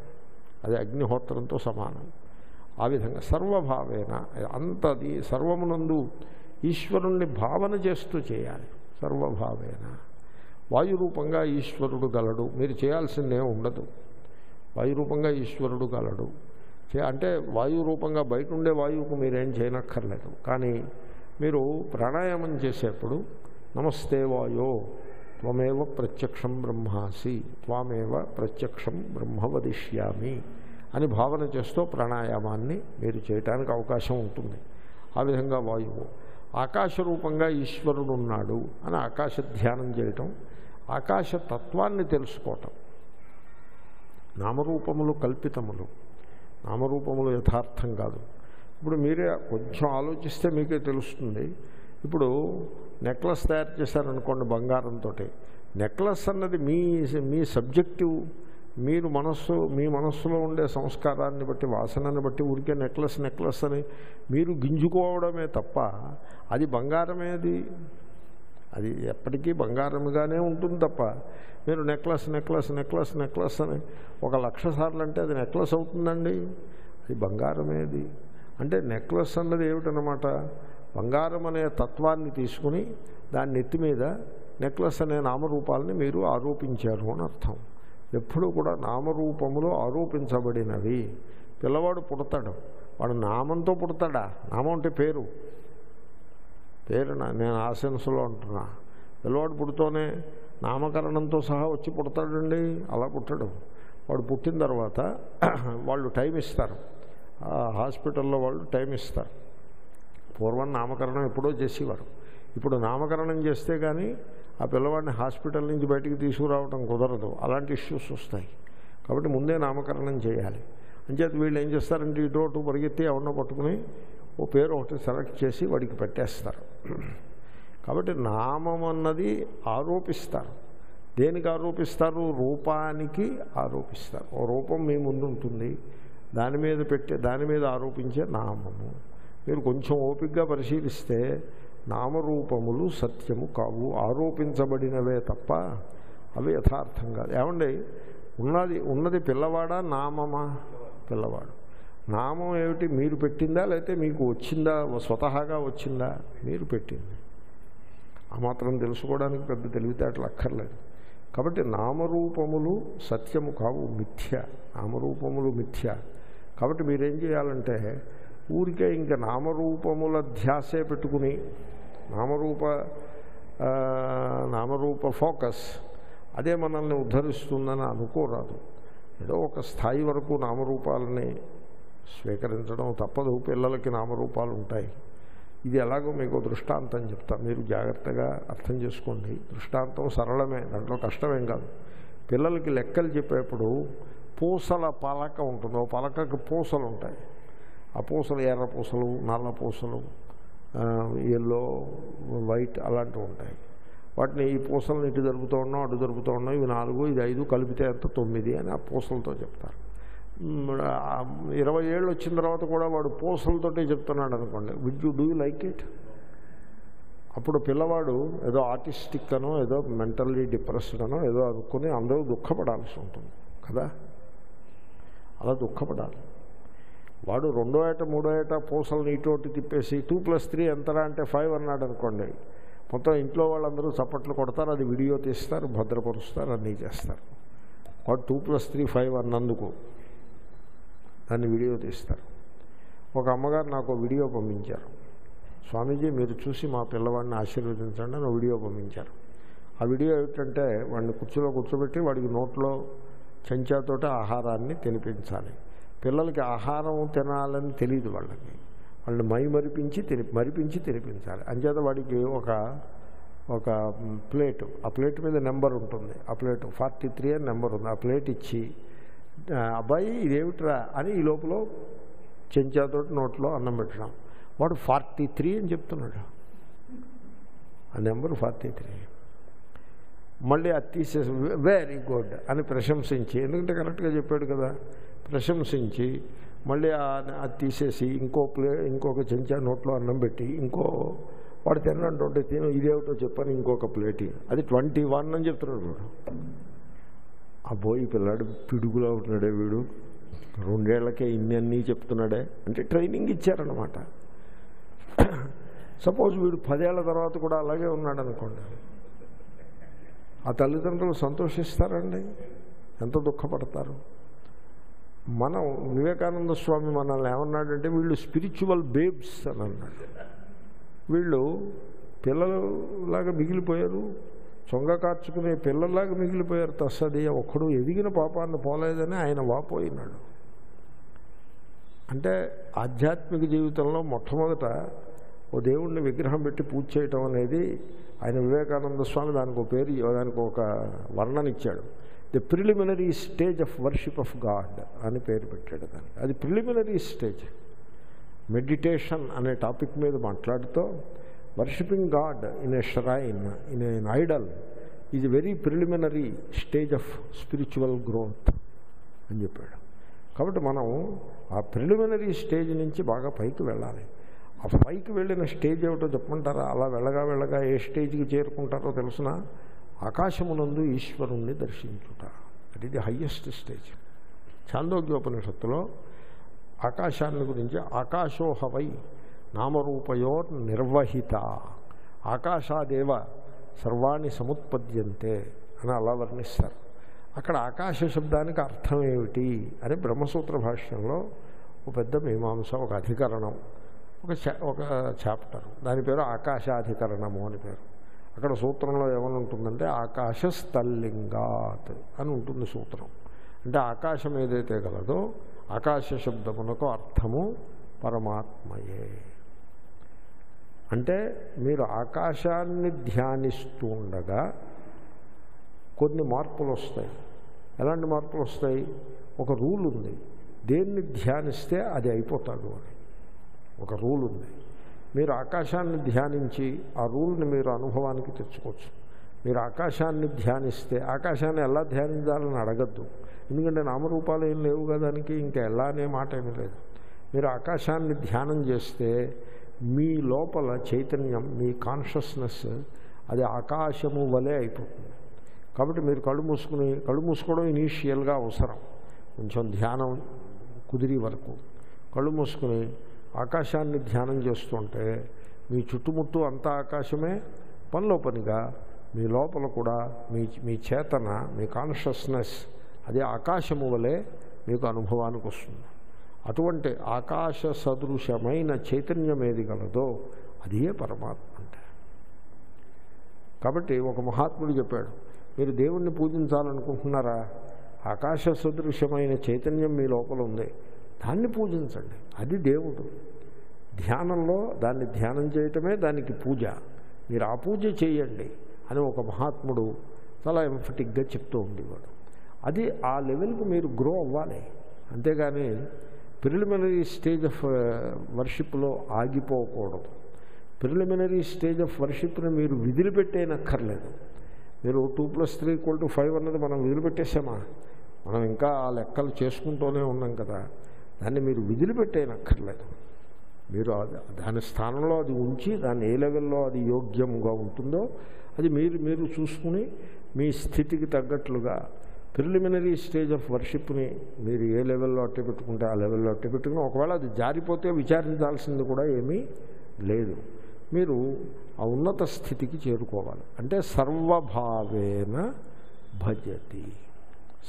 S1: అది అగ్నిహోత్రంతో సమానం. ఆ విధంగా సర్వభావేన అంతది సర్వమునందు ఈశ్వరుణ్ణి భావన చేస్తూ చేయాలి. సర్వభావేన. వాయురూపంగా ఈశ్వరుడు గలడు. మీరు చేయాల్సిందే ఉండదు. వాయురూపంగా ఈశ్వరుడు గలడు. అంటే వాయు రూపంగా బయట ఉండే వాయువుకు మీరేం చేయనక్కర్లేదు. కానీ మీరు ప్రాణాయామం చేసేప్పుడు నమస్తే వాయో త్వమేవ ప్రత్యక్షం బ్రహ్మాసి త్వమేవ ప్రత్యక్షం బ్రహ్మ వదిష్యామి అని భావన చేస్తూ ప్రాణాయామాన్ని మీరు చేయటానికి అవకాశం ఉంటుంది. ఆ విధంగా వాయువు. ఆకాశ రూపంగా ఈశ్వరుడు ఉన్నాడు అని ఆకాశ ధ్యానం చేయటం ఆకాశ తత్వాన్ని తెలుసుకోవటం. నామరూపములు కల్పితములు. నామరూపములు యథార్థం కాదు. ఇప్పుడు మీరే కొంచెం ఆలోచిస్తే మీకే తెలుస్తుంది. ఇప్పుడు నెక్లెస్ తయారు చేశారనుకోండి బంగారంతో నెక్లెస్ అన్నది మీ మీ సబ్జెక్టివ్. మీరు మనస్సు మీ మనస్సులో ఉండే సంస్కారాన్ని బట్టి వాసనని బట్టి ఊరికే నెక్లెస్ నెక్లెస్ అని మీరు గింజుకోవడమే తప్ప అది బంగారమేది? అది ఎప్పటికీ బంగారముగానే ఉంటుంది తప్ప. మీరు నెక్లెస్ నెక్లెస్ నెక్లెస్ నెక్లెస్ అని ఒక లక్ష సార్లు అంటే అది నెక్లెస్ అవుతుందండి. అది బంగారమేది అంటే నెక్లెస్ అన్నది ఏమిటనమాట బంగారం అనే తత్వాన్ని తీసుకుని దాని నెత్తి మీద నెక్లెస్ అనే నామరూపాలని మీరు ఆరోపించారు అని అర్థం. ఎప్పుడూ కూడా నామరూపములు ఆరోపించబడినవి పిల్లవాడు పుడతాడు. వాడు నామంతో పుడతాడా? నామం అంటే పేరు. పేరున నేను ఆసెన్స్లో ఉంటున్నా. అంటున్నా పిల్లవాడు పుడుతూనే నామకరణంతో సహా వచ్చి పుడతాడండి? అలా పుట్టడు. వాడు పుట్టిన తర్వాత వాళ్ళు టైం ఇస్తారు. ఆ హాస్పిటల్లో వాళ్ళు టైం ఇస్తారు. పూర్వం నామకరణం ఎప్పుడో చేసేవారు. ఇప్పుడు నామకరణం చేస్తే కానీ ఆ పిల్లవాడిని హాస్పిటల్ నుంచి బయటికి తీసుకురావడం కుదరదు. అలాంటి ఇష్యూస్ వస్తాయి. కాబట్టి ముందే నామకరణం చేయాలి. అంచేత వీళ్ళు ఏం చేస్తారంటే ఇటు అటు పరిగెత్తి ఎవరినో పట్టుకుని ఓ పేరు ఒకటి సెలెక్ట్ చేసి వాడికి పెట్టేస్తారు. కాబట్టి నామం అన్నది ఆరోపిస్తారు. దేనికి ఆరోపిస్తారు? రూపానికి ఆరోపిస్తారు. ఓ రూపం మీ ముందు ఉంటుంది దాని మీద పెట్టే దాని మీద ఆరోపించే నామము. మీరు కొంచెం ఓపికగా పరిశీలిస్తే నామరూపములు సత్యము కావు. ఆరోపించబడినవే తప్ప అవి యథార్థం కాదు. ఏమండి? ఉన్నది ఉన్నది పిల్లవాడా నామమా? పిల్లవాడు. నామం ఏమిటి? మీరు పెట్టిందా? లేకపోతే మీకు వచ్చిందా? స్వతహాగా వచ్చిందా? మీరు పెట్టింది. ఆ మాత్రం తెలుసుకోవడానికి పెద్ద తెలివితేటలు అక్కర్లేదు. కాబట్టి నామరూపములు సత్యము కావు మిథ్య. నామరూపములు మిథ్య. కాబట్టి మీరేం చేయాలంటే ఊరికే ఇంకా నామరూపముల ధ్యాసే పెట్టుకుని నామరూప నామరూప ఫోకస్ అదే మనల్ని ఉద్ధరిస్తుందని అనుకోరాదు. ఏదో ఒక స్థాయి వరకు నామరూపాలని స్వీకరించడం తప్పదు పిల్లలకి నామరూపాలు ఉంటాయి. ఇది ఎలాగో మీకు దృష్టాంతం చెప్తా. మీరు జాగ్రత్తగా అర్థం చేసుకోండి. దృష్టాంతం సరళమే దాంట్లో కష్టమేం కాదు. పిల్లలకి లెక్కలు చెప్పేప్పుడు పూసల పలక ఉంటుంది ఓ పలకకి పూసలు ఉంటాయి. ఆ పూసలు ఎర్ర పూసలు నల్ల పూసలు ఎల్లో వైట్ అలాంటివి ఉంటాయి. వాటిని ఈ పూసలను ఇటు జరుపుతూ ఉన్నాం అటు జరుపుతూ ఉన్నాం ఇవి నాలుగు ఇది ఐదు కలిపితే ఎంత? తొమ్మిది అని ఆ పూసలతో చెప్తారు. ఇరవై ఏళ్ళు వచ్చిన తర్వాత కూడా వాడు పూసలతోటే చెప్తున్నాడు అనుకోండి with you do like it అప్పుడు పిల్లవాడు ఏదో ఆర్టిస్టిక్ అనో ఏదో మెంటల్లీ డిప్రెస్డ్ అనో ఏదో అనుకుని అందరూ దుఃఖపడాల్సి ఉంటుంది కదా? అలా దుఃఖపడాలి. వాడు రెండో ఏట మూడో ఏట పూసలు ఇటు తిప్పేసి టూ ప్లస్ త్రీ ఎంతరా? అంటే ఫైవ్ అన్నాడు అనుకోండి. మొత్తం ఇంట్లో వాళ్ళందరూ చప్పట్లు కొడతారు అది వీడియో తీస్తారు భద్రపరుస్తారు అన్నీ చేస్తారు. వాడు టూ ప్లస్ త్రీ ఫైవ్ అన్నందుకు. దాన్ని వీడియో తీస్తారు. ఒక అమ్మగారు నాకు వీడియో పంపించారు. స్వామీజీ మీరు చూసి మా పిల్లవాడిని ఆశీర్వదించండి అని వీడియో పంపించారు. ఆ వీడియో ఏమిటంటే వాడిని కుర్చీలో కూర్చోబెట్టి వాడికి నోట్లో చెంచాతోటి ఆహారాన్ని తినిపించాలి. పిల్లలకి ఆహారం తినాలని తెలియదు వాళ్ళకి. వాళ్ళని మై మరిపించి తిని మరిపించి తినిపించాలి. అంచేత వాడికి ఒక ఒక ప్లేట్ ఆ ప్లేట్ మీద నెంబర్ ఉంటుంది. ఆ ప్లేట్ ఫార్టీ త్రీ అని నెంబర్ ఉంది. ఆ ప్లేట్ ఇచ్చి అబ్బాయి ఇదేమిట్రా అని ఈ లోపల చెంచాతోటి నోట్లో అన్నం పెట్టడం. వాడు ఫార్టీ త్రీ అని చెప్తున్నాడు. ఆ నెంబర్ ఫార్టీ త్రీ. మళ్ళీ అది తీసేసి వెరీ గుడ్ అని ప్రశంసించి ఎందుకంటే కరెక్ట్గా చెప్పాడు కదా ప్రశంసించి మళ్ళీ అది తీసేసి ఇంకో ప్లే ఇంకొక చెంచా నోట్లో అన్నం పెట్టి ఇంకో వాడు తిన్నంటుంటే తిను ఇదేమిటో చెప్పని ఇంకొక ప్లేట్. అది ట్వంటీ వన్ అని చెప్తున్నాడు వాడు. అబ్బో ఈ పిల్లాడు పిడుగులో ఉంటున్నాడే వీడు. రెండేళ్ళకే ఇన్ని అన్నీ చెప్తున్నాడే. అంటే ట్రైనింగ్ ఇచ్చారనమాట సపోజ్ వీడు పదేళ్ళ తర్వాత కూడా అలాగే ఉన్నాడు అనుకోండి ఆ తల్లిదండ్రులు సంతోషిస్తారండి. ఎంత దుఃఖపడతారు? మనం వివేకానంద స్వామి మనల్ని ఏమన్నాడంటే వీళ్ళు స్పిరిచువల్ బేబ్స్ అని అన్నాడు. వీళ్ళు పిల్లలాగా మిగిలిపోయారు. చొంగ కార్చుకునే పిల్లల్లాగా మిగిలిపోయారు. తస్సది ఒక్కడు ఎదిగిన పాపాన్ని పోలేదని ఆయన వాపోయినాడు. అంటే ఆధ్యాత్మిక జీవితంలో మొట్టమొదట ఓ దేవుణ్ణి విగ్రహం పెట్టి పూజ చేయటం అనేది ఆయన వివేకానంద స్వామి దానికి ఒక పేరు దానికి ఒక వర్ణన ఇచ్చాడు the preliminary stage of worship of God అని పేరు పెట్టాడు దానికి అది ప్రిలిమినరీ స్టేజ్ మెడిటేషన్ అనే టాపిక్ మీద మాట్లాడుతూ worshipping God in a shrine in an idol is very preliminary stage of spiritual growth అని చెప్పాడు. కాబట్టి మనం ఆ ప్రిలిమినరీ స్టేజ్ నుంచి బాగా పైకి వెళ్ళాలి. ఆ పైకి వెళ్ళిన స్టేజ్ ఏమిటో చెప్పమంటారా? అలా వెళ్ళగా వెళ్ళగా ఏ స్టేజ్కి చేరుకుంటారో తెలిసిన? ఆకాశమునందు ఈశ్వరుణ్ణి దర్శించుట. అది ది హయ్యెస్ట్ స్టేజ్ చాందోగ్యోపనిషత్తులో ఆకాశాన్ని గురించి ఆకాశోహవై నామరూపయో నిర్వహిత ఆకాశాదేవ సర్వాణి సముత్పద్యంతే అని అలా వర్ణిస్తారు. అక్కడ ఆకాశ శబ్దానికి అర్థం ఏమిటి అని బ్రహ్మసూత్ర భాష్యంలో ఒక పెద్ద మీమాంస ఒక అధికరణం ఒక చా- ఒక చాప్టర్. దాని పేరు ఆకాశాధికరణము అని పేరు. అక్కడ సూత్రంలో ఏమని ఉంటుందంటే ఆకాశ స్థల్లింగాత్ అని ఉంటుంది సూత్రం. అంటే ఆకాశం ఏదైతే గలదో ఆకాశ శబ్దమునకు అర్థము పరమాత్మయే. అంటే మీరు ఆకాశాన్ని ధ్యానిస్తూ ఉండగా కొన్ని మార్పులు వస్తాయి. ఎలాంటి మార్పులు వస్తాయి? ఒక రూల్ ఉంది. దేన్ని ధ్యానిస్తే అది అయిపోతాడు అని. ఒక రూల్ ఉంది. మీరు ఆకాశాన్ని ధ్యానించి ఆ రూల్ని మీరు అనుభవానికి తెచ్చుకోవచ్చు. మీరు ఆకాశాన్ని ధ్యానిస్తే ఆకాశాన్ని ఎలా ధ్యానించాలని అడగద్దు. ఎందుకంటే నామరూపాలు ఏం లేవు కదా దానికి ఇంకా ఎలా అనే మాట ఏమీ లేదు. మీరు ఆకాశాన్ని ధ్యానం చేస్తే మీ లోపల చైతన్యం మీ కాన్షియస్నెస్ అది ఆకాశము వలె అయిపోతుంది. కాబట్టి మీరు కళ్ళు మూసుకుని కళ్ళు మూసుకోవడం ఇనీషియల్గా అవసరం. కొంచెం ధ్యానం కుదిరి వరకు. కళ్ళు మూసుకుని ఆకాశాన్ని ధ్యానం చేస్తుంటే మీ చుట్టుముట్టు అంతా ఆకాశమే పనిలో పనిగా మీ లోపల కూడా మీ మీ చేతన మీ కాన్షియస్నెస్ అది ఆకాశము వలె మీకు అనుభవానికి వస్తుంది. అటువంటి ఆకాశ సదృశమైన చైతన్యం ఏది గలదో అదే పరమాత్మ అంటే. కాబట్టి ఒక మహాత్ముడు చెప్పాడు మీరు దేవుణ్ణి పూజించాలనుకుంటున్నారా? ఆకాశ సదృశ్యమైన చైతన్యం మీ లోపల ఉంది దాన్ని పూజించండి అది దేవుడు. ధ్యానంలో దాన్ని ధ్యానం చేయటమే దానికి పూజ మీరు ఆ పూజ చేయండి అని ఒక మహాత్ముడు చాలా ఎంఫటిక్గా చెప్తూ ఉండేవాడు. అది ఆ లెవెల్కి మీరు గ్రో అవ్వాలి. అంతేగాని ప్రిలిమినరీ స్టేజ్ ఆఫ్ వర్షిప్లో ఆగిపోకూడదు. ప్రిలిమినరీ స్టేజ్ ఆఫ్ వర్షిప్ని మీరు విదిలిపెట్టేనక్కర్లేదు మీరు two plus three equal to five అన్నది మనం వదిలిపెట్టేసామా? మనం ఇంకా ఆ లెక్కలు చేసుకుంటూనే ఉన్నాం కదా. దాన్ని మీరు విదిలిపెట్టేనక్కర్లేదు మీరు దాని స్థానంలో అది ఉంచి దాన్ని ఏ లెవెల్లో అది యోగ్యముగా ఉంటుందో అది మీరు మీరు చూసుకుని మీ స్థితికి తగ్గట్లుగా ప్రిలిమినరీ స్టేజ్ ఆఫ్ వర్షిప్ని మీరు ఏ లెవెల్లో అట్టే పెట్టుకుంటే ఆ లెవెల్లో అట్టే పెట్టుకుని ఒకవేళ అది జారిపోతే విచారించాల్సింది కూడా ఏమీ లేదు. మీరు ఆ ఉన్నత స్థితికి చేరుకోవాలి. అంటే సర్వభావేన భజతి.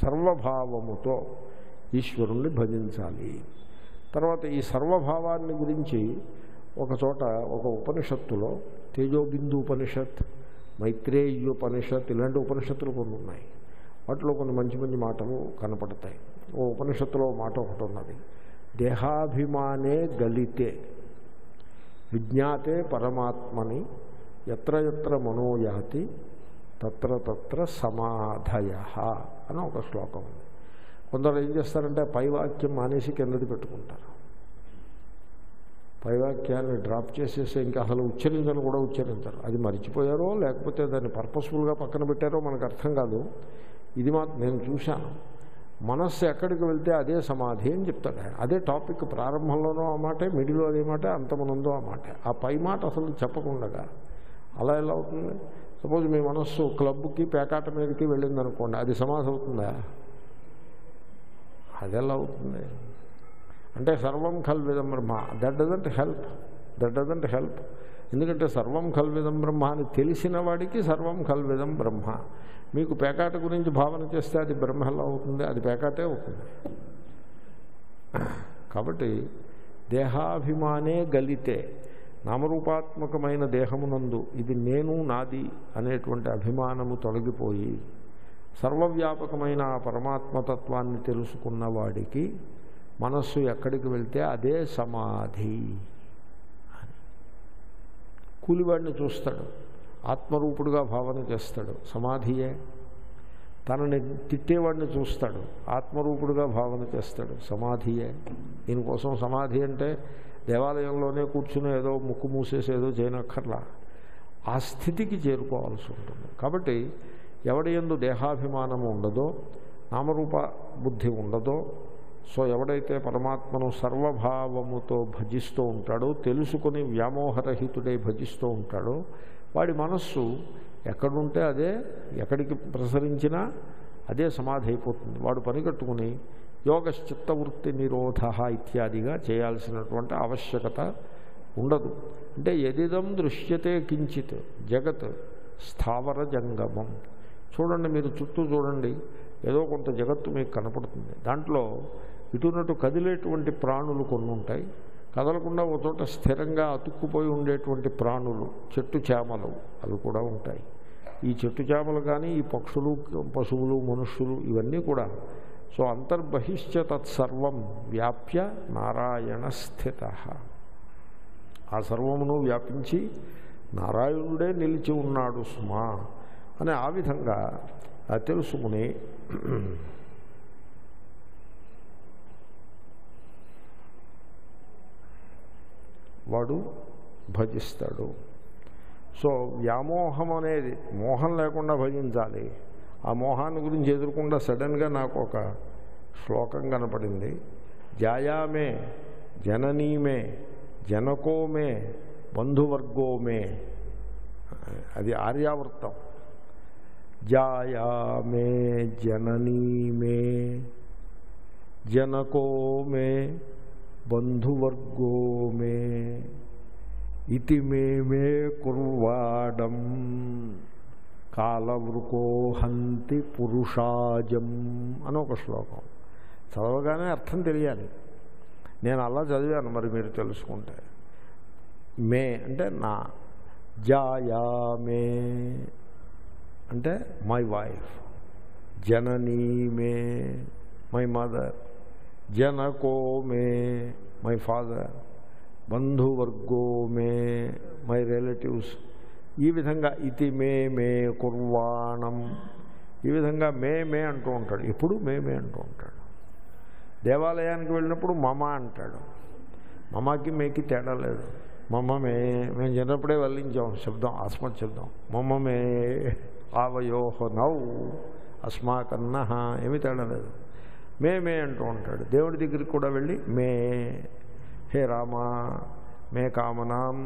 S1: సర్వభావముతో ఈశ్వరుణ్ణి భజించాలి. తర్వాత ఈ సర్వభావాన్ని గురించి ఒక చోట ఒక ఉపనిషత్తులో తేజోబిందు ఉపనిషత్ మైత్రేయోపనిషత్ ఇలాంటి ఉపనిషత్తులు కొన్ని ఉన్నాయి. వాటిలో కొన్ని మంచి మంచి మాటలు కనపడతాయి. ఓ ఉపనిషత్తులో మాట ఒకటి ఉన్నది. దేహాభిమానే గలితే విజ్ఞాతే పరమాత్మని ఎత్ర ఎత్ర మనోయాతి తత్ర తత్ర సమాధయ అని ఒక శ్లోకం ఉంది. కొందరు ఏం చేస్తారంటే పైవాక్యం మానేసి కిందది పెట్టుకుంటారు. పైవాక్యాన్ని డ్రాప్ చేసేసి ఇంకా అసలు ఉచ్చరించని కూడా ఉచ్చరించరు. అది మర్చిపోయారో లేకపోతే దాన్ని పర్పస్ఫుల్గా పక్కన పెట్టారో మనకు అర్థం కాదు. ఇది మా నేను చూశాను. మనస్సు ఎక్కడికి వెళ్తే అదే సమాధి అని చెప్తాడు. ఆయన అదే టాపిక్ ప్రారంభంలోనో ఆ మాటే మిడిలో అదే మాట అంతమనుందో ఆ మాట. ఆ పై మాట అసలు చెప్పకుండగా అలా ఎలా అవుతుంది? సపోజ్ మీ మనస్సు క్లబ్కి పేకాట మీదకి వెళ్ళింది అనుకోండి అది సమాధి అవుతుందా? అది ఎలా అవుతుంది? అంటే సర్వం కల్విదం బ్రహ్మ. That doesn't help that doesn't help ఎందుకంటే సర్వం కల్విదం బ్రహ్మ అని తెలిసిన వాడికి సర్వం కల్విదం బ్రహ్మ. మీకు పేకాట గురించి భావన చేస్తే అది బ్రహ్మ ఎలా అవుతుంది అది పేకాటే అవుతుంది. కాబట్టి దేహాభిమానే గలితే నామరూపాత్మకమైన దేహమునందు ఇది నేను నాది అనేటువంటి అభిమానము తొలగిపోయి సర్వవ్యాపకమైన ఆ పరమాత్మతత్వాన్ని తెలుసుకున్న వాడికి మనస్సు ఎక్కడికి వెళ్తే అదే సమాధి. కూలివాడిని చూస్తాడు. ఆత్మరూపుడుగా భావన చేస్తాడు. సమాధియే. తనని తిట్టేవాడిని చూస్తాడు. ఆత్మరూపుడుగా భావన చేస్తాడు. సమాధియే. దీనికోసం సమాధి అంటే దేవాలయంలోనే కూర్చుని ఏదో ముక్కు మూసేసి ఏదో చేయనక్కర్లా. ఆ స్థితికి చేరుకోవాల్సి ఉంటుంది. కాబట్టి ఎవడి ఎందు దేహాభిమానము ఉండదో నామరూప బుద్ధి ఉండదో సో ఎవడైతే పరమాత్మను సర్వభావముతో భజిస్తూ ఉంటాడో తెలుసుకొని వ్యామోహరహితుడై భజిస్తూ ఉంటాడో వాడి మనస్సు ఎక్కడుంటే అదే ఎక్కడికి ప్రసరించినా అదే సమాధి అయిపోతుంది వాడు పనికట్టుకుని యోగశ్చిత్తవృత్తి నిరోధ ఇత్యాదిగా చేయాల్సినటువంటి ఆవశ్యకత ఉండదు. అంటే ఎదిదం దృశ్యతే కించిత్ జగత్ స్థావర జంగమం చూడండి మీరు చుట్టూ చూడండి ఏదో కొంత జగత్తు మీకు కనపడుతుంది. దాంట్లో ఇటునటు కదిలేటువంటి ప్రాణులు కొన్ని ఉంటాయి కదలకుండా ఒక చోట స్థిరంగా అతుక్కుపోయి ఉండేటువంటి ప్రాణులు చెట్టు చేమలు అవి కూడా ఉంటాయి. ఈ చెట్టు చేమలు కానీ ఈ పక్షులు పశువులు మనుష్యులు ఇవన్నీ కూడా. సో అంతర్బహిష్ట తత్సర్వం వ్యాప్య నారాయణ స్థిత. ఆ సర్వమును వ్యాపించి నారాయణుడే నిలిచి ఉన్నాడు సుమా అని ఆ విధంగా తెలుసుకుని వాడు భజిస్తాడు. సో వ్యామోహం అనేది మోహం లేకుండా భజించాలి. ఆ మోహాన్ని గురించి ఎదుర్కొండా సడన్గా నాకు ఒక శ్లోకం కనపడింది. జాయామే జననీమే జనకోమే బంధువర్గోమే. అది ఆర్యావృత్తం. జాయామే జననీమే జనకోమే బంధువర్గో మే ఇతి మే మే కుర్వాడం కాలవృకో హంతి పురుషాజం అని ఒక శ్లోకం చదవగానే అర్థం తెలియాలి. నేను అలా చదివాను మరి మీరు తెలుసుకుంటే. మే అంటే నా. జాయా మే అంటే మై వైఫ్. జననీ మే మై మదర్ జనకో మే మై ఫాదర్ బంధువర్గో మే మై రిలేటివ్స్ ఈ విధంగా ఇతి మే మే కుర్వాణం. ఈ విధంగా మే మే అంటూ ఉంటాడు. ఎప్పుడు మే మే అంటూ ఉంటాడు. దేవాలయానికి వెళ్ళినప్పుడు మమ అంటాడు. మమకి మేకి తేడా లేదు. మమ్మమే మేము చిన్నప్పుడే వల్లించాం. శబ్దం అస్మత్ శబ్దం. మమ్మమే ఆవయోహ నౌ అస్మాకన్న. ఏమీ తేడా లేదు. మే మే అంటూ ఉంటాడు. దేవుడి దగ్గరికి కూడా వెళ్ళి మే హే రామా మే కామనాం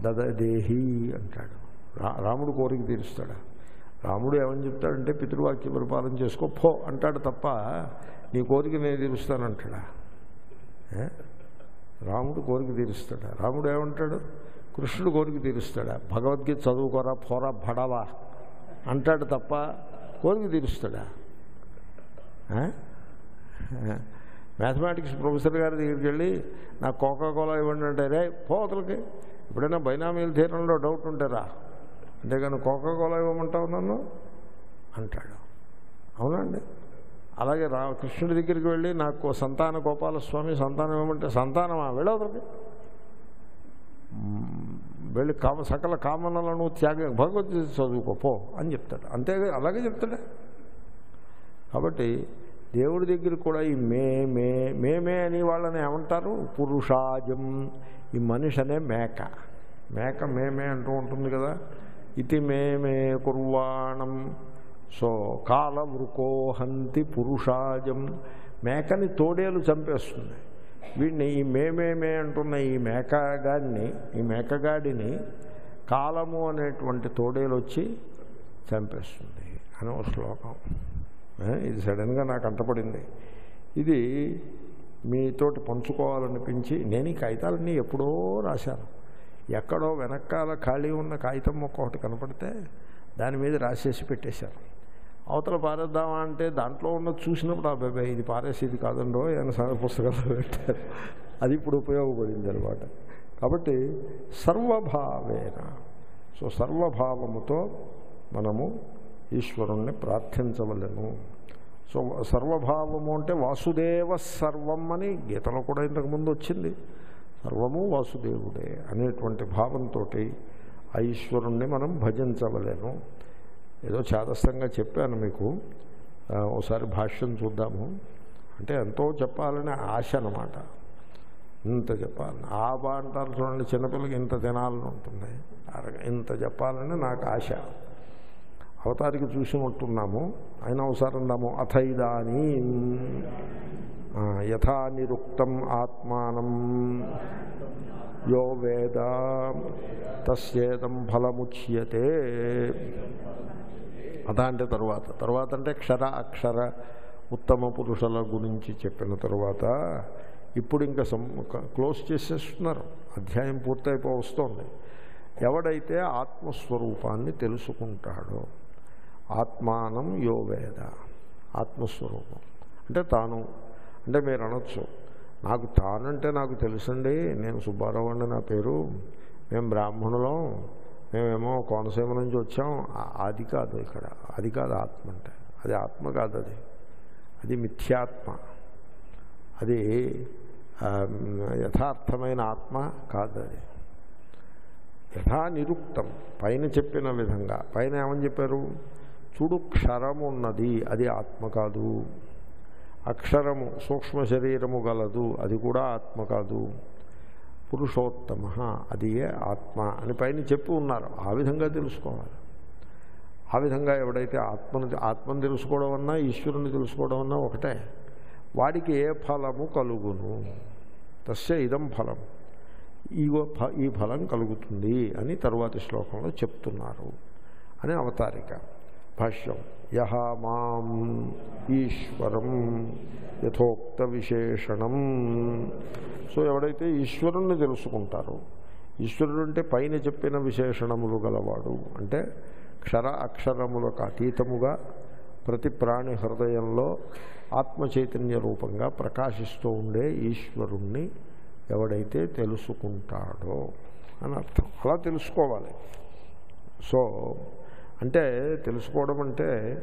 S1: దదదేహి అంటాడు. రా రాముడు కోరిక తీరుస్తాడు. రాముడు ఏమని చెప్తాడంటే పితృవాక్య పరిపాలన చేసుకో పో అంటాడు తప్ప నీ కోరిక నేను తీరుస్తానంటాడా? రాముడు కోరిక తీరుస్తాడా? రాముడు ఏమంటాడు? కృష్ణుడు కోరిక తీరుస్తాడా? భగవద్గీత చదువుకోరా పోరా భడవా అంటాడు తప్ప కోరిక తీరుస్తాడా? మ్యాథమెటిక్స్ ప్రొఫెసర్ గారి దగ్గరికి వెళ్ళి నాకు కోకా కోలా ఇవ్వండి అంటే రే పోతలకి ఎప్పుడైనా బైనామీల తీరంలో డౌట్ ఉంటారా అంతేగాని కోకా కోలా ఇవ్వమంటావు నన్ను? అంటాడు. అవునండి. అలాగే రా కృష్ణుడి దగ్గరికి వెళ్ళి నాకు సంతాన గోపాలస్వామి సంతానం ఏమంటే సంతానమా? వెళ్ళవతలకి వెళ్ళి కామ సకల కామనలను త్యాగ భగవద్గీత చదువుకోపో అని చెప్తాడు. అంతే అలాగే చెప్తాడే. కాబట్టి దేవుడి దగ్గర కూడా ఈ మే మే మేమే అని వాళ్ళని ఏమంటారు? పురుషాజం. ఈ మనిషి అనే మేక. మేక మేమే అంటూ ఉంటుంది కదా. ఇది మేమే కుర్వాణం. సో కాల వృకోహంతి పురుషాజం. మేకని తోడేలు చంపేస్తుంది. వీడిని ఈ మేమేమే అంటున్న ఈ మేకగాడిని ఈ మేకగాడిని కాలము అనేటువంటి తోడేలు వచ్చి చంపేస్తుంది. అని ఒక శ్లోకం. ఇది సడన్గా నాకు అంటపడింది ఇది మీతోటి పంచుకోవాలనిపించి నేను ఈ కాగితాలన్నీ ఎప్పుడో రాశాను. ఎక్కడో వెనకాల ఖాళీ ఉన్న కాగితం మొక్క ఒకటి కనపడితే దాని మీద రాసేసి పెట్టేశారు. అవతల పారేద్దామా అంటే దాంట్లో ఉన్నది చూసినప్పుడు అబ్బాయి ఇది పారేసేది కాదండో ఏమైనా సార్ పుస్తకాలు పెట్టారు. అది ఇప్పుడు ఉపయోగపడింది అనమాట కాబట్టి సర్వభావేన సో సర్వభావముతో మనము ఈశ్వరుణ్ణి ప్రార్థించవలను. సో సర్వభావము అంటే వాసుదేవ సర్వం అని గీతలో కూడా ఇంతకుముందు వచ్చింది. సర్వము వాసుదేవుడే అనేటువంటి భావంతో ఆ ఈశ్వరుణ్ణి మనం భజించవలేను ఏదో చాదస్తంగా చెప్పాను మీకు. ఒకసారి భాష్యం చూద్దాము. అంటే ఎంతో చెప్పాలనే ఆశ అన్నమాట. ఇంత చెప్పాలని. ఆ బా అంటారు చూడండి చిన్నపిల్లకి ఇంత తినాలని ఉంటుంది. ఇంత చెప్పాలని నాకు ఆశ. అవతారికి చూసి ఉంటున్నాము. ఆయన ఒకసారి అందాము అథైదాని యథా నిరుక్తం ఆత్మానం యో వేద తస్యేదం ఫలముచ్యతే. అథ అంటే తరువాత. తర్వాత అంటే క్షర అక్షర ఉత్తమ పురుషుల గురించి చెప్పిన తర్వాత ఇప్పుడు ఇంకా సం క్లోజ్ చేసేస్తున్నారు. అధ్యాయం పూర్తయిపో వస్తోంది. ఎవడైతే ఆత్మస్వరూపాన్ని తెలుసుకుంటాడో ఆత్మానం యో వేద. ఆత్మస్వరూపం. అంటే తాను అంటే మీరు అనొచ్చు నాకు తానంటే నాకు తెలుసండి నేను సుబ్బారావు అండి నా పేరు మేము బ్రాహ్మణులం మేమేమో కోనసీమ నుంచి వచ్చాం అది కాదు ఇక్కడ అది కాదు ఆత్మ అంటే అది ఆత్మ కాదు అది అది మిథ్యాత్మ అది యథార్థమైన ఆత్మ కాదు అది. యథా నిరుక్తం పైన చెప్పిన విధంగా పైన ఏమని చెప్పారు? చూడు క్షరము ఉన్నది అది ఆత్మ కాదు. అక్షరము సూక్ష్మ శరీరము గలదు అది కూడా ఆత్మ కాదు. పురుషోత్తమ అది ఏ ఆత్మ అని పైన చెప్పి ఉన్నారు. ఆ విధంగా తెలుసుకోవాలి. ఆ విధంగా ఎవడైతే ఆత్మను ఆత్మను తెలుసుకోవడం అన్నా ఈశ్వరుని తెలుసుకోవడం అన్నా ఒకటే. వాడికి ఏ ఫలము కలుగును? తస్య ఇదం ఫలం. ఈ ఈ ఫలం కలుగుతుంది అని తరువాతి శ్లోకంలో చెప్తున్నారు. అని అవతారిక. భాష్యం యహ మాం ఈశ్వరం యథోక్త విశేషణం సో ఎవడైతే ఈశ్వరుణ్ణి తెలుసుకుంటారో ఈశ్వరుడు అంటే పైన చెప్పిన విశేషణములు గలవాడు. అంటే క్షర అక్షరములకు అతీతముగా ప్రతి ప్రాణి హృదయంలో ఆత్మ చైతన్య రూపంగా ప్రకాశిస్తూ ఉండే ఈశ్వరుణ్ణి ఎవడైతే తెలుసుకుంటాడో అని అర్థం. అలా తెలుసుకోవాలి. సో అంటే తెలుసుకోవడం అంటే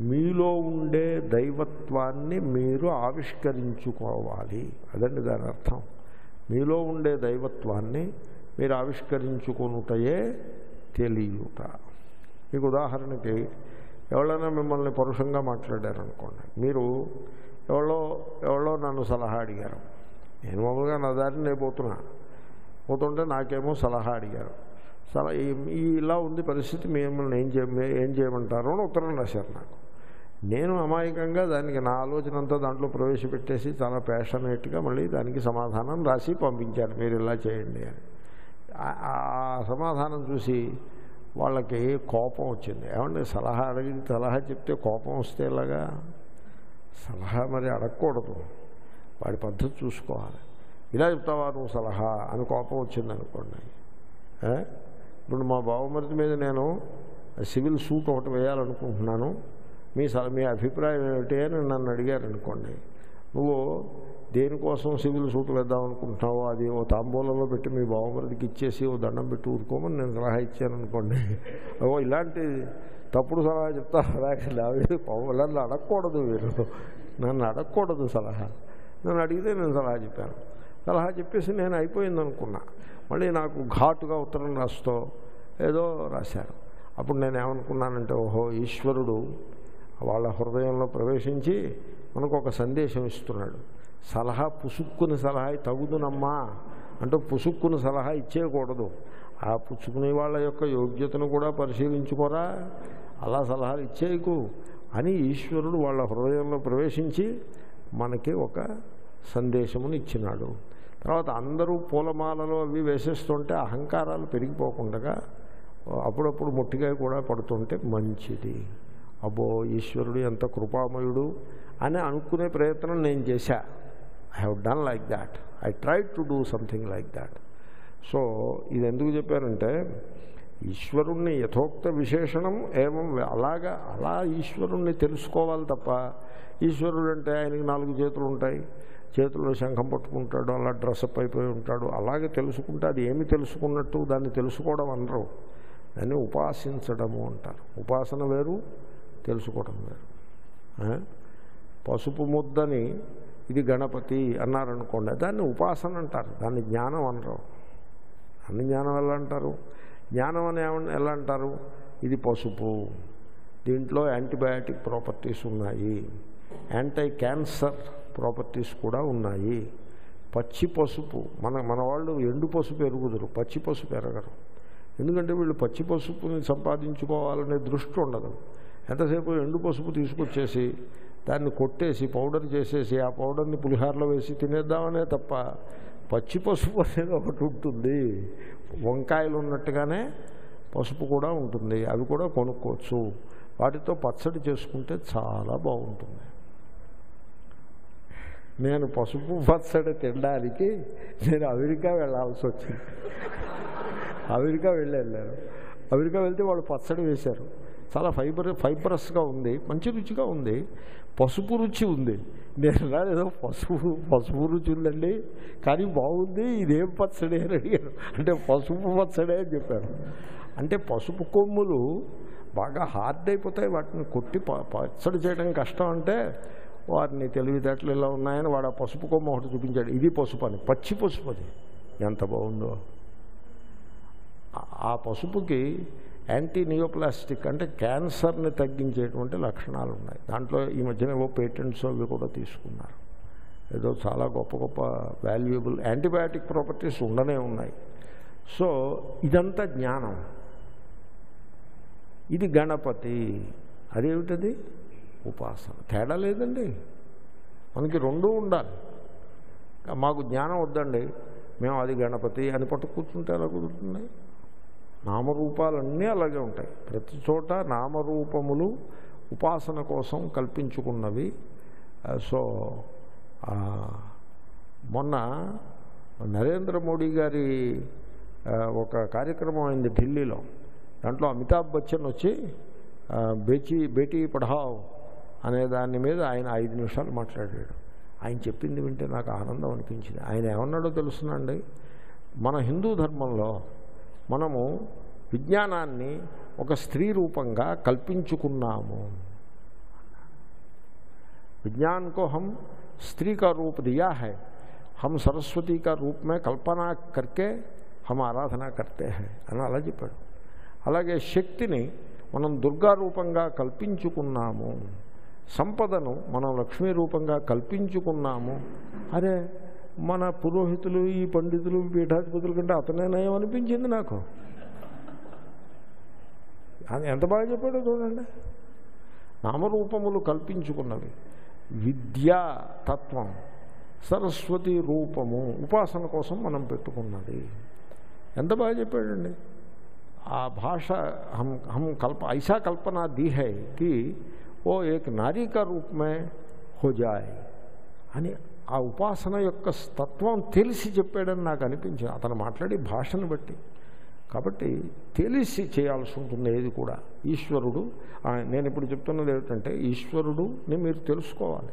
S1: మీలో ఉండే దైవత్వాన్ని మీరు ఆవిష్కరించుకోవాలి. అదండి దాని అర్థం. మీలో ఉండే దైవత్వాన్ని మీరు ఆవిష్కరించుకునుటయే తెలియట. మీకు ఉదాహరణకి ఎవరైనా మిమ్మల్ని పరుషంగా మాట్లాడారనుకోండి. మీరు ఎవరో ఎవరో నన్ను సలహా అడిగారు. నేను మామూలుగా నా దారిని నేను పోతున్నా. పోతుంటే నాకేమో సలహా అడిగారు. సలహా ఈ- ఇలా ఉంది పరిస్థితి మిమ్మల్ని ఏం చే ఏం చేయమంటారు అని ఉత్తరం రాశారు నాకు. నేను అమాయకంగా దానికి నా ఆలోచన అంతా దాంట్లో ప్రవేశపెట్టేసి చాలా ప్యాషనేట్గా మళ్ళీ దానికి సమాధానం రాసి పంపించారు మీరు ఇలా చేయండి అని. ఆ- సమాధానం చూసి వాళ్ళకి కోపం వచ్చింది. ఏమంటే సలహా అడిగి సలహా చెప్తే కోపం వస్తే ఇలాగా సలహా మరి అడగకూడదు. వాడి పద్ధతి చూసుకోవాలి. ఇలా చెప్తావా నువ్వు సలహా? అని కోపం వచ్చింది అనుకోండి ఇప్పుడు మా బావమరిది మీద నేను సివిల్ సూట్ ఒకటి వేయాలనుకుంటున్నాను. మీ సల మీ అభిప్రాయం ఏమిటి అని నన్ను అడిగారు అనుకోండి నువ్వు దేనికోసం సివిల్ సూట్ వేద్దాం అనుకుంటున్నావో అది ఓ తాంబూలంలో పెట్టి మీ బావమరిదికి ఇచ్చేసి ఓ దండం పెట్టి ఊరుకోమని నేను సలహా ఇచ్చాను అనుకోండి ఓ ఇలాంటి తప్పుడు సలహా చెప్తా రాకండి. అవి అడగకూడదు వీరు నన్ను అడగకూడదు సలహా. నన్ను అడిగితే నేను సలహా చెప్పాను. సలహా చెప్పేసి నేను అయిపోయింది అనుకున్నా మళ్ళీ నాకు ఘాటుగా ఉత్తరం రాస్తూ ఏదో రాశారు. అప్పుడు నేను ఏమనుకున్నానంటే ఓహో ఈశ్వరుడు వాళ్ళ హృదయంలో ప్రవేశించి మనకు ఒక సందేశం ఇస్తున్నాడు. సలహా పుసుక్కుని సలహా తగుదునమ్మా అంటూ పుసుక్కుని సలహా ఇచ్చేయకూడదు. ఆ పుచ్చుకునే వాళ్ళ యొక్క యోగ్యతను కూడా పరిశీలించుకోరా అలా సలహాలు ఇచ్చేయకు అని ఈశ్వరుడు వాళ్ళ హృదయంలో ప్రవేశించి మనకి ఒక సందేశమును ఇచ్చినాడు. తర్వాత అందరూ పూలమాలలో అవి వేసేస్తుంటే అహంకారాలు పెరిగిపోకుండా అప్పుడప్పుడు ముట్టిగా కూడా పడుతుంటే మంచిది. అబ్బో ఈశ్వరుడు ఎంత కృపామయుడు అని అనుకునే ప్రయత్నం నేను చేశా. I have done like that I try to do something like that so ఇది ఎందుకు చెప్పారంటే ఈశ్వరుణ్ణి యథోక్త విశేషణం ఏమం అలాగా అలా ఈశ్వరుణ్ణి తెలుసుకోవాలి తప్ప ఈశ్వరుడు అంటే ఆయనకి నాలుగు చేతులు ఉంటాయి చేతుల్లో శంఖం పట్టుకుంటాడు అలా డ్రెస్అప్ అయిపోయి ఉంటాడు అలాగే తెలుసుకుంటే అది ఏమి తెలుసుకున్నట్టు దాన్ని తెలుసుకోవడం అనరు. దాన్ని ఉపాసించడము అంటారు. ఉపాసన వేరు తెలుసుకోవడం వేరు. పసుపు ముద్దని ఇది గణపతి అన్నారనుకోండి దాన్ని ఉపాసన అంటారు. దాన్ని జ్ఞానం అనరు. అన్ని జ్ఞానం ఎలా అంటారు? జ్ఞానం అని ఎలా అంటారు? ఇది పసుపు. దీంట్లో యాంటీబయాటిక్ ప్రాపర్టీస్ ఉన్నాయి. యాంటీ క్యాన్సర్ ప్రాపర్టీస్ కూడా ఉన్నాయి. పచ్చి పసుపు మన మన వాళ్ళు ఎండు పసుపు ఎరుగుదురు పచ్చి పసుపు ఎరగరు. ఎందుకంటే వీళ్ళు పచ్చి పసుపుని సంపాదించుకోవాలనే దృష్టి ఉండదు. ఎంతసేపు ఎండు పసుపు తీసుకొచ్చేసి దాన్ని కొట్టేసి పౌడర్ చేసేసి ఆ పౌడర్ని పులిహారలో వేసి తినేద్దామనే తప్ప పచ్చి పసుపు అనేది ఒకటి ఉంటుంది. వంకాయలు ఉన్నట్టుగానే పసుపు కూడా ఉంటుంది. అవి కూడా కొనుక్కోవచ్చు. వాటితో పచ్చడి చేసుకుంటే చాలా బాగుంటుంది. నేను పసుపు పచ్చడి తినడానికి నేను అమెరికా వెళ్ళాల్సి వచ్చింది. అమెరికా వెళ్ళాను అమెరికా వెళ్తే వాళ్ళు పచ్చడి వేశారు. చాలా ఫైబర్ ఫైబరస్గా ఉంది మంచి రుచిగా ఉంది పసుపు రుచి ఉంది. నేను ఏదో పసుపు పసుపు రుచి ఉందండి కానీ బాగుంది ఇదేం పచ్చడి అని అడిగాను అంటే పసుపు పచ్చడి అని చెప్పారు. అంటే పసుపు కొమ్ములు బాగా హార్డ్ అయిపోతాయి వాటిని కొట్టి ప- పచ్చడి చేయడం కష్టం అంటే వారిని తెలివితేటలు ఇలా ఉన్నాయని వాడు ఆ పసుపు కొమ్మ ఒకటి చూపించాడు. ఇది పసుపు అని. పచ్చి పసుపు అది. ఎంత బాగుందో. ఆ- పసుపుకి యాంటీ నియోప్లాస్టిక్ అంటే క్యాన్సర్ని తగ్గించేటువంటి లక్షణాలు ఉన్నాయి. దాంట్లో ఈ మధ్యన ఏవో పేటెంట్స్ అవి కూడా తీసుకున్నారు. ఏదో చాలా గొప్ప గొప్ప వాల్యుయబుల్ యాంటీబయాటిక్ ప్రాపర్టీస్ ఉండనే ఉన్నాయి. సో ఇదంతా జ్ఞానం. ఇది గణపతి. అదేమిటది? ఉపాసన. తేడా లేదండి. మనకి రెండూ ఉండాలి. మాకు జ్ఞానం వద్దండి. మేము అది గణపతి అని పట్టు కూర్చుంటే ఎలా కుదురుతుంది? నామరూపాలన్నీ అలాగే ఉంటాయి. ప్రతి చోట నామరూపములు ఉపాసన కోసం కల్పించుకున్నవి. సో మొన్న నరేంద్ర మోడీ గారి ఒక కార్యక్రమం అయింది ఢిల్లీలో. దాంట్లో అమితాబ్ బచ్చన్ వచ్చి బేచి బేటీ బేటీ పఢావ్ అనే దాని మీద ఆయన ఐదు నిమిషాలు మాట్లాడాడు ఆయన చెప్పింది వింటే నాకు ఆనందం అనిపించింది ఆయన ఏమన్నాడో తెలుసునండి మన హిందూ ధర్మంలో మనము విజ్ఞానాన్ని ఒక స్త్రీ రూపంగా కల్పించుకున్నాము विज्ञान को हम स्त्री का रूप दिया है हम सरस्वती का रूप में कल्पना करके हम ఆరాధన करते हैं అని అలా చెప్పాడు అలాగే శక్తిని మనం దుర్గా రూపంగా కల్పించుకున్నాము సంపదను మనం లక్ష్మీ రూపంగా కల్పించుకున్నాము. అరే మన పురోహితులు ఈ పండితులు పీఠాధిపతుల కంటే అతనే నయం అనిపించింది నాకు. ఎంత బాగా చెప్పాడో చూడండి. నామరూపములు కల్పించుకున్నవి. విద్యా తత్వం సరస్వతి రూపము ఉపాసన కోసం మనం పెట్టుకున్నది. ఎంత బాగా చెప్పాడండి. ఆ భాష హం హం కల్ప ఐసా కల్పన ది ఓ ఏక్ నారీ కా రూప్ అని ఆ ఉపాసన యొక్క తత్వం తెలిసి చెప్పాడని నాకు అనిపించింది అతను మాట్లాడే భాషను బట్టి కాబట్టి తెలిసి చేయాల్సి ఉంటుంది ఏది కూడా ఈశ్వరుడు నేను ఇప్పుడు చెప్తున్నది ఏమిటంటే ఈశ్వరుడుని మీరు తెలుసుకోవాలి।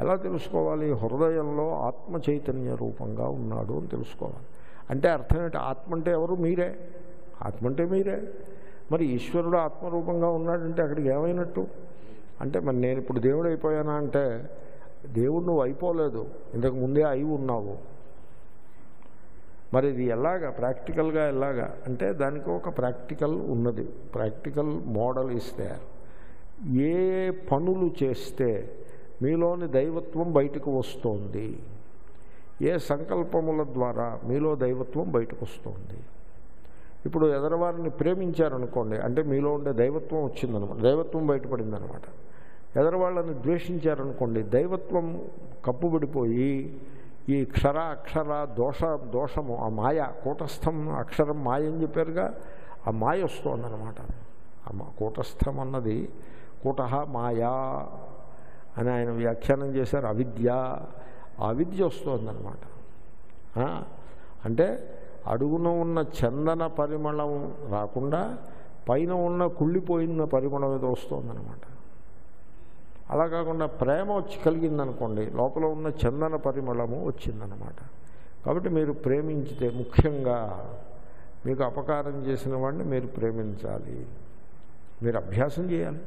S1: ఎలా తెలుసుకోవాలి? హృదయంలో ఆత్మ చైతన్య రూపంగా ఉన్నాడు అని తెలుసుకోవాలి। అంటే అర్థం ఏంటి? ఆత్మ అంటే ఎవరు? మీరే। ఆత్మ అంటే మీరే। మరి ఈశ్వరుడు ఆత్మరూపంగా ఉన్నాడంటే అక్కడికి ఏమైనట్టు? అంటే మరి నేను ఇప్పుడు దేవుడు అయిపోయానా అంటే దేవుడు నువ్వు అయిపోలేదు. ఇంతకు ముందే అయి ఉన్నావు. మరి ఇది ఎలాగా? ప్రాక్టికల్గా ఎలాగా? అంటే దానికి ఒక ప్రాక్టికల్ ఉన్నది. ప్రాక్టికల్ మోడల్ ఇస్తే ఏ పనులు చేస్తే మీలోని దైవత్వం బయటకు వస్తోంది? ఏ సంకల్పముల ద్వారా మీలో దైవత్వం బయటకు వస్తుంది? ఇప్పుడు ఎదరవారిని ప్రేమించారనుకోండి అంటే మీలో ఉండే దైవత్వం వచ్చిందనమాట. దైవత్వం బయటపడిందనమాట. ఎదరవాళ్ళని ద్వేషించారనుకోండి దైవత్వం కప్పుబడిపోయి ఈ క్షర అక్షర దోష దోషము ఆ మాయ కూటస్థం అక్షరం మాయ అని చెప్పారుగా ఆ మాయ వస్తుందన్నమాట. ఆ మా కూటస్థం అన్నది కూట మాయా అని ఆయన వ్యాఖ్యానం చేశారు అవిద్య. ఆ అవిద్య వస్తుందన్నమాట. అంటే అడుగున ఉన్న చందన పరిమళం రాకుండా పైన ఉన్న కుళ్ళిపోయిన పరిమళం ఏదో వస్తుందన్నమాట. అలా కాకుండా ప్రేమ వచ్చి కలిగిందనుకోండి లోపల ఉన్న చందన పరిమళము వచ్చిందనమాట. కాబట్టి మీరు ప్రేమించితే ముఖ్యంగా మీకు అపకారం చేసిన వాడిని మీరు ప్రేమించాలి. మీరు అభ్యాసం చేయాలి.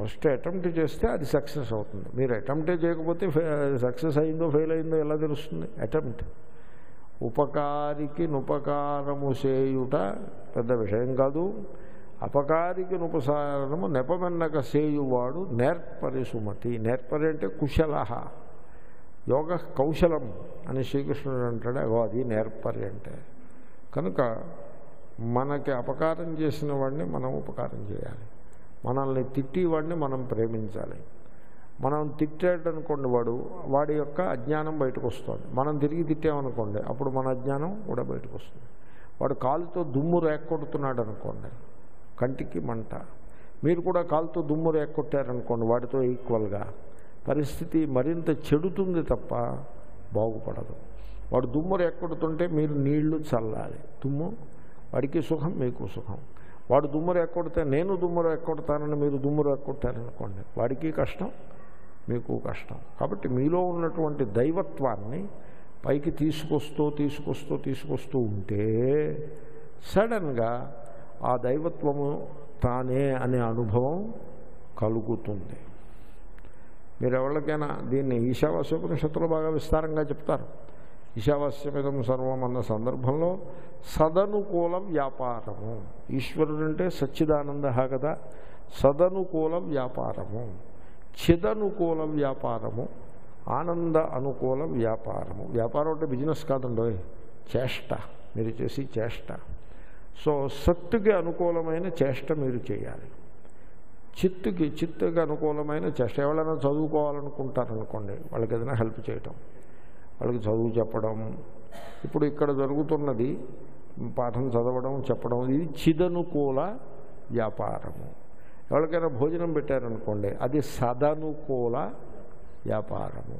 S1: ఫస్ట్ అటెంప్ట్ చేస్తే అది సక్సెస్ అవుతుంది. మీరు అటెంప్టే చేయకపోతే సక్సెస్ అయిందో ఫెయిల్ అయిందో ఎలా తెలుస్తుంది? అటెంప్ట్. ఉపకారికి నుపకారము చేయుట పెద్ద విషయం కాదు. అపకారికి నుపసారము నెపమెన్నక సేయువాడు నేర్పరి సుమతి నేర్పరి అంటే కుశల యోగ కౌశలం అని శ్రీకృష్ణుడు అంటాడు అగో అది నేర్పరి అంటే. కనుక మనకి అపకారం చేసిన వాడిని మనం ఉపకారం చేయాలి. మనల్ని తిట్టేవాడిని మనం ప్రేమించాలి. మనం తిట్టాడనుకోండి వాడు వాడి యొక్క అజ్ఞానం బయటకు వస్తుంది మనం తిరిగి తిట్టామనుకోండి అప్పుడు మన అజ్ఞానం కూడా బయటకు వస్తుంది వాడు కాలుతో దుమ్ము రేక్కొడుతున్నాడు అనుకోండి కంటికి మంట. మీరు కూడా కాలుతో దుమ్ము రేక్కొట్టారనుకోండి వాడితో ఈక్వల్గా. పరిస్థితి మరింత చెడుతుంది తప్ప బాగుపడదు. వాడు దుమ్ము రేక్కొడుతుంటే మీరు నీళ్ళు చల్లాలి. దుమ్ము వాడికి సుఖం మీకు సుఖం. వాడు దుమ్ము రేక్కొడితే నేను దుమ్ము రేక్కొడతానని మీరు దుమ్ము రేక్కొట్టారనుకోండి వాడికి కష్టం మీకు కష్టం. కాబట్టి మీలో ఉన్నటువంటి దైవత్వాన్ని పైకి తీసుకొస్తూ తీసుకొస్తూ తీసుకొస్తూ ఉంటే సడన్గా ఆ దైవత్వము తానే అనే అనుభవం కలుగుతుంది. మీరు ఎవరికైనా దీన్ని ఈశావాస్యోపనిషత్తులు బాగా విస్తారంగా చెప్తారు. ఈశావాస్యమిదం సర్వం అన్న సందర్భంలో సదనుకూల వ్యాపారము. ఈశ్వరుడు అంటే సచ్చిదానంద కదా. సదనుకూల వ్యాపారము. చిదనుకూల వ్యాపారము. ఆనంద అనుకూల వ్యాపారము. వ్యాపారం అంటే బిజినెస్ కాదండో చేష్ట. మీరు చేసి చేష్ట. సో సత్తుకి అనుకూలమైన చేష్ట మీరు చేయాలి. చిత్తుకి చిత్తుకి అనుకూలమైన చేష్ట. ఎవరైనా చదువుకోవాలనుకుంటారనుకోండి వాళ్ళకి ఏదైనా హెల్ప్ చేయటం వాళ్ళకి చదువు చెప్పడం. ఇప్పుడు ఇక్కడ జరుగుతున్నది పాఠం చదవడం చెప్పడం ఇది చిదనుకూల వ్యాపారము. ఎవరికైనా భోజనం పెట్టారనుకోండి అది సదనుకూల వ్యాపారము.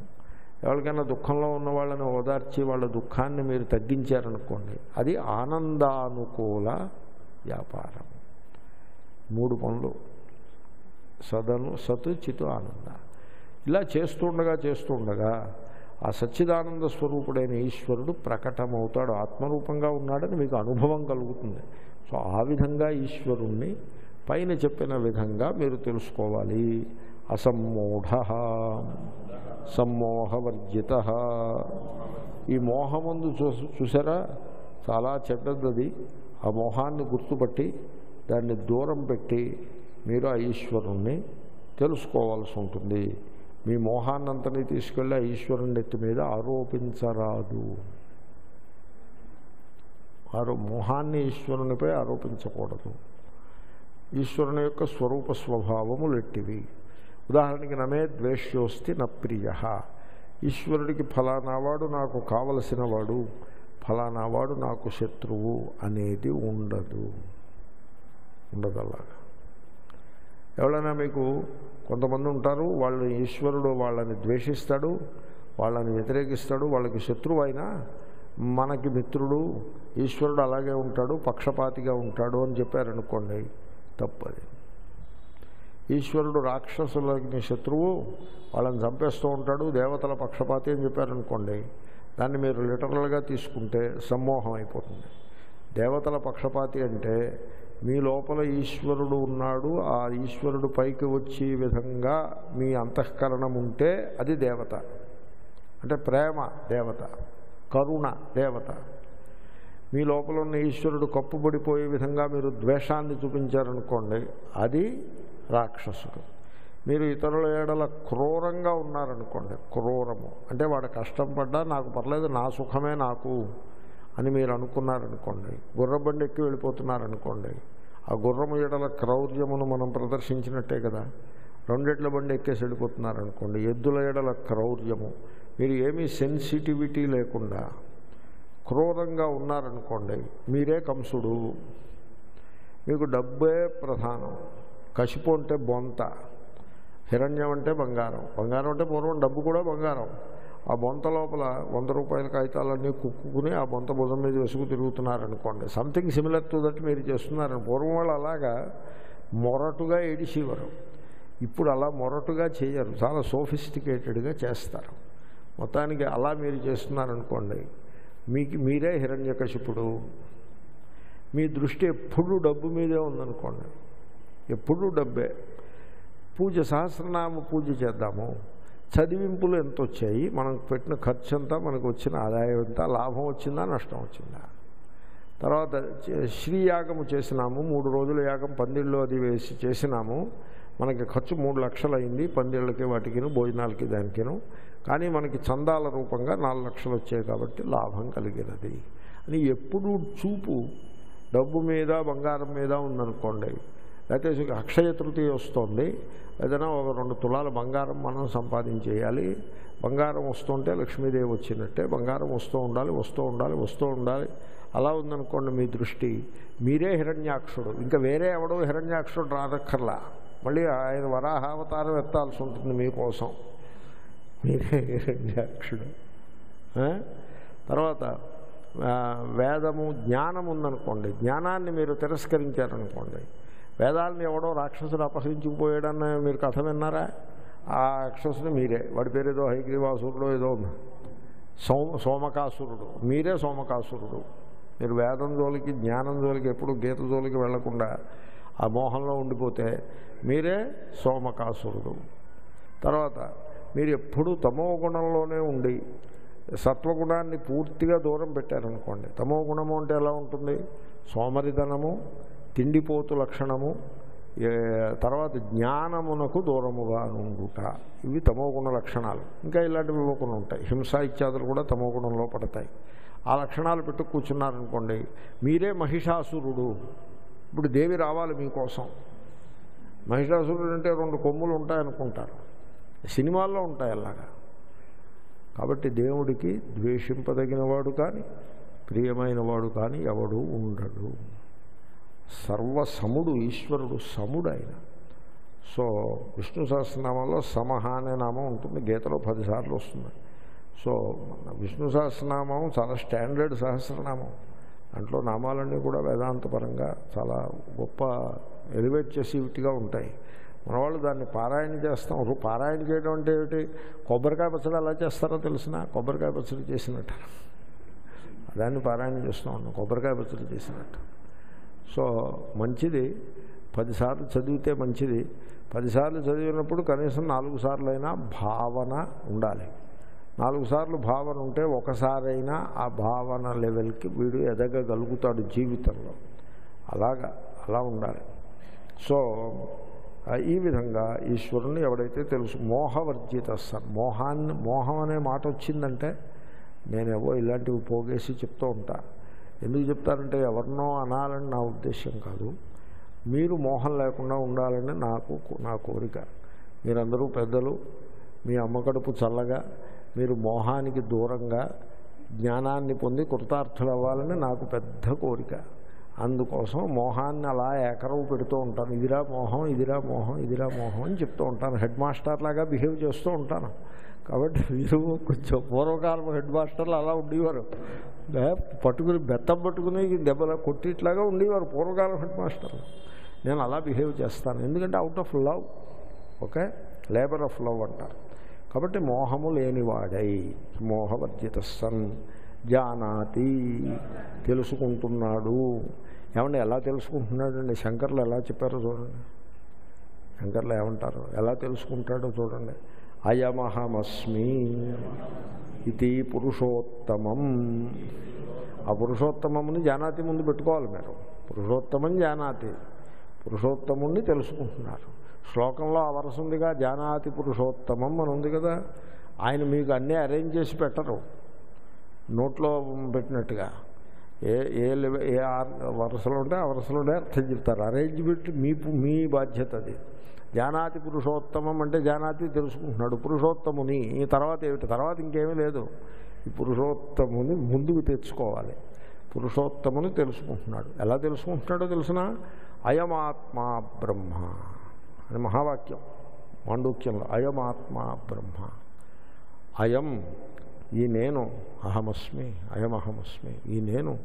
S1: ఎవరికైనా దుఃఖంలో ఉన్న వాళ్ళని ఓదార్చి వాళ్ళ దుఃఖాన్ని మీరు తగ్గించారనుకోండి అది ఆనందానుకూల వ్యాపారం. మూడు పనులు. సదను సత్ చితు ఆనంద. ఇలా చేస్తుండగా చేస్తుండగా ఆ సచ్చిదానంద స్వరూపుడైన ఈశ్వరుడు ప్రకటమవుతాడు. ఆత్మరూపంగా ఉన్నాడని మీకు అనుభవం కలుగుతుంది. సో ఆ విధంగా ఈశ్వరుణ్ణి పైన చెప్పిన విధంగా మీరు తెలుసుకోవాలి. అసమ్మూఢ సమ్మోహవర్జిత. ఈ మోహమందు చూ చూసారా? చాలా చెడ్డది ఆ మోహాన్ని గుర్తుపట్టి దాన్ని దూరం పెట్టి మీరు ఆ ఈశ్వరుణ్ణి తెలుసుకోవాల్సి ఉంటుంది. మీ మోహాన్నంతని తీసుకెళ్ళి ఆ ఈశ్వరుని నెత్తి మీద ఆరోపించరాదు. ఆరో మోహాన్ని ఈశ్వరునిపై ఆరోపించకూడదు. ఈశ్వరుని యొక్క స్వరూప స్వభావములు ఎట్టివి ఉదాహరణకి నమే ద్వేష్యోస్తి నా ప్రియ. ఈశ్వరుడికి ఫలానావాడు నాకు కావలసిన వాడు ఫలానావాడు నాకు శత్రువు అనేది ఉండదు. ఉండదు అలాగా మీకు కొంతమంది ఉంటారు వాళ్ళు ఈశ్వరుడు వాళ్ళని ద్వేషిస్తాడు వాళ్ళని వ్యతిరేకిస్తాడు వాళ్ళకి శత్రువు అయినా మనకి మిత్రుడు ఈశ్వరుడు అలాగే ఉంటాడు పక్షపాతిగా ఉంటాడు అని చెప్పారనుకోండి తప్పది. ఈశ్వరుడు రాక్షసులకి శత్రువు వాళ్ళని చంపేస్తూ ఉంటాడు దేవతల పక్షపాతి అని చెప్పారనుకోండి దాన్ని మీరు లిటరల్గా తీసుకుంటే సమ్మోహం అయిపోతుంది. దేవతల పక్షపాతి అంటే మీ లోపల ఈశ్వరుడు ఉన్నాడు ఆ ఈశ్వరుడు పైకి వచ్చే విధంగా మీ అంతఃకరణం ఉంటే అది దేవత. అంటే ప్రేమ దేవత కరుణ దేవత. మీ లోపల ఉన్న ఈశ్వరుడు కప్పుబడిపోయే విధంగా మీరు ద్వేషాన్ని చూపించారనుకోండి అది రాక్షసుడు. మీరు ఇతరుల ఏడల క్రూరంగా ఉన్నారనుకోండి క్రూరము. అంటే వాడు కష్టం పడ్డా నాకు పర్లేదు నా సుఖమే నాకు అని మీరు అనుకున్నారనుకోండి గుర్రబండి ఎక్కి వెళ్ళిపోతున్నారనుకోండి ఆ గుర్రము ఏడల క్రౌర్యమును మనం ప్రదర్శించినట్టే కదా. రెండెట్ల బండి ఎక్కేసి వెళ్ళిపోతున్నారనుకోండి ఎద్దుల ఏడల క్రౌర్యము. మీరు ఏమీ సెన్సిటివిటీ లేకుండా క్రూరంగా ఉన్నారనుకోండి మీరే కంసుడు. మీకు డబ్బే ప్రధానం. కసిపు అంటే బొంత హిరణ్యం అంటే బంగారం. బంగారం అంటే పూర్వం డబ్బు కూడా బంగారం. ఆ బొంత లోపల వంద రూపాయల కాగితాలన్నీ కుక్కుని ఆ బొంత భుజం మీద వేసుకు తిరుగుతున్నారనుకోండి. సంథింగ్ సిమిలర్ టు దట్ మీరు చేస్తున్నారని. పూర్వం వాళ్ళు అలాగా మొరటుగా ఏడిసేవారు ఇప్పుడు అలా మొరటుగా చేయరు. చాలా సోఫిస్టికేటెడ్గా చేస్తారు. మొత్తానికి అలా మీరు చేస్తున్నారనుకోండి మీకు మీరే హిరణ్యకశిపుడు మీ దృష్టి ఎప్పుడు డబ్బు మీదే ఉందనుకోండి. ఎప్పుడు డబ్బే. పూజ సహస్రనామ పూజ చేద్దాము. చదివింపులు ఎంత వచ్చాయి మనం పెట్టిన ఖర్చు అంతా మనకు వచ్చిన ఆదాయం ఎంత? లాభం వచ్చిందా? నష్టం వచ్చిందా? తర్వాత శ్రీయాగము చేసినాము. మూడు రోజుల యాగం పందిళ్ళు అది వేసి చేసినాము. మనకి ఖర్చు మూడు లక్షలు అయింది పందిళ్ళకి వాటికిను భోజనాలకి దానికిను. కానీ మనకి చందాల రూపంగా నాలుగు లక్షలు వచ్చాయి కాబట్టి లాభం కలిగినది. అని ఎప్పుడు చూపు డబ్బు మీద బంగారం మీద ఉందనుకోండి. లేకపోతే అక్షయ తృతీయ వస్తుంది. ఏదైనా ఒక రెండు తులాల బంగారం మనం సంపాదించేయాలి. బంగారం వస్తుంటే లక్ష్మీదేవి వచ్చినట్టే. బంగారం వస్తూ ఉండాలి వస్తూ ఉండాలి వస్తూ ఉండాలి. అలా ఉందనుకోండి మీ దృష్టి. మీరే హిరణ్యాక్షుడు. ఇంకా వేరే ఎవడో హిరణ్యాక్షుడు రాదక్కర్లా మళ్ళీ ఆయన వరాహావతారం ఎత్తాల్సి ఉంటుంది మీకోసం మీరే హిరణ్యాక్షుడు. తర్వాత వేదము జ్ఞానం ఉందనుకోండి. జ్ఞానాన్ని మీరు తిరస్కరించారనుకోండి. వేదాలను ఎవడో రాక్షసుడు అపహరించుకుపోయాడన్న మీరు కథ విన్నారా? ఆ రాక్షసుడు మీరే. వాడి పేరు ఏదో హైగ్రీవాసురుడు ఏదో సోమ సోమకాసురుడు. మీరే సోమకాసురుడు. మీరు వేదం జోలికి జ్ఞానం జోలికి ఎప్పుడు గీత జోలికి వెళ్ళకుండా ఆ మోహంలో ఉండిపోతే మీరే సోమకాసురుడు. తర్వాత మీరు ఎప్పుడూ తమో గుణంలోనే ఉండి సత్వగుణాన్ని పూర్తిగా దూరం పెట్టారనుకోండి. తమో గుణము అంటే ఎలా ఉంటుంది? సోమరిధనము తిండిపోతు లక్షణము తర్వాత జ్ఞానమునకు దూరముగా ఉండుట ఇవి తమోగుణ లక్షణాలు. ఇంకా ఇలాంటివి ఇవ్వకుండా ఉంటాయి. హింస ఇత్యాదులు కూడా తమోగుణంలో పడతాయి. ఆ లక్షణాలు పెట్టు కూర్చున్నారనుకోండి మీరే మహిషాసురుడు. ఇప్పుడు దేవి రావాలి మీకోసం. మహిషాసురుడు అంటే రెండు కొమ్ములు ఉంటాయనుకుంటారు. సినిమాల్లో ఉంటాయి అలాగా. కాబట్టి దేవుడికి ద్వేషింపదగినవాడు కానీ ప్రియమైనవాడు కానీ ఎవడు ఉండడు. సర్వసముడు ఈశ్వరుడు సముడు ఆయన సో విష్ణు సహస్రనామంలో సమహ అనే నామం ఉంటుంది గీతలో పదిసార్లు వస్తుంది. సో విష్ణు సహస్రనామం చాలా స్టాండర్డ్ సహస్రనామం. దాంట్లో నామాలన్నీ కూడా వేదాంతపరంగా చాలా గొప్ప ఎలివేట్ చేసేవిటిగా ఉంటాయి. మనవాళ్ళు దాన్ని పారాయణ చేస్తాం. పారాయణ చేయడం అంటే ఏమిటి? కొబ్బరికాయ పచ్చడి ఎలా చేస్తారో తెలిసిన కొబ్బరికాయ పచ్చడి చేసినట్టు. దాన్ని పారాయణ చేస్తూ ఉన్నాం కొబ్బరికాయ పచ్చడి చేసినట్టు. సో మంచిది. పదిసార్లు చదివితే మంచిది. పదిసార్లు చదివినప్పుడు కనీసం నాలుగు సార్లు అయినా భావన ఉండాలి. నాలుగు సార్లు భావన ఉంటే ఒకసారైనా ఆ భావన లెవెల్కి వీడు ఎదగగలుగుతాడు జీవితంలో. అలాగా అలా ఉండాలి. సో ఈ విధంగా ఈశ్వరుని ఎవడైతే తెలుసు మోహవర్జిత సార్ మోహాన్ని మోహం అనే మాట వచ్చిందంటే నేనేవో ఇలాంటివి పోగేసి చెప్తూ ఉంటాను ఎందుకు చెప్తారంటే ఎవరినో అనాలని నా ఉద్దేశం కాదు. మీరు మోహం లేకుండా ఉండాలని నాకు నా కోరిక. మీరందరూ పెద్దలు మీ అమ్మకడుపు చల్లగా మీరు మోహానికి దూరంగా జ్ఞానాన్ని పొంది కృతార్థులు అవ్వాలని నాకు పెద్ద కోరిక. అందుకోసం మోహాన్ని అలా ఏకరవు పెడుతూ ఉంటాను. ఇదిరా మోహం ఇదిరా మోహం ఇదిరా మోహం అని చెప్తూ ఉంటాను. హెడ్ మాస్టర్ లాగా బిహేవ్ చేస్తూ ఉంటాను. కాబట్టి మీరు కొంచెం పూర్వకాలం హెడ్ మాస్టర్లు అలా ఉండేవారు. పట్టుకుని బెత్తం పట్టుకుని దెబ్బలు కొట్టిట్లాగా ఉండేవారు పూర్వకాలం హెడ్ మాస్టర్లు. నేను అలా బిహేవ్ చేస్తాను. ఎందుకంటే out of love okay labour of love అంటారు. కాబట్టి మోహము లేనివాడై మోహవర్జిత సన్ జానాతి తెలుసుకుంటున్నాడు. ఏమంటే ఎలా తెలుసుకుంటున్నాడండి? శంకర్లు ఎలా చెప్పారో చూడండి. శంకర్లు ఏమంటారు? ఎలా తెలుసుకుంటాడో చూడండి. అయమహమస్మి ఇది పురుషోత్తమం. ఆ పురుషోత్తమముని జానాతి ముందు పెట్టుకోవాలి మీరు. పురుషోత్తమం జానాతి పురుషోత్తముణ్ణి తెలుసుకుంటున్నారు. శ్లోకంలో ఆ వరస ఉందిగా జానాతి పురుషోత్తమం అని ఉంది కదా. ఆయన మీకు అన్నీ అరేంజ్ చేసి పెట్టరు. నోట్లో పెట్టినట్టుగా. ఏ ఏ ఏ వరసలు వరుసలో ఉంటే ఆ వరుసలోనే అర్థం చెప్తారు. అరేంజ్మెంట్ మీ మీ బాధ్యత అది. జానాతి పురుషోత్తమం అంటే జానాతి తెలుసుకుంటున్నాడు. పురుషోత్తముని ఈ తర్వాత ఏమిటి? తర్వాత ఇంకేమీ లేదు. ఈ పురుషోత్తముని ముందుకు తెచ్చుకోవాలి. పురుషోత్తముని తెలుసుకుంటున్నాడు. ఎలా తెలుసుకుంటున్నాడో తెలిసిన? అయమాత్మా బ్రహ్మ అని మహావాక్యం మాండూక్యంలో. అయమాత్మా బ్రహ్మ. అయం ఈ నేను అహమస్మి అయమహమస్మి ఈ నేను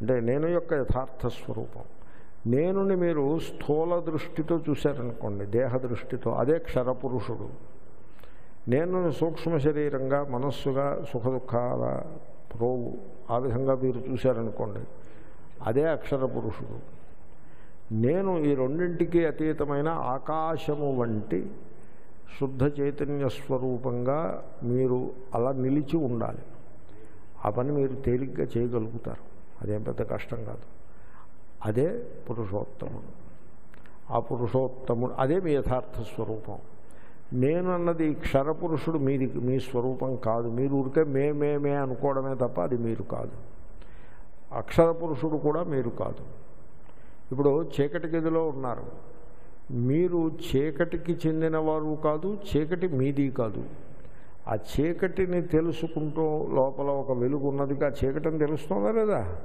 S1: అంటే నేను యొక్క యథార్థ స్వరూపం. నేనుని మీరు స్థూల దృష్టితో చూశారనుకోండి దేహ దృష్టితో అదే క్షరపురుషుడు. నేను సూక్ష్మ శరీరంగా మనస్సుగా సుఖ దుఃఖాల ప్రోవు ఆ విధంగా మీరు చూశారనుకోండి అదే అక్షర పురుషుడు నేను ఈ రెండింటికి అతీతమైన ఆకాశము వంటి శుద్ధ చైతన్య స్వరూపంగా మీరు అలా నిలిచి ఉండాలి. ఆ పని మీరు తేలిగ్గా చేయగలుగుతారు. అదేం పెద్ద కష్టం కాదు. అదే పురుషోత్తముడు. ఆ పురుషోత్తముడు అదే మీ యథార్థ స్వరూపం. నేను అన్నది క్షరపురుషుడు మీది మీ స్వరూపం కాదు. మీరు ఉడికే మే మే మే అనుకోవడమే తప్ప అది మీరు కాదు. అక్షర పురుషుడు కూడా మీరు కాదు. ఇప్పుడు చీకటి గదిలో ఉన్నారు. మీరు చీకటికి చెందినవారు కాదు చీకటి మీది కాదు. ఆ చీకటిని తెలుసుకుంటూ లోపల ఒక వెలుగు ఉన్నదిగా చీకటిని తెలుస్తుందా లేదా?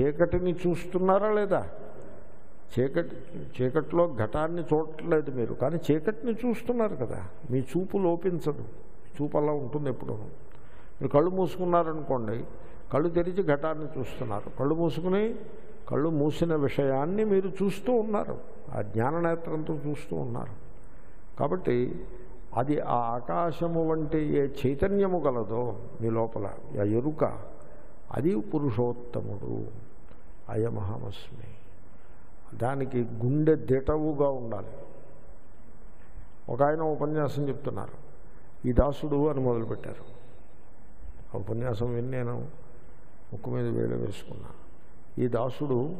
S1: చీకటిని చూస్తున్నారా లేదా? చీకటి చీకటిలో ఘటాన్ని చూడట్లేదు మీరు. కానీ చీకటిని చూస్తున్నారు కదా. మీ చూపు లోపించదు. చూపు అలా ఉంటుంది ఎప్పుడు మీరు కళ్ళు మూసుకున్నారనుకోండి కళ్ళు తెరిచి ఘటాన్ని చూస్తున్నారు. కళ్ళు మూసుకుని కళ్ళు మూసిన విషయాన్ని మీరు చూస్తూ ఉన్నారు. ఆ జ్ఞాననేత్రంతో చూస్తూ ఉన్నారు. కాబట్టి అది ఆ ఆకాశము వంటి ఏ చైతన్యము గలదో మీ లోపల ఆ ఎరుక అది పురుషోత్తముడు. అయమహమస్మి. దానికి గుండె దిటవుగా ఉండాలి. ఒక ఆయన ఉపన్యాసం చెప్తున్నారు. ఈ దాసుడు అని మొదలుపెట్టారు. ఆ ఉపన్యాసం విని నేను ముక్కు మీద వేలు వేసుకున్నా. ఈ దాసుడు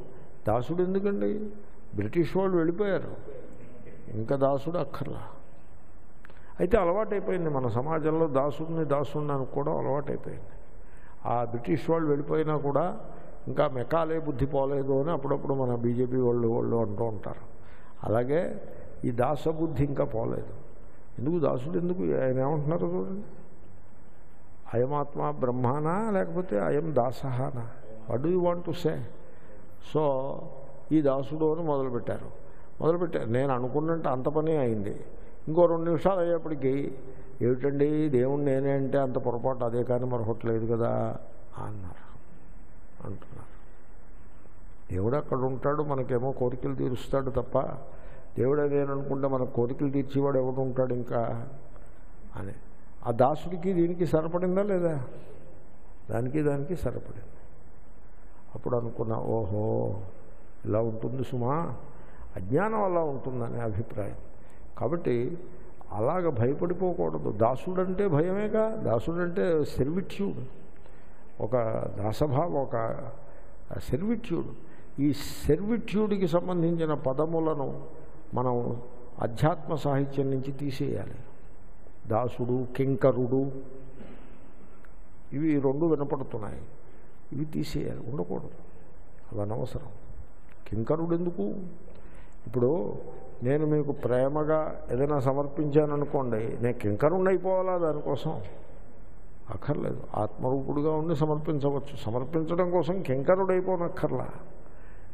S1: దాసుడు ఎందుకండి? బ్రిటిష్ వాళ్ళు వెళ్ళిపోయారు. ఇంకా దాసుడు అక్కర్లా. అయితే అలవాటైపోయింది మన సమాజంలో దాసుడిని దాసుడిని అనుకోవడం అలవాటైపోయింది. ఆ బ్రిటిష్ వాళ్ళు వెళ్ళిపోయినా కూడా ఇంకా మెకాలే బుద్ధి పోలేదు అని అప్పుడప్పుడు మన బీజేపీ వాళ్ళు వాళ్ళు అంటూ ఉంటారు. అలాగే ఈ దాసబుద్ధి ఇంకా పోలేదు. ఎందుకు దాసుడు ఎందుకు? ఆయన ఏమంటున్నారు చూడండి. అయమాత్మ బ్రహ్మానా లేకపోతే అయం దాసహానా? What do you want to say so ఈ దాసుడు అని మొదలుపెట్టారు. మొదలుపెట్టారు. నేను అనుకున్నట్టు అంత పని అయింది. ఇంకో రెండు నిమిషాలు అయ్యేప్పటికీ ఏమిటండి? దేవుడు నేనే అంటే అంత పొరపాటు అదే కానీ మరొకటి లేదు కదా? అన్నారు. అంటున్నారు. దేవుడు అక్కడ ఉంటాడు మనకేమో కోరికలు తీరుస్తాడు తప్ప దేవుడు అనుకుంటే మన కోరికలు తీర్చేవాడు ఎవడు ఉంటాడు ఇంకా? అని. ఆ దాసుడికి దీనికి సరిపడిందా లేదా? దానికి దానికి సరిపడింది. అప్పుడు అనుకున్నా ఓహో ఇలా ఉంటుంది సుమా. అజ్ఞానం అలా ఉంటుందనే అభిప్రాయం. కాబట్టి అలాగ భయపడిపోకూడదు. దాసుడంటే భయమేగా? దాసుడంటే సెర్విట్యూడ్ ఒక దాసభావం ఒక సెర్విట్యూడ్ ఈ సెర్విట్యూడ్కి సంబంధించిన పదములను మనం అధ్యాత్మ సాహిత్యం నుంచి తీసేయాలి. దాసుడు కింకరుడు ఇవి రెండు వినపడుతున్నాయి. ఇవి తీసేయాలి. ఉండకూడదు. అవి అనవసరం కింకరుడు ఎందుకు ఇప్పుడు నేను మీకు ప్రేమగా ఏదైనా సమర్పించాననుకోండి నేను కింకరుణ్ణి అయిపోవాలా దానికోసం? అక్కర్లేదు. ఆత్మరూపుడుగా ఉండి సమర్పించవచ్చు. సమర్పించడం కోసం కింకరుడు అయిపోనక్కర్లా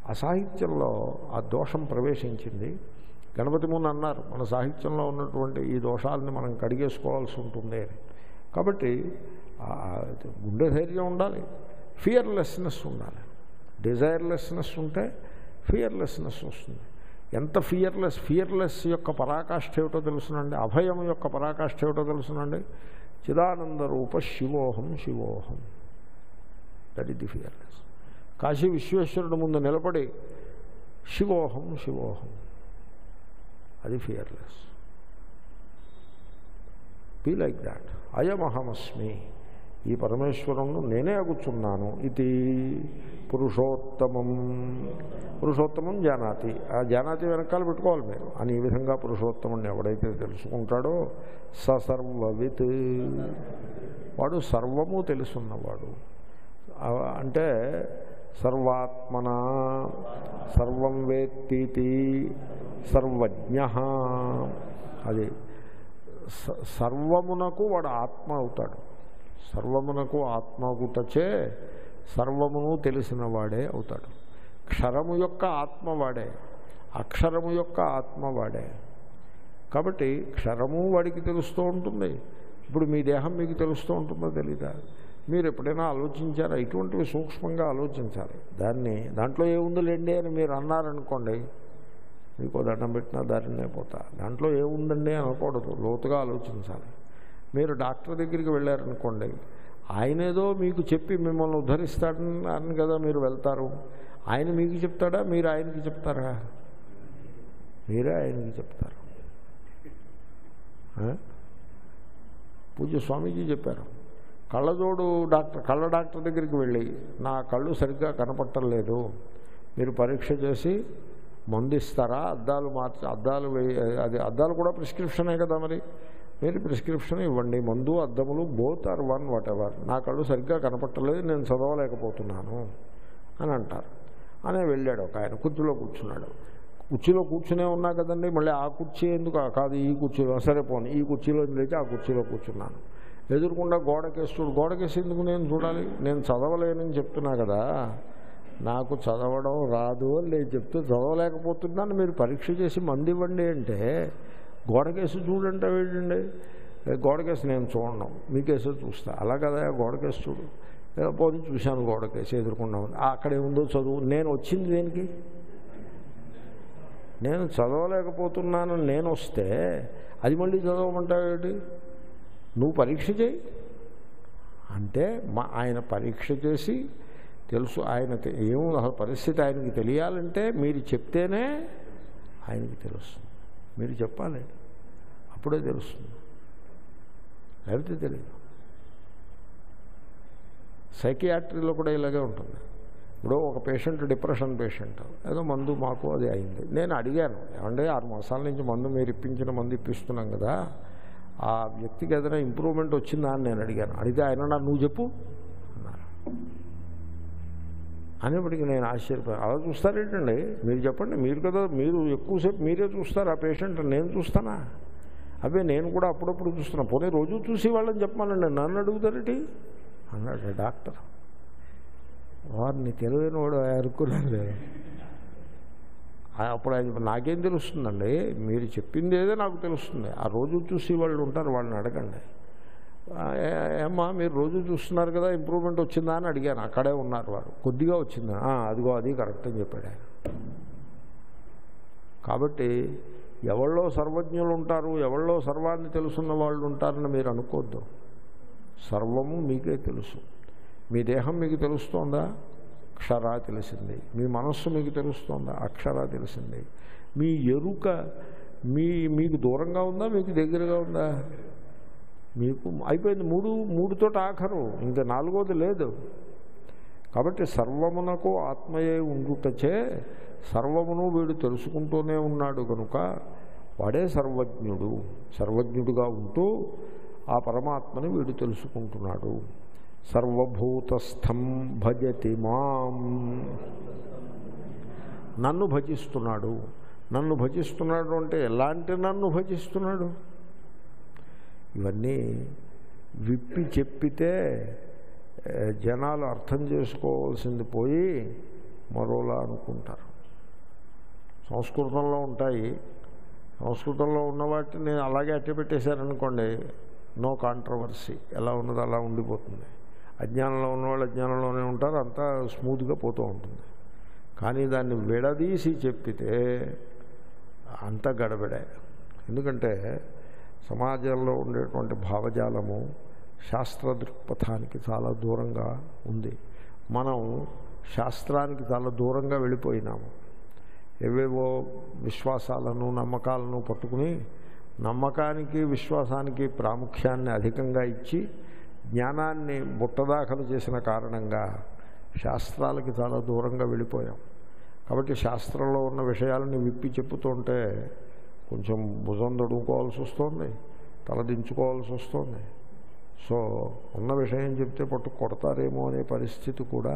S1: ఆ సాహిత్యంలో ఆ దోషం ప్రవేశించింది. గణపతి ముందు అన్నారు మన సాహిత్యంలో ఉన్నటువంటి ఈ దోషాలని మనం కడిగేసుకోవాల్సి ఉంటుంది అని. కాబట్టి గుండె ధైర్యం ఉండాలి. ఫియర్లెస్నెస్ ఉండాలి. డిజైర్లెస్నెస్ ఉంటే ఫియర్లెస్నెస్ వస్తుంది. ఎంత ఫియర్లెస్ ఫియర్లెస్ యొక్క పరాకాష్ఠ ఏమిటో తెలుసునండి? అభయం యొక్క పరాకాష్ఠ ఏమిటో తెలుసునండి? చిదానంద రూప శివోహం శివోహం. That is the fearless Kashi విశ్వేశ్వరుడు ముందు నిలబడి శివోహం శివోహం. అది ఫియర్లెస్ బీ లైక్ దాట్ అయమహమస్మి. ఈ పరమేశ్వరంలో నేనే అగుచున్నాను ఇది పురుషోత్తమం. పురుషోత్తమం జానాతి. ఆ జానాతి వెనకాల పెట్టుకోవాలి మీరు అని ఈ విధంగా పురుషోత్తముని ఎవడైతే తెలుసుకుంటాడో స వాడు సర్వము తెలుసున్నవాడు. అంటే సర్వాత్మన సర్వం వేత్తీతి సర్వజ్ఞ. అది సర్వమునకు వాడు ఆత్మ అవుతాడు. సర్వమునకు ఆత్మగుటచే సర్వమును తెలిసిన వాడే అవుతాడు. క్షరము యొక్క ఆత్మ వాడే అక్షరము యొక్క ఆత్మ వాడే కాబట్టి క్షరము వాడికి తెలుస్తూ ఉంటుంది. ఇప్పుడు మీ దేహం మీకు తెలుస్తూ ఉంటుందో తెలీదా? మీరు ఎప్పుడైనా ఆలోచించారా? ఇటువంటివి సూక్ష్మంగా ఆలోచించాలి. దాన్ని దాంట్లో ఏముందిలేండి అని మీరు అన్నారనుకోండి మీకు దండం పెట్టినా దారిని పోతా. దాంట్లో ఏముందండి అనకూడదు. లోతుగా ఆలోచించాలి. మీరు డాక్టర్ దగ్గరికి వెళ్ళారనుకోండి ఆయనేదో మీకు చెప్పి మిమ్మల్ని ఉద్ధరిస్తాడని కదా మీరు వెళ్తారు. ఆయన మీకు చెప్తాడా? మీరు ఆయనకి చెప్తారా? మీరే ఆయనకి చెప్తారు. పూజ స్వామీజీ చెప్పారు కళ్ళజోడు డాక్టర్ కళ్ళ డాక్టర్ దగ్గరికి వెళ్ళి నా కళ్ళు సరిగ్గా కనపట్టలేదు. మీరు పరీక్ష చేసి మందిస్తారా? అద్దాలు మార్చి అద్దాలు వేయ అది అద్దాలు కూడా ప్రిస్క్రిప్షనే కదా మరి. మీరు ప్రిస్క్రిప్షన్ ఇవ్వండి మందు అద్దములు both are one whatever నా కళ్ళు సరిగ్గా కనపట్టలేదు నేను చదవలేకపోతున్నాను అని అంటారు. అనే వెళ్ళాడు ఒక ఆయన కుర్చీలో కూర్చున్నాడు. కుర్చీలో కూర్చునే ఉన్నా కదండి మళ్ళీ ఆ కుర్చీ ఎందుకు కాదు ఈ కుర్చీలో సరే పోను ఈ కుర్చీలో లేచి ఆ కుర్చీలో కూర్చున్నాను. ఎదురుకుండా గోడకేసి చూడు గోడకేసి ఎందుకు నేను చూడాలి? నేను చదవలేనని చెప్తున్నా కదా. నాకు చదవడం రాదు అని నేను చెప్తూ చదవలేకపోతున్నాను మీరు పరీక్ష చేసి మంది ఇవ్వండి అంటే గోడకేసి చూడంటే వేయండి గోడకేసి నేను చూడను. మీకేసో చూస్తా. అలా కదా గోడకేసి చూడు. పోనీ చూశాను గోడకేసి ఎదుర్కొన్నామని అక్కడ ఏముందో చదువు. నేను వచ్చింది దేనికి? నేను చదవలేకపోతున్నాను. నేను వస్తే అది మళ్ళీ చదవమంటావేటి నువ్వు పరీక్ష చేయి. అంటే మా ఆయన పరీక్ష చేసి తెలుసు ఆయన ఏమో అసలు పరిస్థితి ఆయనకి తెలియాలంటే మీరు చెప్తేనే ఆయనకి తెలుస్తుంది. మీరు చెప్పాలి. అప్పుడే తెలుస్తుంది. లేకపోతే తెలియదు సైకియాట్రీలో కూడా ఇలాగే ఉంటుంది. ఇప్పుడు ఒక పేషెంట్ డిప్రెషన్ పేషెంట్. ఏదో మందు మాకు అది అయింది. నేను అడిగాను ఏమంటే ఆరు మాసాల నుంచి మందు మీరు ఇప్పించిన మందు ఇప్పిస్తున్నాం కదా. ఆ వ్యక్తికి ఏదైనా ఇంప్రూవ్మెంట్ వచ్చిందా? అని నేను అడిగాను. అడిగితే ఆయన నా నువ్వు చెప్పు. అన్నారు. అనేప్పటికీ నేను ఆశ్చర్యపోయాను అలా చూస్తారేంటండి? మీరు చెప్పండి. మీరు కదా మీరు ఎక్కువసేపు మీరే చూస్తారు ఆ పేషెంట్ నేను చూస్తానా? అవే నేను కూడా అప్పుడప్పుడు చూస్తున్నా. పోనీ రోజు చూసి వాళ్ళని చెప్పమానండి. నన్ను అడుగుతారటి? అన్నాడు డాక్టర్. వారిని తెలివైన వాడు అనుకున్నాను లేదు అప్పుడు ఆయన నాకేం తెలుస్తుందండి? మీరు చెప్పింది ఏదో నాకు తెలుస్తుంది. ఆ రోజు చూసి వాళ్ళు ఉంటారు వాళ్ళని అడగండి. ఏమ్మా మీరు రోజు చూస్తున్నారు కదా ఇంప్రూవ్మెంట్ వచ్చిందా? అని అడిగాను. అక్కడే ఉన్నారు వారు. కొద్దిగా వచ్చిందా. అదిగో అది కరెక్ట్ అని చెప్పాడు ఆయన. కాబట్టి ఎవళ్ళో సర్వజ్ఞులు ఉంటారు ఎవళ్ళో సర్వాన్ని తెలుసున్న వాళ్ళు ఉంటారని మీరు అనుకోవద్దు సర్వము మీకే తెలుసు. మీ దేహం మీకు తెలుస్తోందా? అక్షరా తెలిసింది. మీ మనస్సు మీకు తెలుస్తోందా? అక్షరా తెలిసింది. మీ ఎరుక మీ మీకు దూరంగా ఉందా? మీకు దగ్గరగా ఉందా? మీకు అయిపోయింది. మూడు మూడుతోటి ఆఖరు. ఇంకా నాలుగోది లేదు. కాబట్టి సర్వమునకు ఆత్మయే ఉండుటచే సర్వమును వీడు తెలుసుకుంటూనే ఉన్నాడు కనుక వాడే సర్వజ్ఞుడు సర్వజ్ఞుడుగా ఉంటూ ఆ పరమాత్మని వీడు తెలుసుకుంటున్నాడు. సర్వభూతస్థం భజతి మాం. నన్ను భజిస్తున్నాడు. నన్ను భజిస్తున్నాడు అంటే ఎలాంటి నన్ను భజిస్తున్నాడు? ఇవన్నీ విప్పి చెప్పితే జనాలు అర్థం చేసుకోవాల్సింది పోయి మరోలా అనుకుంటారు. సంస్కృతంలో ఉంటాయి. సంస్కృతంలో ఉన్న వాటిని అలాగే అట్టి పెట్టేశారనుకోండి నో కాంట్రవర్సీ ఎలా ఉన్నదో అలా ఉండిపోతుంది. అజ్ఞానంలో ఉన్నవాళ్ళు అజ్ఞానంలోనే ఉంటారు అంతా స్మూత్గా పోతూ ఉంటుంది. కానీ దాన్ని విడదీసి చెప్పితే అంత గడబడే. ఎందుకంటే సమాజంలో ఉండేటువంటి భావజాలము శాస్త్ర దృక్పథానికి చాలా దూరంగా ఉంది. మనం శాస్త్రానికి చాలా దూరంగా వెళ్ళిపోయినాము. ఏవేవో విశ్వాసాలను నమ్మకాలను పట్టుకుని నమ్మకానికి విశ్వాసానికి ప్రాముఖ్యాన్ని అధికంగా ఇచ్చి జ్ఞానాన్ని బుట్టదాఖలు చేసిన కారణంగా శాస్త్రాలకి చాలా దూరంగా వెళ్ళిపోయాం. కాబట్టి శాస్త్రంలో ఉన్న విషయాలని విప్పి చెప్పుతుంటే కొంచెం భుజం దొడుకోవాల్సి వస్తుంది తలదించుకోవాల్సి వస్తుంది. సో ఉన్న విషయం చెప్తే పట్టు కొడతారేమో అనే పరిస్థితి కూడా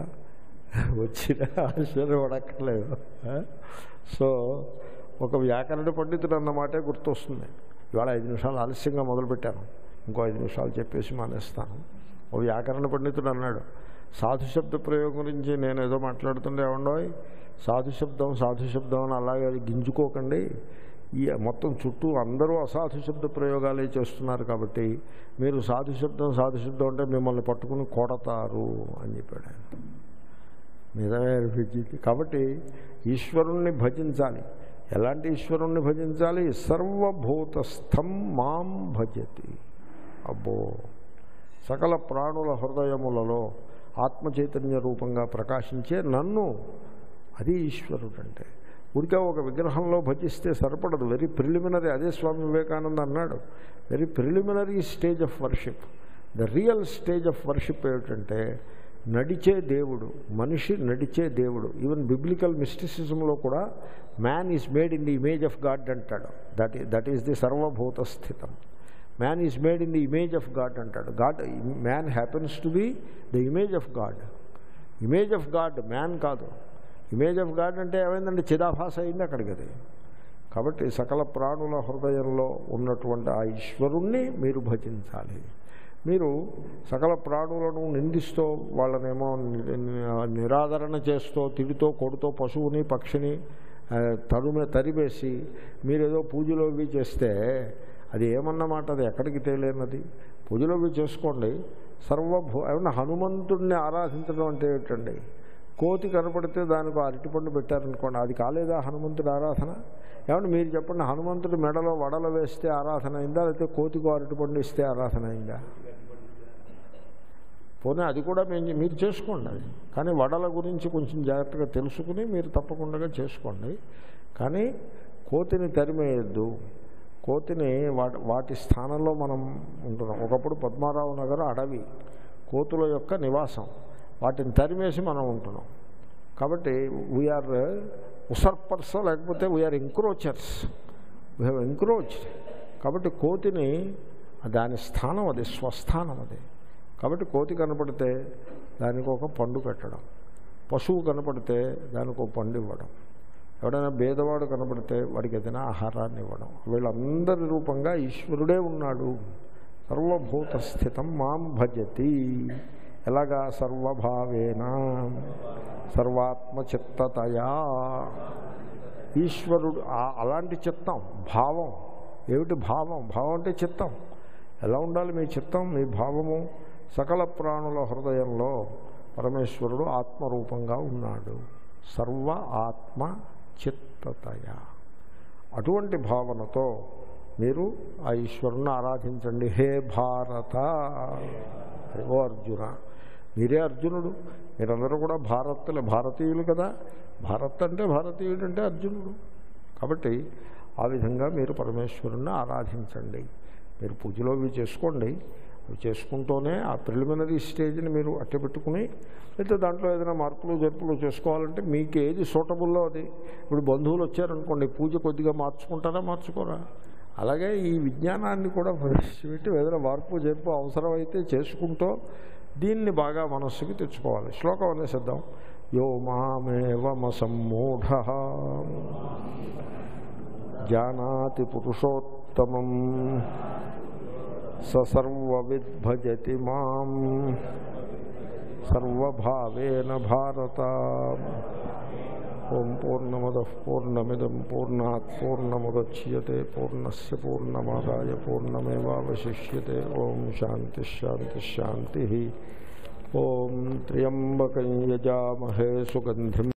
S1: వచ్చిన ఆశ్చర్యపడక్కర్లేదు సో ఒక వ్యాకరణ పండితుడు అన్నమాటే గుర్తొస్తుంది. ఇవాళ ఐదు నిమిషాలు ఆలస్యంగా మొదలుపెట్టాను. ఇంకో ఐదు నిమిషాలు చెప్పేసి మానేస్తాను. ఓ వ్యాకరణ పండితుడు అన్నాడు సాధు శబ్ద ప్రయోగం గురించి నేను ఏదో మాట్లాడుతుండే ఉండవు సాధు శబ్దం సాధు శబ్దం అని అలాగే గింజుకోకండి. ఈ మొత్తం చుట్టూ అందరూ అసాధు శబ్ద ప్రయోగాలే చేస్తున్నారు కాబట్టి మీరు సాధుశబ్దం సాధుశబ్దం అంటే మిమ్మల్ని పట్టుకుని కొడతారు అని చెప్పాడు ఆయన. నిజమే అనిపించింది కాబట్టి ఈశ్వరుణ్ణి భజించాలి. ఎలాంటి ఈశ్వరుణ్ణి భజించాలి? సర్వభూతస్థం మాం భజతి. అబ్బో! సకల ప్రాణుల హృదయములలో ఆత్మచైతన్య రూపంగా ప్రకాశించే నన్ను అది ఈశ్వరుడు అంటే ఊరికే ఒక విగ్రహంలో భజిస్తే సరిపడదు. వెరీ ప్రిలిమినరీ అదే స్వామి వివేకానంద అన్నాడు. Very preliminary stage of worship. The real stage of worship ఏమిటంటే నడిచే దేవుడు మనిషి నడిచే దేవుడు ఈవెన్ బిబ్లికల్ మిస్టిసిజంలో కూడా man is made in the image of God అంటాడు. దట్ దట్ ఈస్ ది సర్వభూత స్థితం man is made in the image of God అంటాడు. God man happens to be the image of God image of God man కాదు. Image of God అంటే ఏమైందంటే చిదాభాస అయింది అక్కడికి అది. కాబట్టి సకల ప్రాణుల హృదయంలో ఉన్నటువంటి ఆ ఈశ్వరుణ్ణి మీరు భజించాలి. మీరు సకల ప్రాణులను నిందిస్తూ వాళ్ళనేమో నిరాదరణ చేస్తూ తిడితో కొడుతో పశువుని పక్షిని ఆ, తరుమే తరిమేసి మీరేదో పూజలో ఇవి చేస్తే అది ఏమన్నమాట అది ఎక్కడికి తేలేనది? పూజలో ఇవి చేసుకోండి. సర్వభూ ఏమన్నా హనుమంతుడిని ఆరాధించడం అంటే ఏమిటండి? కోతి కనపడితే దానికి అరటిపండు పెట్టారనుకోండి. అది కాలేదా హనుమంతుడి ఆరాధన? ఏమంటే మీరు చెప్పండి హనుమంతుడి మెడలో వడలు వేస్తే ఆరాధన అయిందా? లేకపోతే కోతికి అరటిపండు ఇస్తే ఆరాధన అయిందా? పోనీ అది కూడా మేము మీరు చేసుకోండి అది. కానీ వడల గురించి కొంచెం జాగ్రత్తగా తెలుసుకుని మీరు తప్పకుండా చేసుకోండి. కానీ కోతిని తరిమేయద్దు. కోతిని వాటి వాటి స్థానంలో మనం ఉంటున్నాం. ఒకప్పుడు పద్మారావు నగర్ అడవి కోతుల యొక్క నివాసం. వాటిని తరిమేసి మనం ఉంటున్నాం. కాబట్టి వీఆర్ ఉసర్పర్స్ లేకపోతే we are encroachers we have encroach కాబట్టి కోతిని దాని స్థానం అది స్వస్థానం అది. కాబట్టి కోతి కనపడితే దానికి ఒక పండు పెట్టడం. పశువు కనపడితే దానికి ఒక పండు ఇవ్వడం. ఎవడైనా భేదవాడు కనపడితే వాడికి ఏదైనా ఆహారాన్ని ఇవ్వడం. వీళ్ళందరి రూపంగా ఈశ్వరుడే ఉన్నాడు. సర్వభూత స్థితం మాం భజతి. ఎలాగా? సర్వభావేన సర్వాత్మచిత్తతయా. ఈశ్వరుడు అలాంటి చిత్తం భావం. ఏమిటి భావం? భావం అంటే చిత్తం. ఎలా ఉండాలి మీ చిత్తం మీ భావము? సకల ప్రాణుల హృదయంలో పరమేశ్వరుడు ఆత్మరూపంగా ఉన్నాడు. సర్వ ఆత్మ చిత్తతయ అటువంటి భావనతో మీరు ఆ ఈశ్వరుని ఆరాధించండి. హే భారత! ఓ అర్జున! మీరే అర్జునుడు. మీరందరూ కూడా భారత్తులే భారతీయులు కదా. భారత్ అంటే భారతీయుడు అంటే అర్జునుడు. కాబట్టి ఆ విధంగా మీరు పరమేశ్వరుణ్ణి ఆరాధించండి. మీరు పూజలో ఇవి చేసుకోండి. అవి చేసుకుంటూనే ఆ ప్రిలిమినరీ స్టేజ్ని మీరు అట్టే పెట్టుకుని అయితే దాంట్లో ఏదైనా మార్పులు జరుపులు చేసుకోవాలంటే మీకు ఏది సూటబుల్లో అది. ఇప్పుడు బంధువులు వచ్చారనుకోండి పూజ కొద్దిగా మార్చుకుంటారా మార్చుకోరా? అలాగే ఈ విజ్ఞానాన్ని కూడా ప్రవేశపెట్టి ఏదైనా మార్పు జరుపు అవసరమైతే చేసుకుంటూ దీన్ని బాగా మనస్సుకి తెచ్చుకోవాలి. శ్లోకం అనేసిద్దాం యో మామేవమసమ్మూఢ జానాతి పురుషోత్తమం. సర్వవిద్భజతి మాం. సర్వభావేన భారత. ओम पूर्णमद पूर्णमिदम पूर्णात् पूर्णमुदच्यते पूर्णस्य पूर्णमादाय पूर्णमेवशिष्य ओम शांति शांति शांति। ओम त्र्यंबक सुगंधि